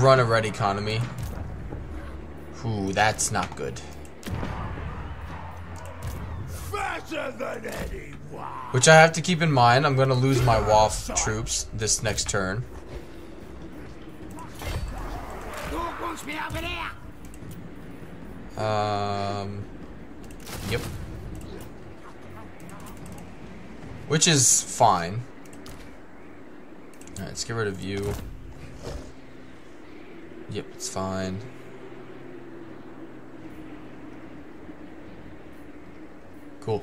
Run a red economy. Ooh, that's not good. Faster than anyone. Which I have to keep in mind. I'm gonna lose my Waaagh troops this next turn. Dog wants me over there. Um. Yep. Which is fine. Alright, let's get rid of you. Fine. Cool.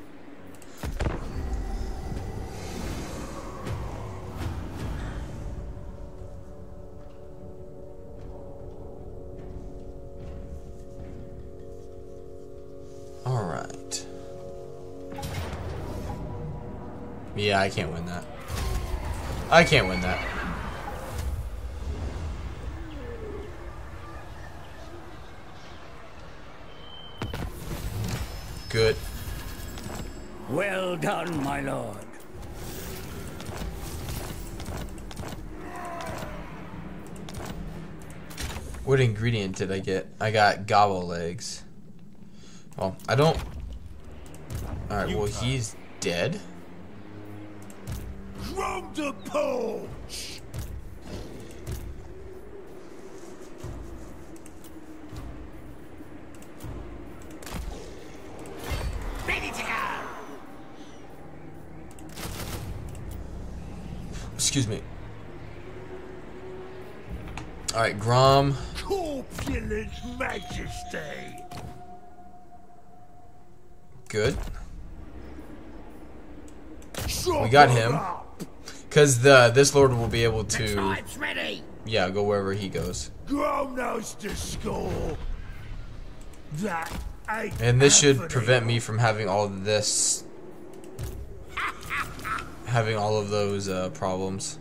Alright. Yeah, I can't win that. I can't win did I get? I got gobble legs. Well, I don't. Alright, well, he's dead. Punch. Ready to go. Excuse me. Alright, Grom. Corpulent majesty. Good. We got him. Because the this lord will be able to, yeah, go wherever he goes. To score. That And this should prevent me from having all this, having all of those uh, problems.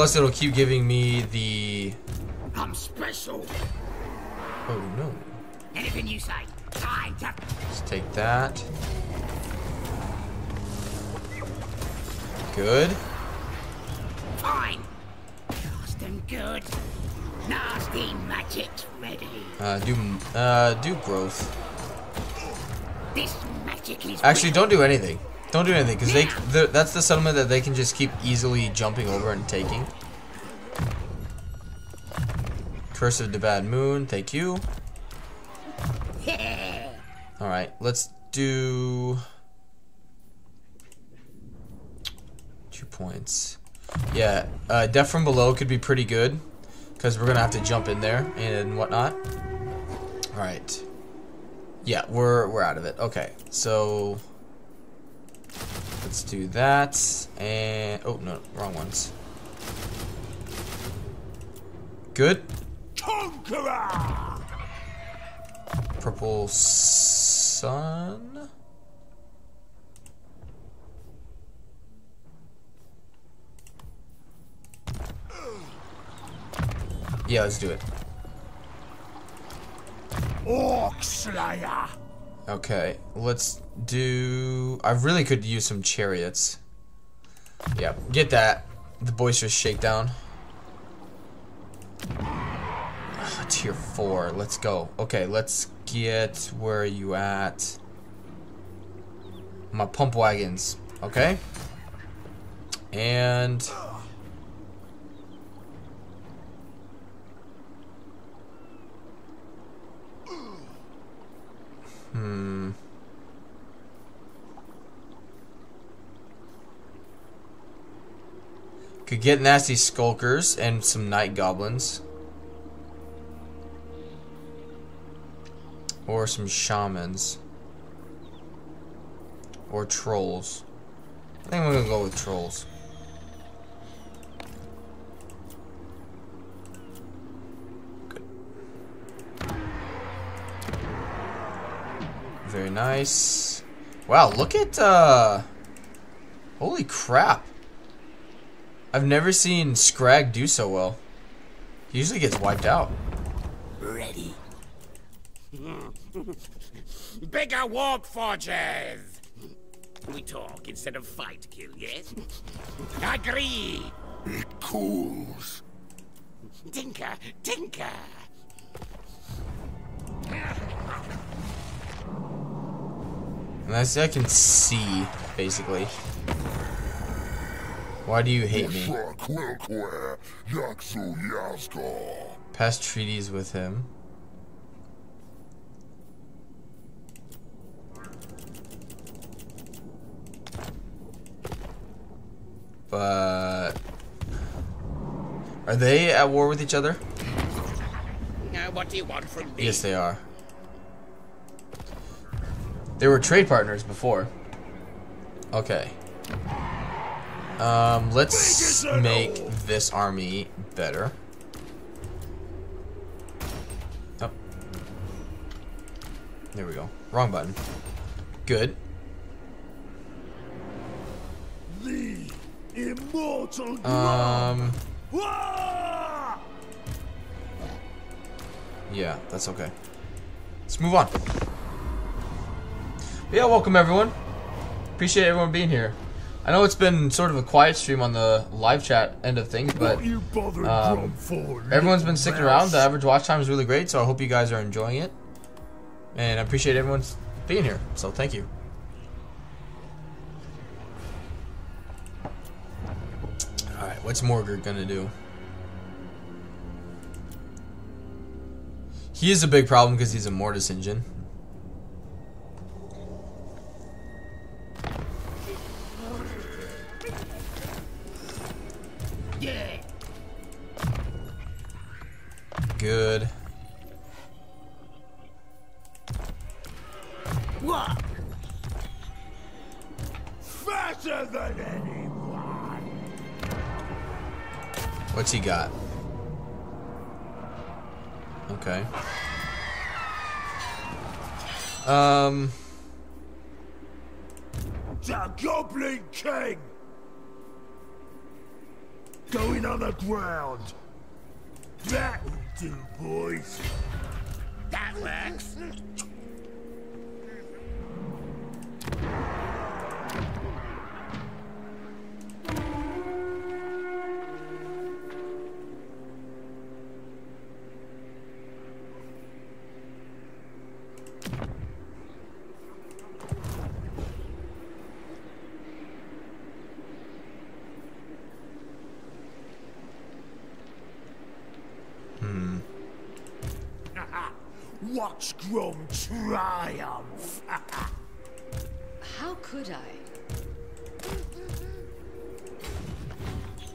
Plus, it'll keep giving me the. I'm special. Oh no! Anything you say. Time to Let's take that. Good. fine. Fast and good. Nasty magic's ready. Uh, do uh, do growth. This magic is Actually, don't do anything. Don't do anything because they the, that's the settlement that they can just keep easily jumping over and taking. Curse of the Bad Moon, thank you. All right, let's do two points. Yeah, uh, Death from Below could be pretty good because we're gonna have to jump in there and whatnot. All right. Yeah, we're we're out of it. Okay, so let's do that. And oh no, wrong ones. Good. Conqueror! Purple sun. Yeah, let's do it. Orc Slayer! Okay, let's do. I really could use some chariots. Yeah, get that. The boisterous shakedown. Ah, tier four. Let's go. Okay, let's get. Where are you at? My pump wagons. Okay. And. Hmm. Could get nasty skulkers and some night goblins. Or some shamans. Or trolls. I think we're gonna go with trolls. Very nice. Wow, look at uh Holy crap. I've never seen Scrag do so well. He usually gets wiped out. Ready. Bigger warp forges! We talk instead of fight kill, yes? Agree! It cools. Tinker, tinker! And that's I can see, basically. Why do you hate me? Past treaties with him. But are they at war with each other? Now, what do you want from me? Yes, they are. They were trade partners before. Okay. Um, let's make this army better. Oh. There we go. Wrong button. Good. The immortal Um, yeah, that's okay. Let's move on. Yeah, welcome everyone. Appreciate everyone being here. I know it's been sort of a quiet stream on the live chat end of things, but What you bothering um, everyone's been sticking around. The average watch time is really great, so I hope you guys are enjoying it. And I appreciate everyone's being here, so thank you. Alright, what's Morger gonna do? He is a big problem because he's a Mortis engine. Good. What? Faster than anyone! What's he got? Okay. Um, The Goblin King! Going on the ground. That'll do, boys. That works. Archgrom triumph! How could I?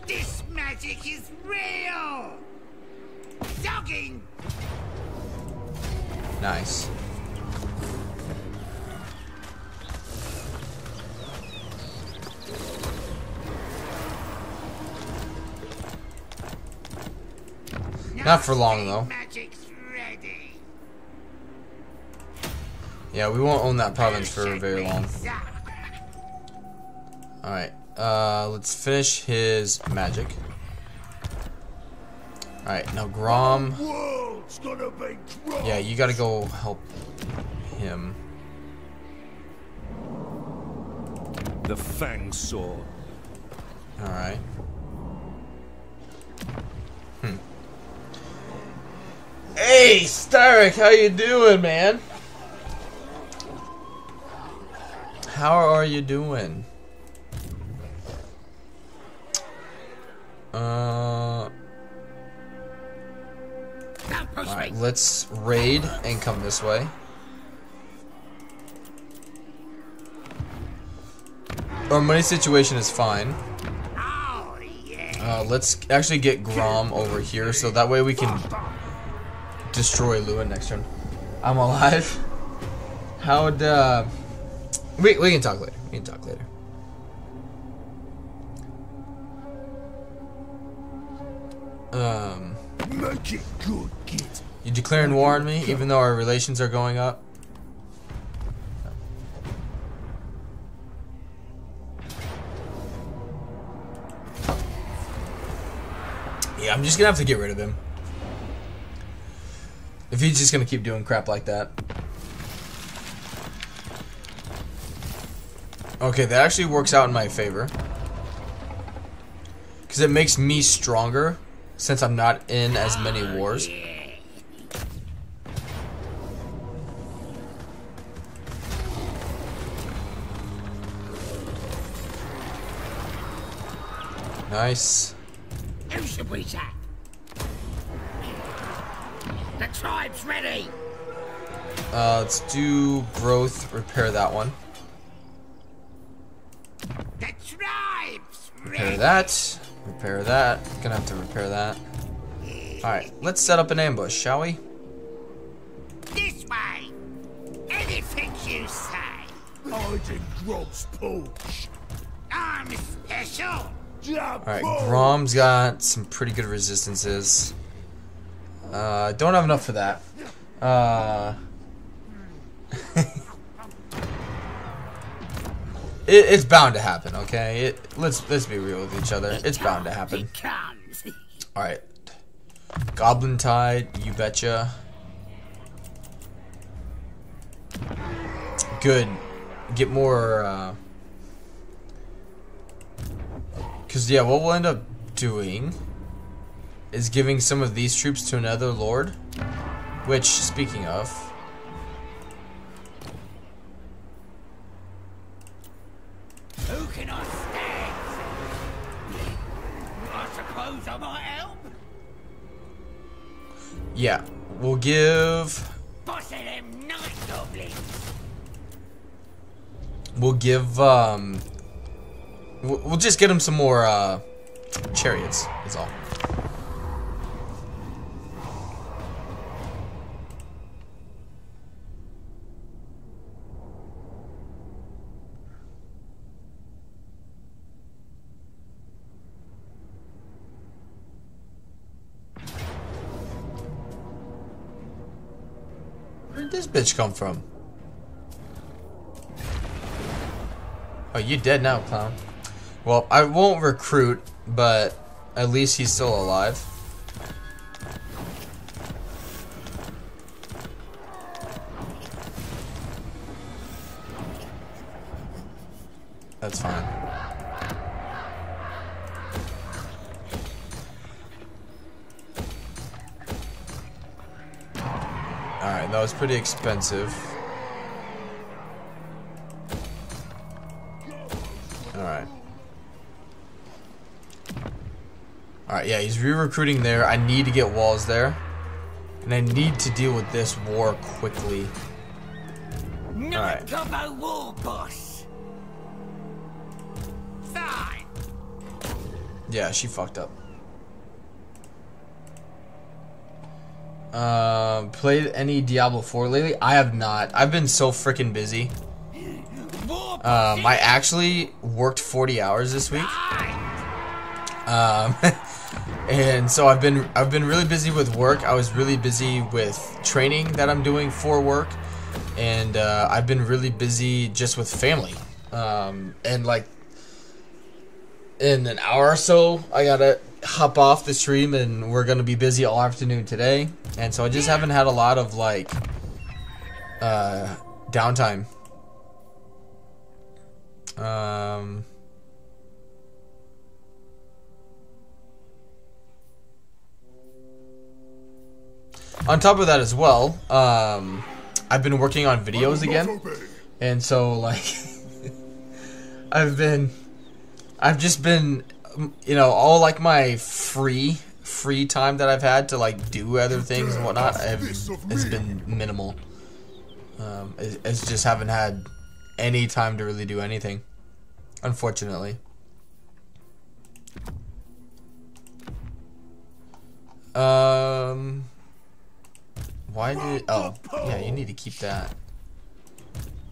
This magic is real! Dogging! Nice. Not for long, though. Yeah, we won't own that province for very long. Alright, uh, let's finish his magic. Alright, now Grom. World's gonna be crushed. Yeah, you gotta go help him. The Fang Sword. Alright. Hmm. Hey, Styric, how you doing, man? How are you doing? Uh, alright, let's raid and come this way. Our money situation is fine. Uh, let's actually get Grom over here so that way we can destroy Louen next turn. I'm alive. How'd, uh... We, we can talk later. We can talk later. Um... Make it good, kid. You declaring war on me even though our relations are going up? Yeah, I'm just gonna have to get rid of him. If he's just gonna keep doing crap like that. Okay, that actually works out in my favor. Because it makes me stronger since I'm not in as many wars. Nice. Who should we attack? The tribe's ready. Uh, let's do growth, repair that one. The tribe's Repair that. Repair that. Gonna have to repair that. Alright, let's set up an ambush, shall we? This way. Anything you say. Hide in Grob's porch. I'm special. Alright, Grom's got some pretty good resistances. Uh, don't have enough for that. Uh... it, it's bound to happen, okay? It, let's let's be real with each other. It's bound to happen. Comes. Alright. Goblin Tide, you betcha. Good. Get more, uh... Because, yeah, what we'll end up doing is giving some of these troops to another lord. Which, speaking of... Yeah, we'll give... We'll give, um... We'll we'll just get him some more, uh... Chariots, is all. Come from? Oh, you dead now, clown. Well, I won't recruit, but at least he's still alive. Pretty expensive. Alright. Alright, yeah, he's re-recruiting there. I need to get walls there. And I need to deal with this war quickly. Alright. War boss. Fine. Yeah, she fucked up. Um, played any Diablo 4 lately? I have not. I've been so freaking busy. Um, I actually worked 40 hours this week. Um, and so I've been I've been really busy with work. I was really busy with training that I'm doing for work, and uh, I've been really busy just with family. Um, and like in an hour or so, I gotta hop off the stream, and we're gonna be busy all afternoon today. And so I just haven't had a lot of like uh, downtime. Um. On top of that as well, um, I've been working on videos again, and so like, I've been, I've just been, you know, all like my free free time that I've had to like do other things and whatnot have, has been minimal. Um, I, I just haven't had any time to really do anything, unfortunately. Um, why did? Oh, yeah, you need to keep that.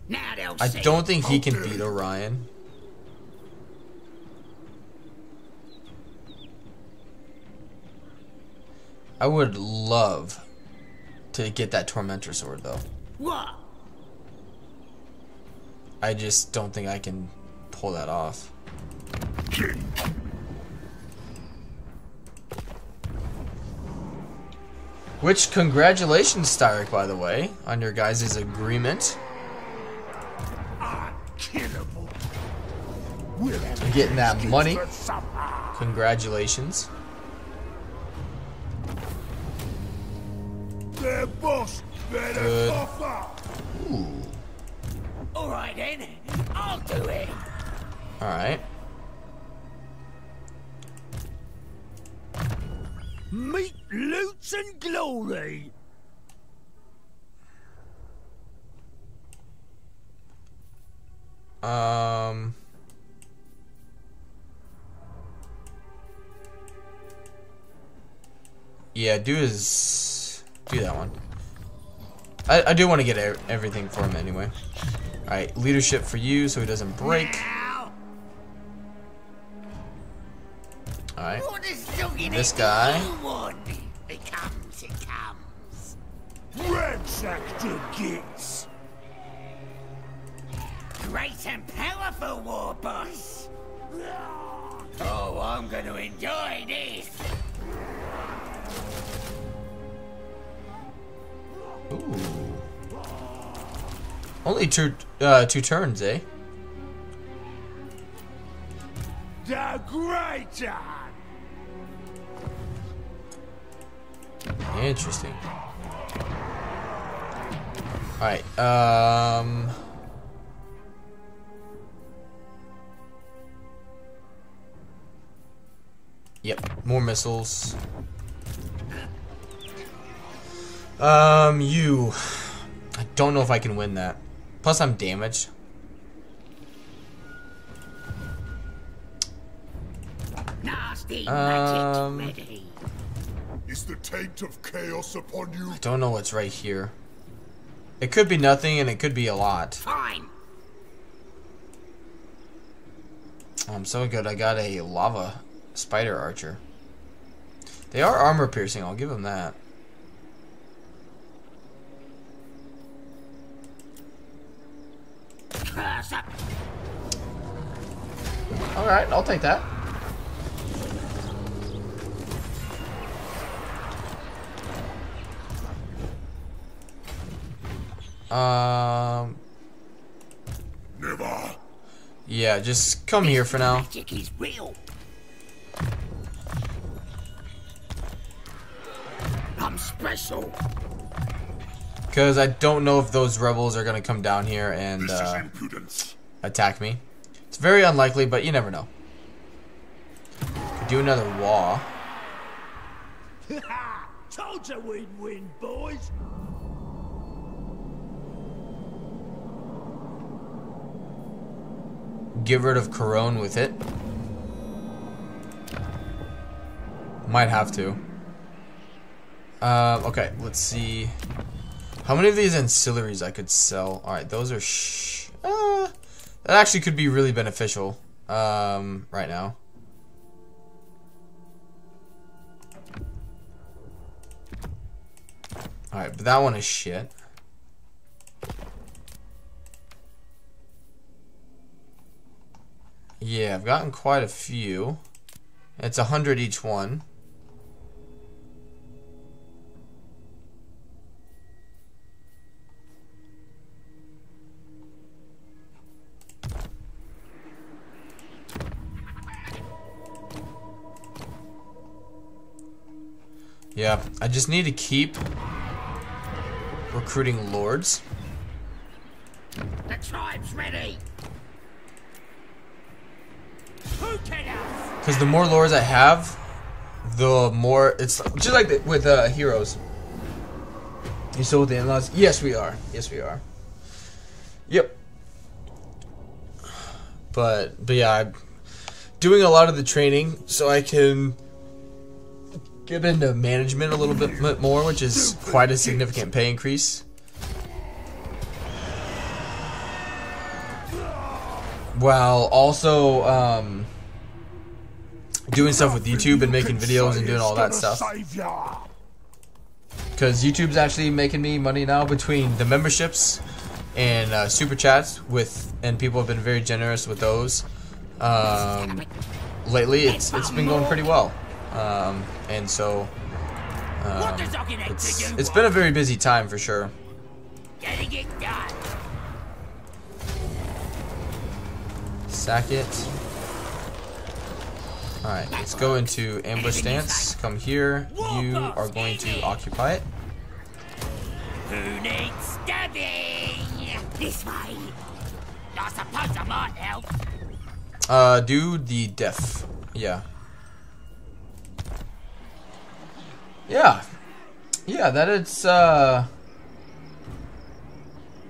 Now I don't think he can beat Orion. I would love to get that Tormentor sword though. I just don't think I can pull that off. Which, congratulations, Styric, by the way, on your guys' agreement. Getting that money. Congratulations. Good. up. All right then, I'll do it. Alright. Meet loots and glory. Um. Yeah, do his. Do that one. I, I do want to get everything for him anyway. Alright, leadership for you so he doesn't break. Now, Alright. what is looking This guy. You want? Comes, it comes. Ransack the gates. Great and powerful war boss. Oh, I'm going to enjoy this. Ooh. Only two uh, two turns, eh? The greater. Interesting. Alright, um... Yep, more missiles. Um, you... I don't know if I can win that. Plus I'm damaged. Nasty Um, magic ready. Is the taint of chaos upon you? I Don't know what's right here. It could be nothing and it could be a lot. Fine. Oh, I'm so good. I got a lava spider archer. They are armor piercing. I'll give them that. Curse up. All right, I'll take that. Um, Never. yeah, just come here for now. Magic is real. I'm special. Because I don't know if those rebels are going to come down here and uh, attack me. It's very unlikely, but you never know. Could do another wall. Told you we'd win, boys. Get rid of Couronne with it. Might have to. Um, okay, let's see. How many of these ancillaries I could sell? Alright, those are sh uh, That actually could be really beneficial um, right now. Alright, but that one is shit. Yeah, I've gotten quite a few. It's a hundred each one. Yeah, I just need to keep recruiting lords. The tribe's ready. Because the more lords I have, the more it's just like the, with uh, heroes. You still with the in-laws? Yes, we are. Yes, we are. Yep. But but yeah, I'm doing a lot of the training so I can get into management a little bit more, which is quite a significant pay increase. While also um, doing stuff with YouTube and making videos and doing all that stuff. Because YouTube's actually making me money now between the memberships and uh, super chats with, and people have been very generous with those. Um, lately, it's it's been going pretty well, um, and so um, it's it's been a very busy time for sure. Getting it done. Sack it. Alright, let's go into ambush stance. Come here. You are going to occupy it. Who needs stabbing? This way. I suppose I might help. Uh, do the def. Yeah. Yeah. Yeah, that it's, uh...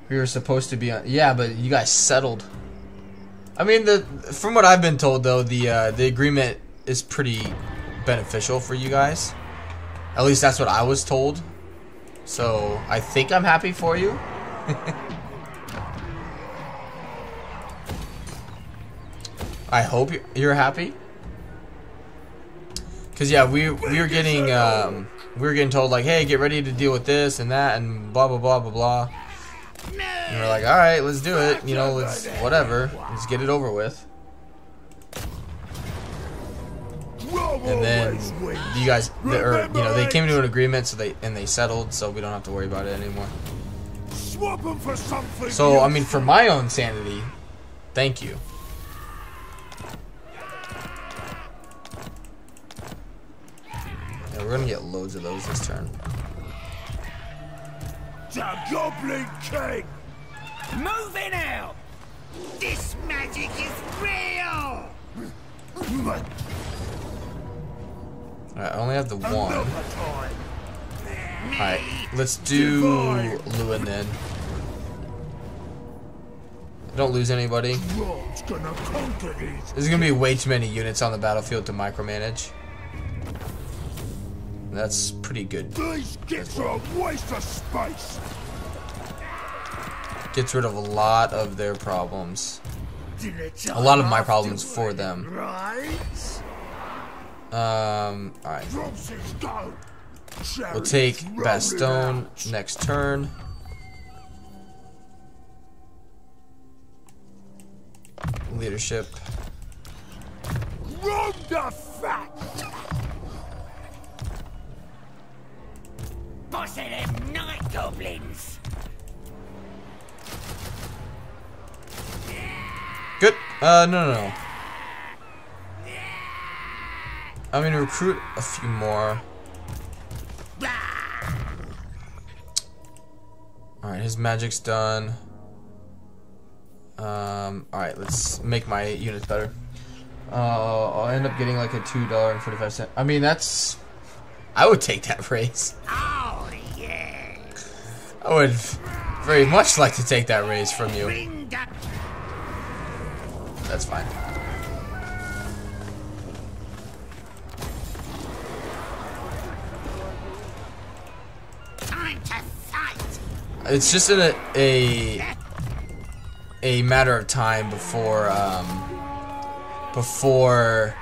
We were supposed to be on... Yeah, but you guys settled. I mean, the from what I've been told, though, the, uh, the agreement is pretty beneficial for you guys. At least that's what I was told. So, I think I'm happy for you. I hope you're happy. Cause yeah, we we were getting um, we were getting told like, hey, get ready to deal with this and that and blah blah blah blah blah. And we're like, all right, let's do it. You know, let's whatever, let's get it over with. And then you guys, or you know, they came to an agreement, so they and they settled, so we don't have to worry about it anymore. So I mean, for my own sanity, thank you. We're gonna get loads of those this turn. The Goblin King! Moving out. This magic is real. Alright, I only have the one. Alright, let's do Louen then. Don't lose anybody. There's gonna be way too many units on the battlefield to micromanage. That's pretty good. These gets are a waste of space. Gets rid of a lot of their problems. A lot of my problems for them. Right? Um, his goat. We'll take Bastonne next turn. Leadership. Run the fat! Boss of them night goblins. Good. Uh, no, no, no. I'm gonna recruit a few more. Alright, his magic's done. Um, alright, let's make my units better. Uh, I'll end up getting like a $2.45. I mean, that's... I would take that raise. Oh, yeah. I would very much like to take that raise from you. That's fine. It's just a, a a matter of time before um before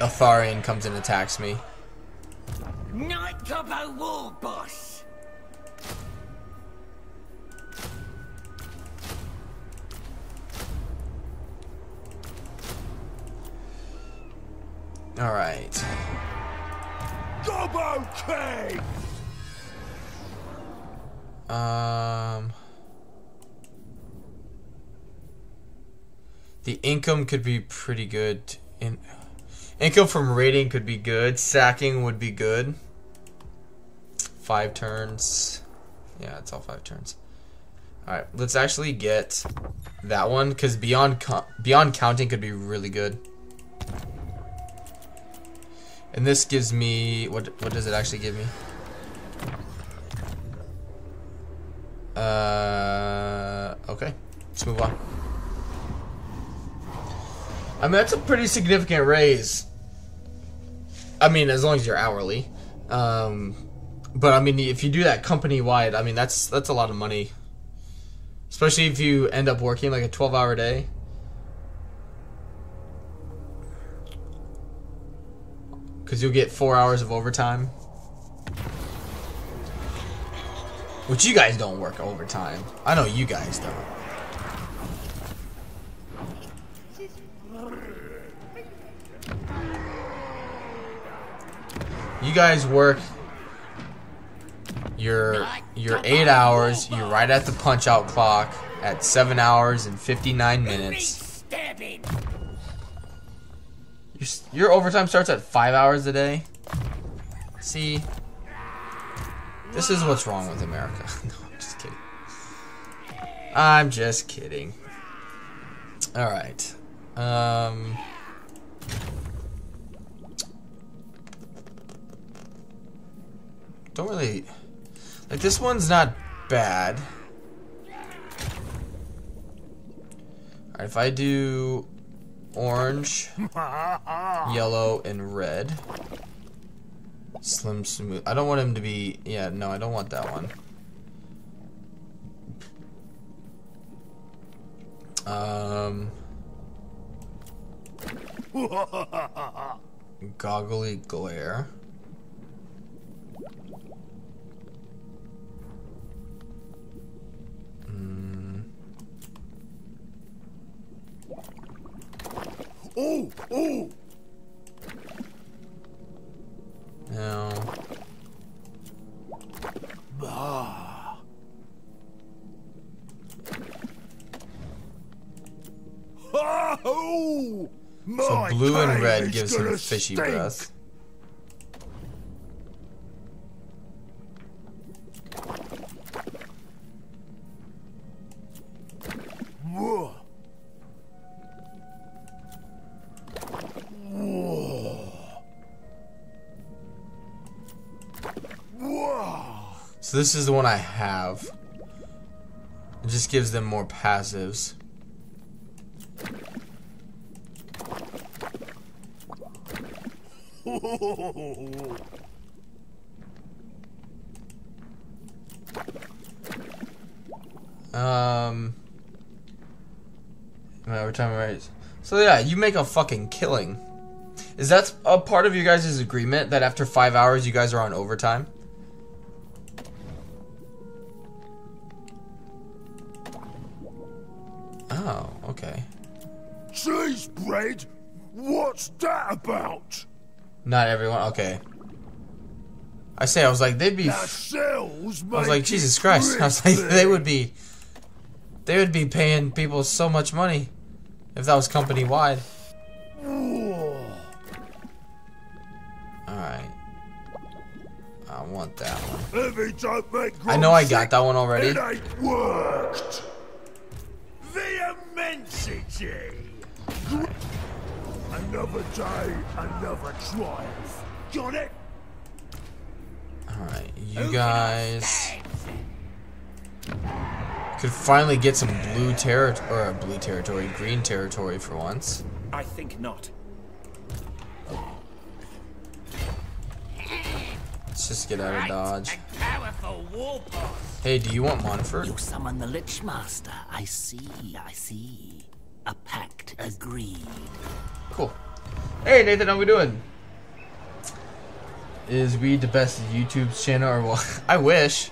Atharian comes and attacks me. Night Gobbo War Boss. All right. Gobbo King! Um, the income could be pretty good. In income from raiding could be good. Sacking would be good. Five turns. Yeah, it's all five turns. All right, let's actually get that one because beyond beyond counting could be really good. And this gives me what? What does it actually give me? Uh, okay, let's move on. I mean, that's a pretty significant raise. I mean, as long as you're hourly. Um, but I mean, if you do that company wide, I mean, that's that's a lot of money. Especially if you end up working like a 12 hour day. Because you'll get four hours of overtime. Which you guys don't work overtime. I know you guys don't. You guys work your your eight hours. You're right at the punch out clock at seven hours and fifty nine minutes. Stabbing. Your, your overtime starts at five hours a day. See, this is what's wrong with America. no, I'm just kidding. I'm just kidding. All right. Um. Don't really like this one's not bad. Alright, if I do orange, yellow, and red. Slim smooth. I don't want him to be. Yeah, no, I don't want that one. Um. Goggly glare. Mm, Ooh, ooh! no. Oh! So blue and red gives him fishy stink. breath. Whoa. So this is the one I have. It just gives them more passives. Um. Every time I raise. So yeah, you make a fucking killing. Is that a part of you guys' agreement that after five hours you guys are on overtime? Oh, okay. Cheese bread? What's that about? Not everyone. Okay. I say I was like they'd be. I was like Jesus Christ. I was like they would be. They would be paying people so much money if that was company wide. All right. I want that one. If it don't I know I got that one already. It worked. The immensity. Another day, another triumph. Got it? All right, you guys could finally get some blue territory or uh, blue territory, green territory for once. I think not. Let's just get out of dodge. And powerful war boss. Hey, do you want Montfort? You summon the Lich Master. I see, I see. A pact agreed. Cool. Hey Nathan, how we doing? Is we the best YouTube channel or what? I wish.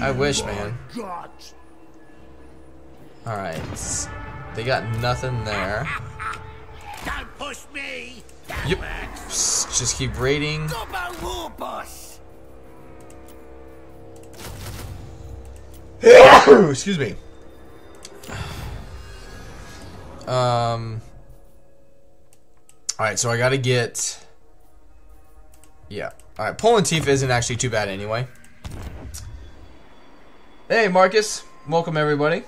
I wish, man. Alright. They got nothing there. Don't push me! Yep. Just keep raiding. Gobbo War Boss! Excuse me. Um. Alright, so I gotta get. Yeah. Alright, pulling teeth isn't actually too bad anyway. Hey, Markus. Welcome, everybody.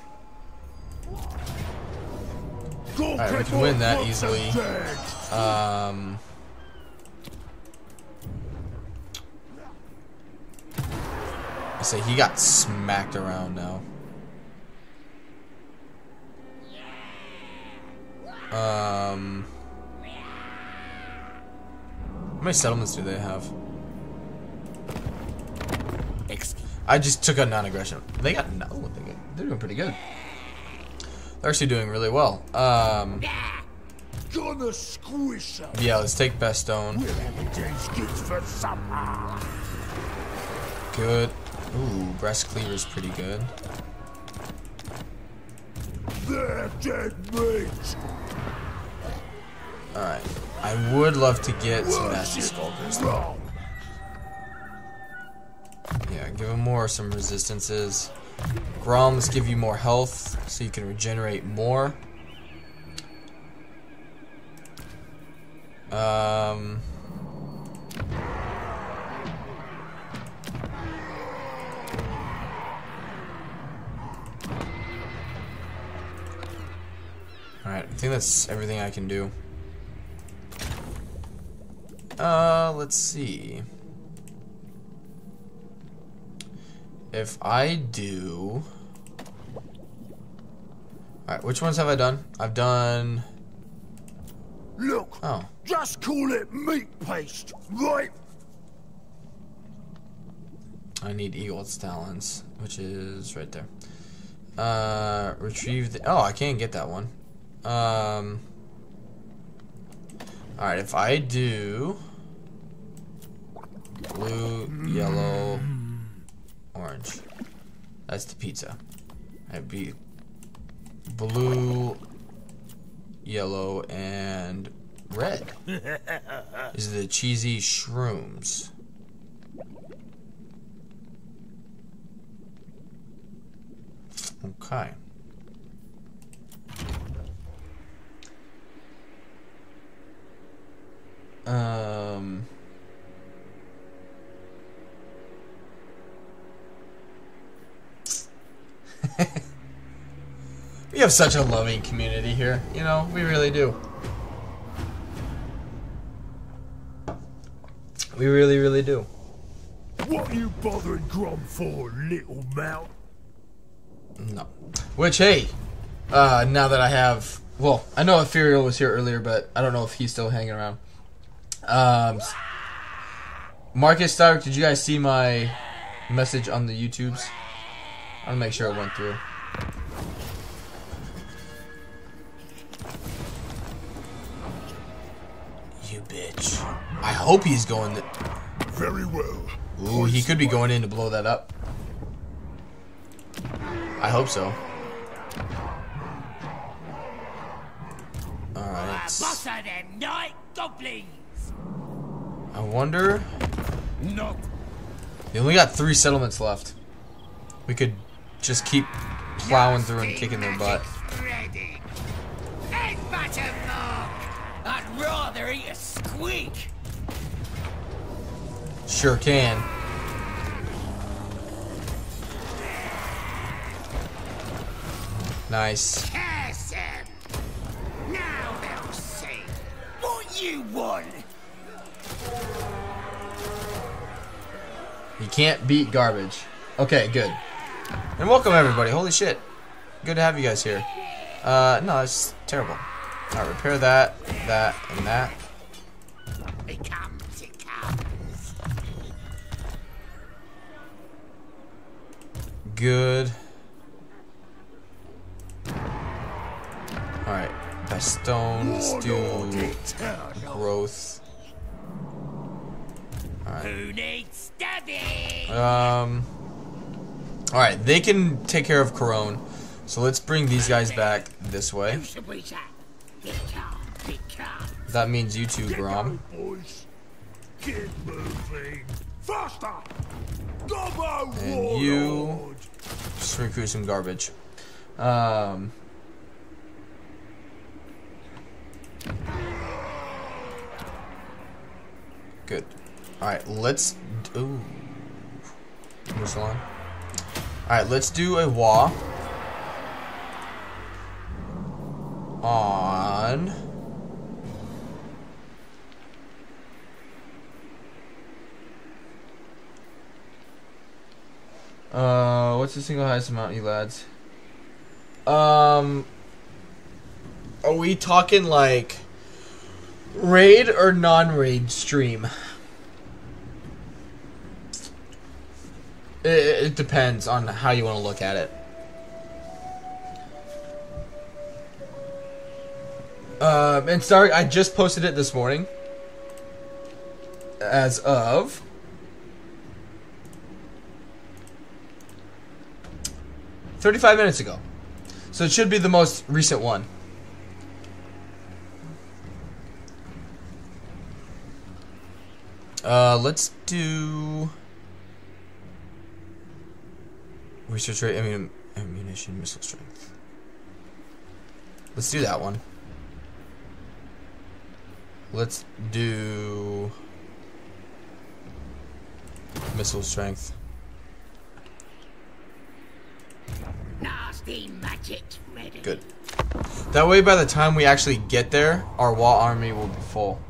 Alright, we can win that easily. Um. I say he got smacked around now. Um. How many settlements do they have? I just took a non-aggression. They got no. They got, they're doing pretty good. They're actually doing really well. Um. Yeah, let's take Bastonne. Good. Ooh, breast cleaver is pretty good. Alright. I would love to get some nasty skulkers though. Yeah, give him more some resistances. Groms give you more health, so you can regenerate more. Um. Alright, I think that's everything I can do. Uh, let's see. If I do... Alright, which ones have I done? I've done... Look, Oh. just call it meat paste, right? I need Eagle's Talons, which is right there. Uh, retrieve the... Oh, I can't get that one. Um... Alright, if I do... Blue, yellow, orange. That's the pizza. I'd be blue, yellow, and red. is the cheesy shrooms. Okay. Um. We have such a loving community here, you know, we really do. We really, really do. What are you bothering Grom for, little mount? No. Which, hey, uh, now that I have, well, I know Ethereal was here earlier, but I don't know if he's still hanging around. Um, Marcus Stark, did you guys see my message on the YouTubes? I want to make sure it went through. Hope he's going to... Very well. Ooh, he could be going in to blow that up. I hope so. Alright. Boss of them night goblins! I wonder... Not They only got three settlements left. We could just keep plowing through and kicking their butt. Ready. Head butter mark! I'd rather eat a squeak! Sure can. Nice. Now they'll see what you want! You can't beat garbage. Okay, good. And welcome everybody. Holy shit. Good to have you guys here. Uh, no, it's terrible. Alright, repair that, that, and that. Good. Alright, Bastonne. Let's do growth. Who needs stabbing? Um. All right, they can take care of Couronne. So let's bring these guys back this way. Who should we say? Get calm, get calm. That means you two, Grom. Get moving. Faster! Gobbo And you just recruit some garbage. Um. Good. All right, let's. Ooh. Whistle on. All right, let's do a wah on. Uh, what's the single highest amount, you lads? Um, are we talking like raid or non-raid stream? It, it depends on how you want to look at it. Um, and sorry, I just posted it this morning. As of thirty-five minutes ago, so it should be the most recent one. Uh, let's do research rate. I mean, ammunition, missile strength. Let's do that one. Let's do missile strength. Nasty magic ready. Good. That way, by the time we actually get there, our wall army will be full.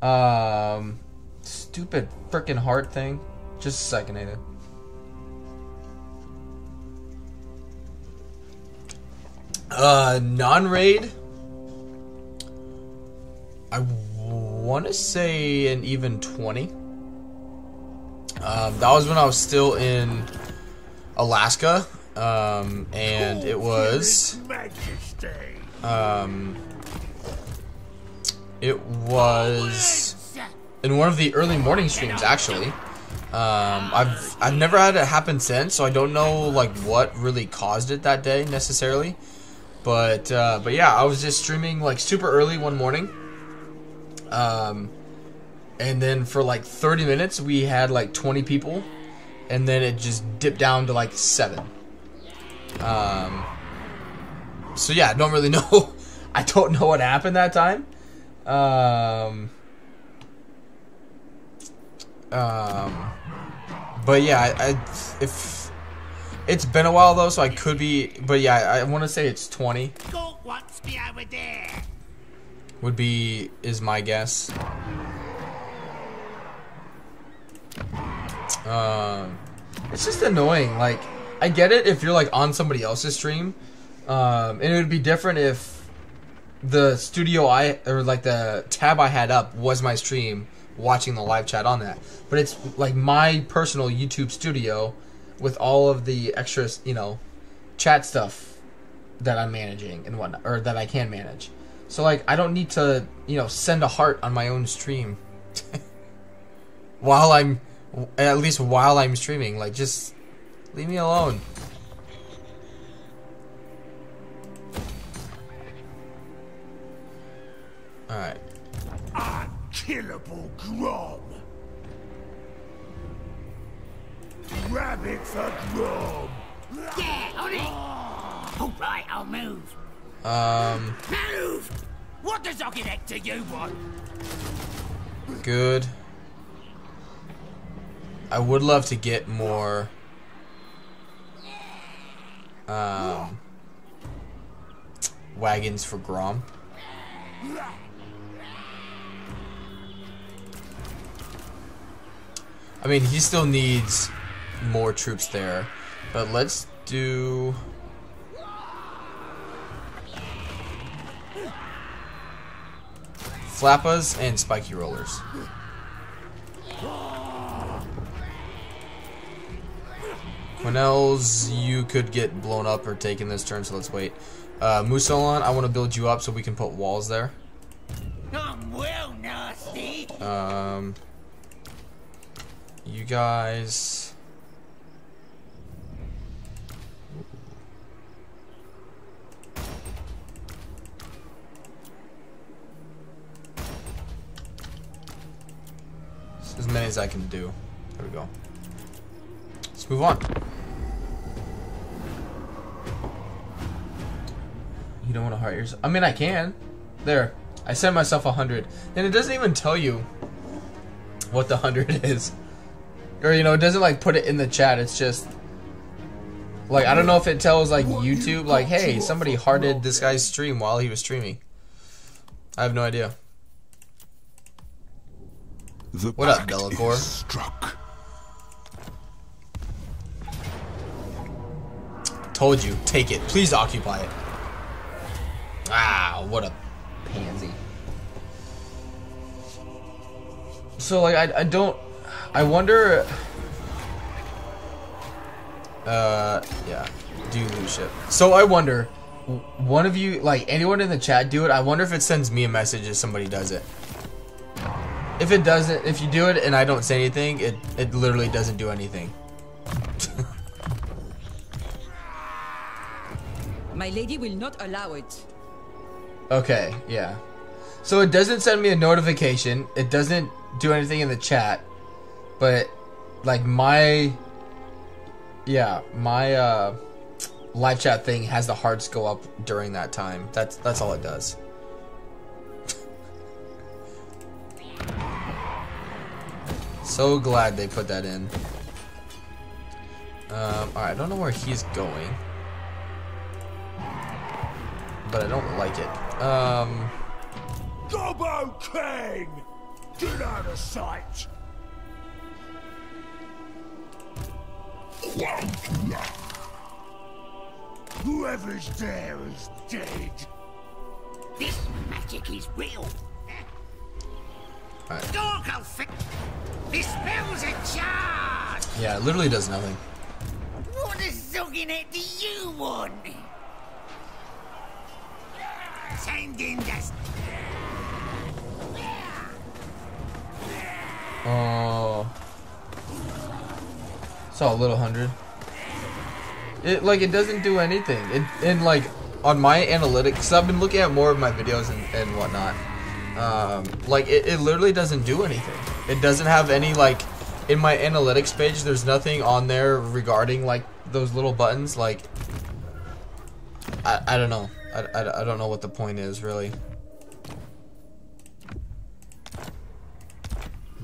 Um, stupid freaking heart thing. Just a second, Ada. Uh, non-raid. I want to say an even 20. Um, that was when I was still in Alaska, um, and it was, um, it was in one of the early morning streams actually. Um, I've I've never had it happen since, so I don't know like what really caused it that day necessarily. But uh, but yeah, I was just streaming like super early one morning. Um, and then for like 30 minutes we had like 20 people, and then it just dipped down to like seven. Um, so yeah, I don't really know. I don't know what happened that time. Um, um, but yeah, I, I if it's been a while though, so I could be. But yeah, I, I want to say it's 20 Go wants me over there. would be is my guess. Um, it's just annoying. Like, I get it if you're like on somebody else's stream, um, and it would be different if the studio I or like the tab I had up was my stream watching the live chat on that. But it's like my personal YouTube studio with all of the extras, you know, chat stuff that I'm managing and whatnot, or that I can manage. So like, I don't need to, you know, send a heart on my own stream while I'm, at least while I'm streaming. Like, just leave me alone. All right. Unkillable Grom. Rabbit for Grom. Yeah, on it. All right, I'll move. Um, Move. What does Oggenek to you want? good. I would love to get more. Um, wagons for Grom. I mean, he still needs more troops there, but let's do. Flappas and spiky rollers. Quenelles, you could get blown up or taken this turn, so let's wait. Uh, Mousillon, I want to build you up so we can put walls there. I'm well nasty. Um, you guys. As many as I can do. There we go. Let's move on. You don't want to heart yourself. I mean, I can. There. I sent myself a hundred, and it doesn't even tell you what the hundred is, or you know, it doesn't like put it in the chat. It's just like I don't know if it tells like YouTube like, hey, somebody hearted this guy's stream while he was streaming. I have no idea. The What up, Delacour? Struck. Told you, take it. Please occupy it. Ah, what a pansy. So like I I don't I wonder uh yeah, do lose ship. So I wonder one of you like anyone in the chat do it. I wonder if it sends me a message if somebody does it. If it doesn't, if you do it and I don't say anything, it it literally doesn't do anything. My lady will not allow it. Okay, yeah. So it doesn't send me a notification. It doesn't do anything in the chat. But like my yeah, my uh live chat thing has the hearts go up during that time. That's that's all it does. so glad they put that in. Um, alright, I don't know where he's going. But I don't like it. Um, Gobbo King! Get out of sight! Whoever's there is dead. This magic is real. Alright. Dorgo fit. This spell's a charge. yeah, it literally does nothing. What a Zugginet do you want? In Oh. Saw a little hundred. It like it doesn't do anything. It and like on my analytics, i I've been looking at more of my videos and, and whatnot. Um, like it, it literally doesn't do anything. It doesn't have any like in my analytics page. There's nothing on there regarding like those little buttons. Like I I don't know. I, I, I don't know what the point is really.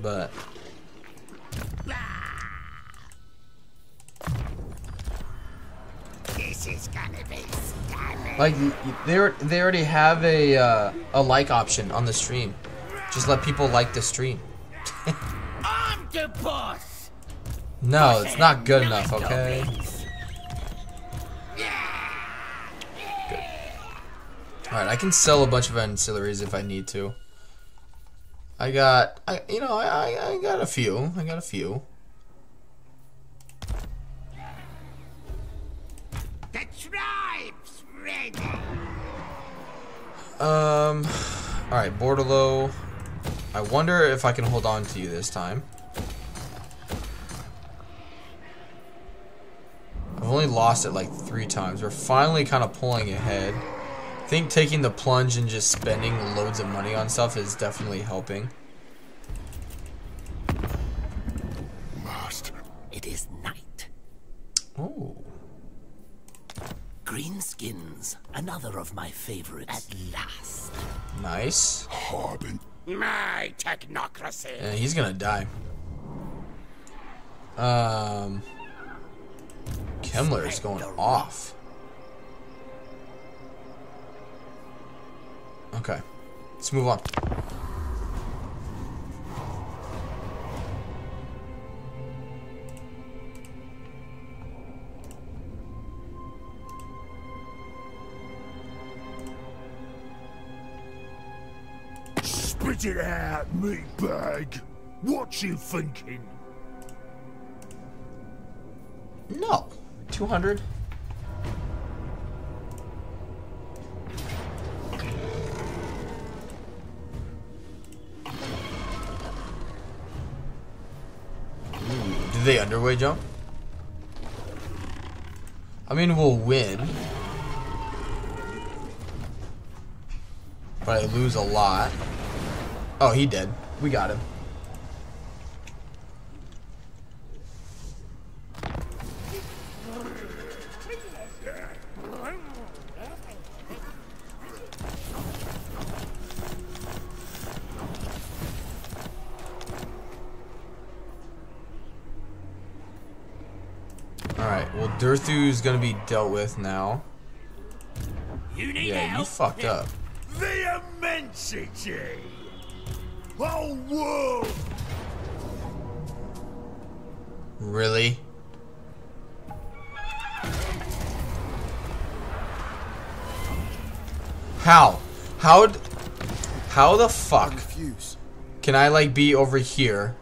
But This is gonna be stunning. Like they they already have a uh, a like option on the stream. Just let people like the stream. I'm the boss. No, it's not good enough. Okay. All right, I can sell a bunch of ancillaries if I need to. I got, I you know, I I, I got a few. I got a few. The tribe's ready. Um, all right, Bordeleaux. I wonder if I can hold on to you this time. I've only lost it like three times. We're finally kind of pulling ahead. I think taking the plunge and just spending loads of money on stuff is definitely helping. Master. It is night. Oh. Greenskins, another of my favorites. At last. Nice. Harbin. My technocracy. Yeah, he's gonna die. Um, Kemmler is going off. Okay. Let's move on. Spit it out, meatbag! What you thinking? No. 200? Do they underway jump? I mean, we'll win. But I lose a lot. Oh, he did. We got him. Alright, well Durthu's gonna be dealt with now. You need Yeah, you fucked up. The immensity! Oh, whoa! Really? How? How? How the fuck can I like be over here?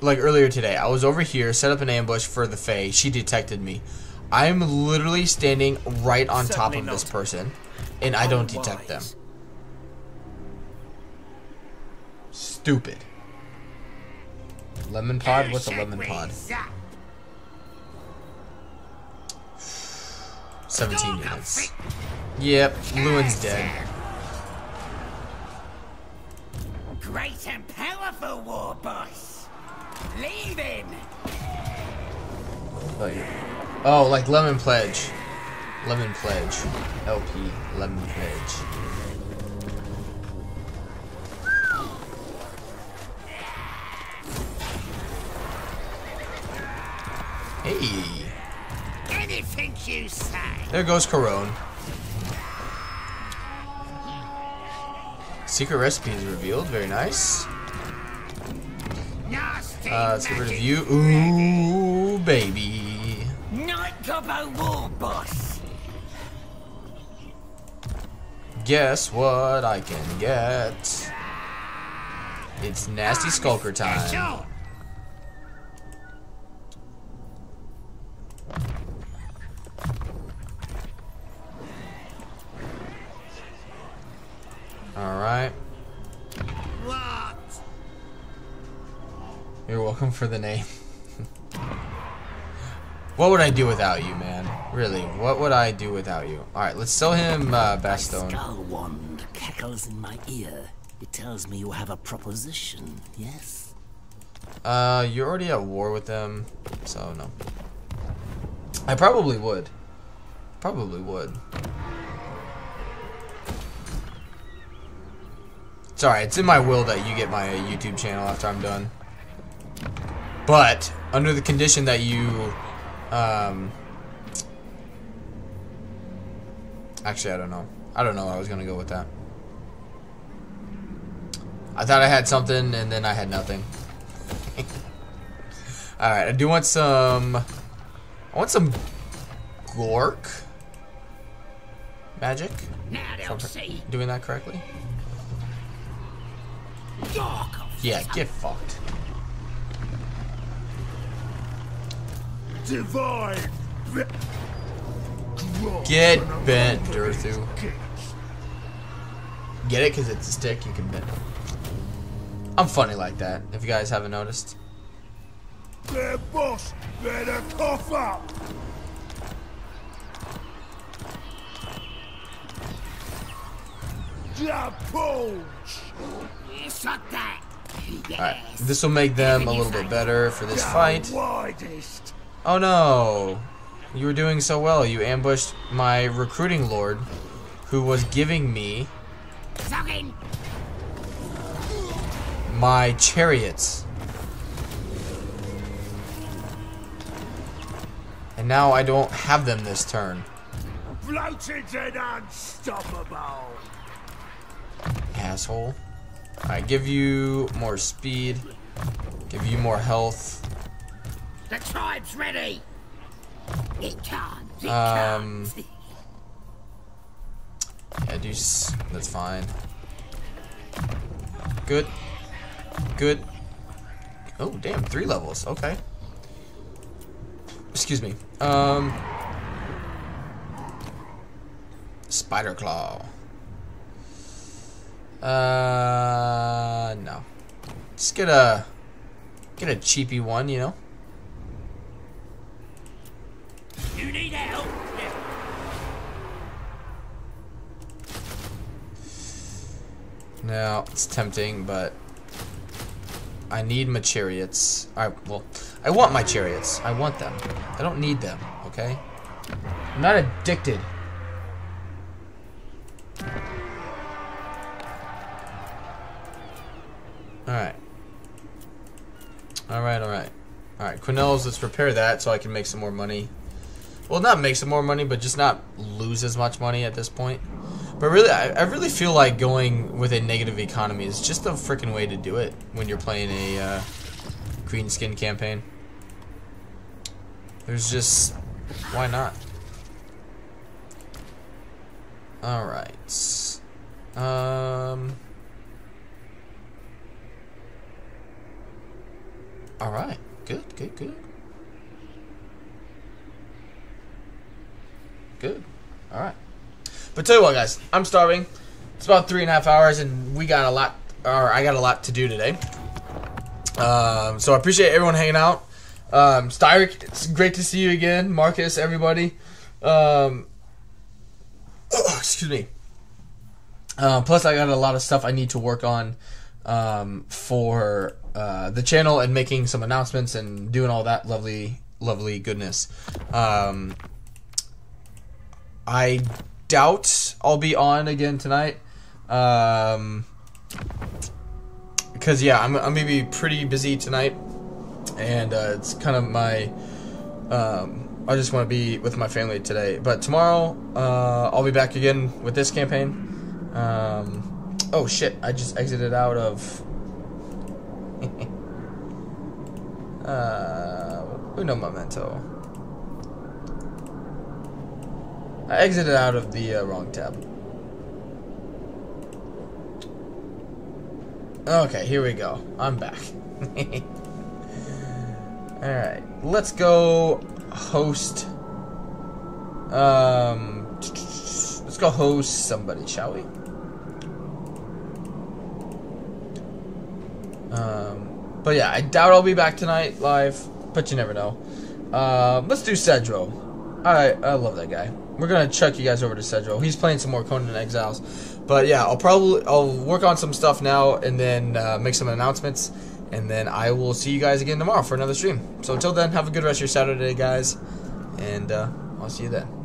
Like earlier today, I was over here, set up an ambush for the Fae. She detected me. I'm literally standing right on top of this person, and I don't detect them. Stupid. Lemon pod? What's a lemon pod? 17 units. Yep, Louen's dead. Great and powerful war boss. Leave him. Like, oh, like Lemon Pledge. Lemon Pledge. LP. Lemon Pledge. Hey. Anything you say. There goes Couronne. Secret recipe is revealed. Very nice. Uh, let's get rid of you. Ooh, baby. Night Gobbo war boss. Guess what I can get? It's nasty skulker time. For the name. what would I do without you, man? Really, what would I do without you? Alright, let's sell him uh, My Bastonne. skull wand cackles in my ear. It tells me you have a proposition, yes? Uh, you're already at war with them, so no. I probably would. Probably would. Sorry, it's in my will that you get my YouTube channel after I'm done. But, under the condition that you, um... Actually, I don't know. I don't know I was gonna go with that. I thought I had something, and then I had nothing. Alright, I do want some... I want some Gork magic. Now. Doing that correctly? Yeah, get fucked. Divine! Get bent, Durthu. Get it? Because it's a stick, you can bend it. I'm funny like that, if you guys haven't noticed. Their boss better cough up! Japos! Shut that. Alright, this will make them a little bit better for this fight. Oh no! You were doing so well. You ambushed my recruiting lord, who was giving me my chariots. And now I don't have them this turn. Bloated and unstoppable! Asshole. Alright, give you more speed. Give you more health. The tribe's ready. It can't. It Um, can't. Yeah, that's fine. Good. Good. Oh, damn, three levels. Okay. Excuse me. Um. Spider Claw. Uh, no. Just get a get a cheapy one, you know. You need help? Now, it's tempting, but I need my chariots. I well, I want my chariots. I want them. I don't need them, okay? I'm not addicted. Alright. Alright, alright. Alright, Quenelles, let's repair that so I can make some more money. Well, not make some more money, but just not lose as much money at this point. But really, I, I really feel like going with a negative economy is just the freaking way to do it when you're playing a uh, green skin campaign. There's just... Why not? Alright. Um... Alright. Good, good, good. Good. Alright. But tell you what, guys, I'm starving. It's about three and a half hours, and we got a lot, or I got a lot to do today. Um, so I appreciate everyone hanging out. Um, Styric, it's great to see you again. Markus, everybody. Um, excuse me. Uh, plus, I got a lot of stuff I need to work on um, for uh, the channel and making some announcements and doing all that lovely, lovely goodness. Um, I doubt I'll be on again tonight. Um, because yeah, I'm I'm gonna be pretty busy tonight, and uh, it's kind of my. Um, I just want to be with my family today. But tomorrow, uh, I'll be back again with this campaign. Um, oh shit! I just exited out of. uh, uno momento. I exited out of the uh, wrong tab. Okay, here we go. I'm back. Alright, let's go host. Um, let's go host somebody, shall we? Um, but yeah, I doubt I'll be back tonight live, but you never know. Uh, let's do Cedro. I I love that guy. We're gonna chuck you guys over to Cedro. He's playing some more Conan Exiles. But yeah, I'll probably I'll work on some stuff now and then uh, make some announcements, and then I will see you guys again tomorrow for another stream. So until then, have a good rest of your Saturday, guys, and uh, I'll see you then.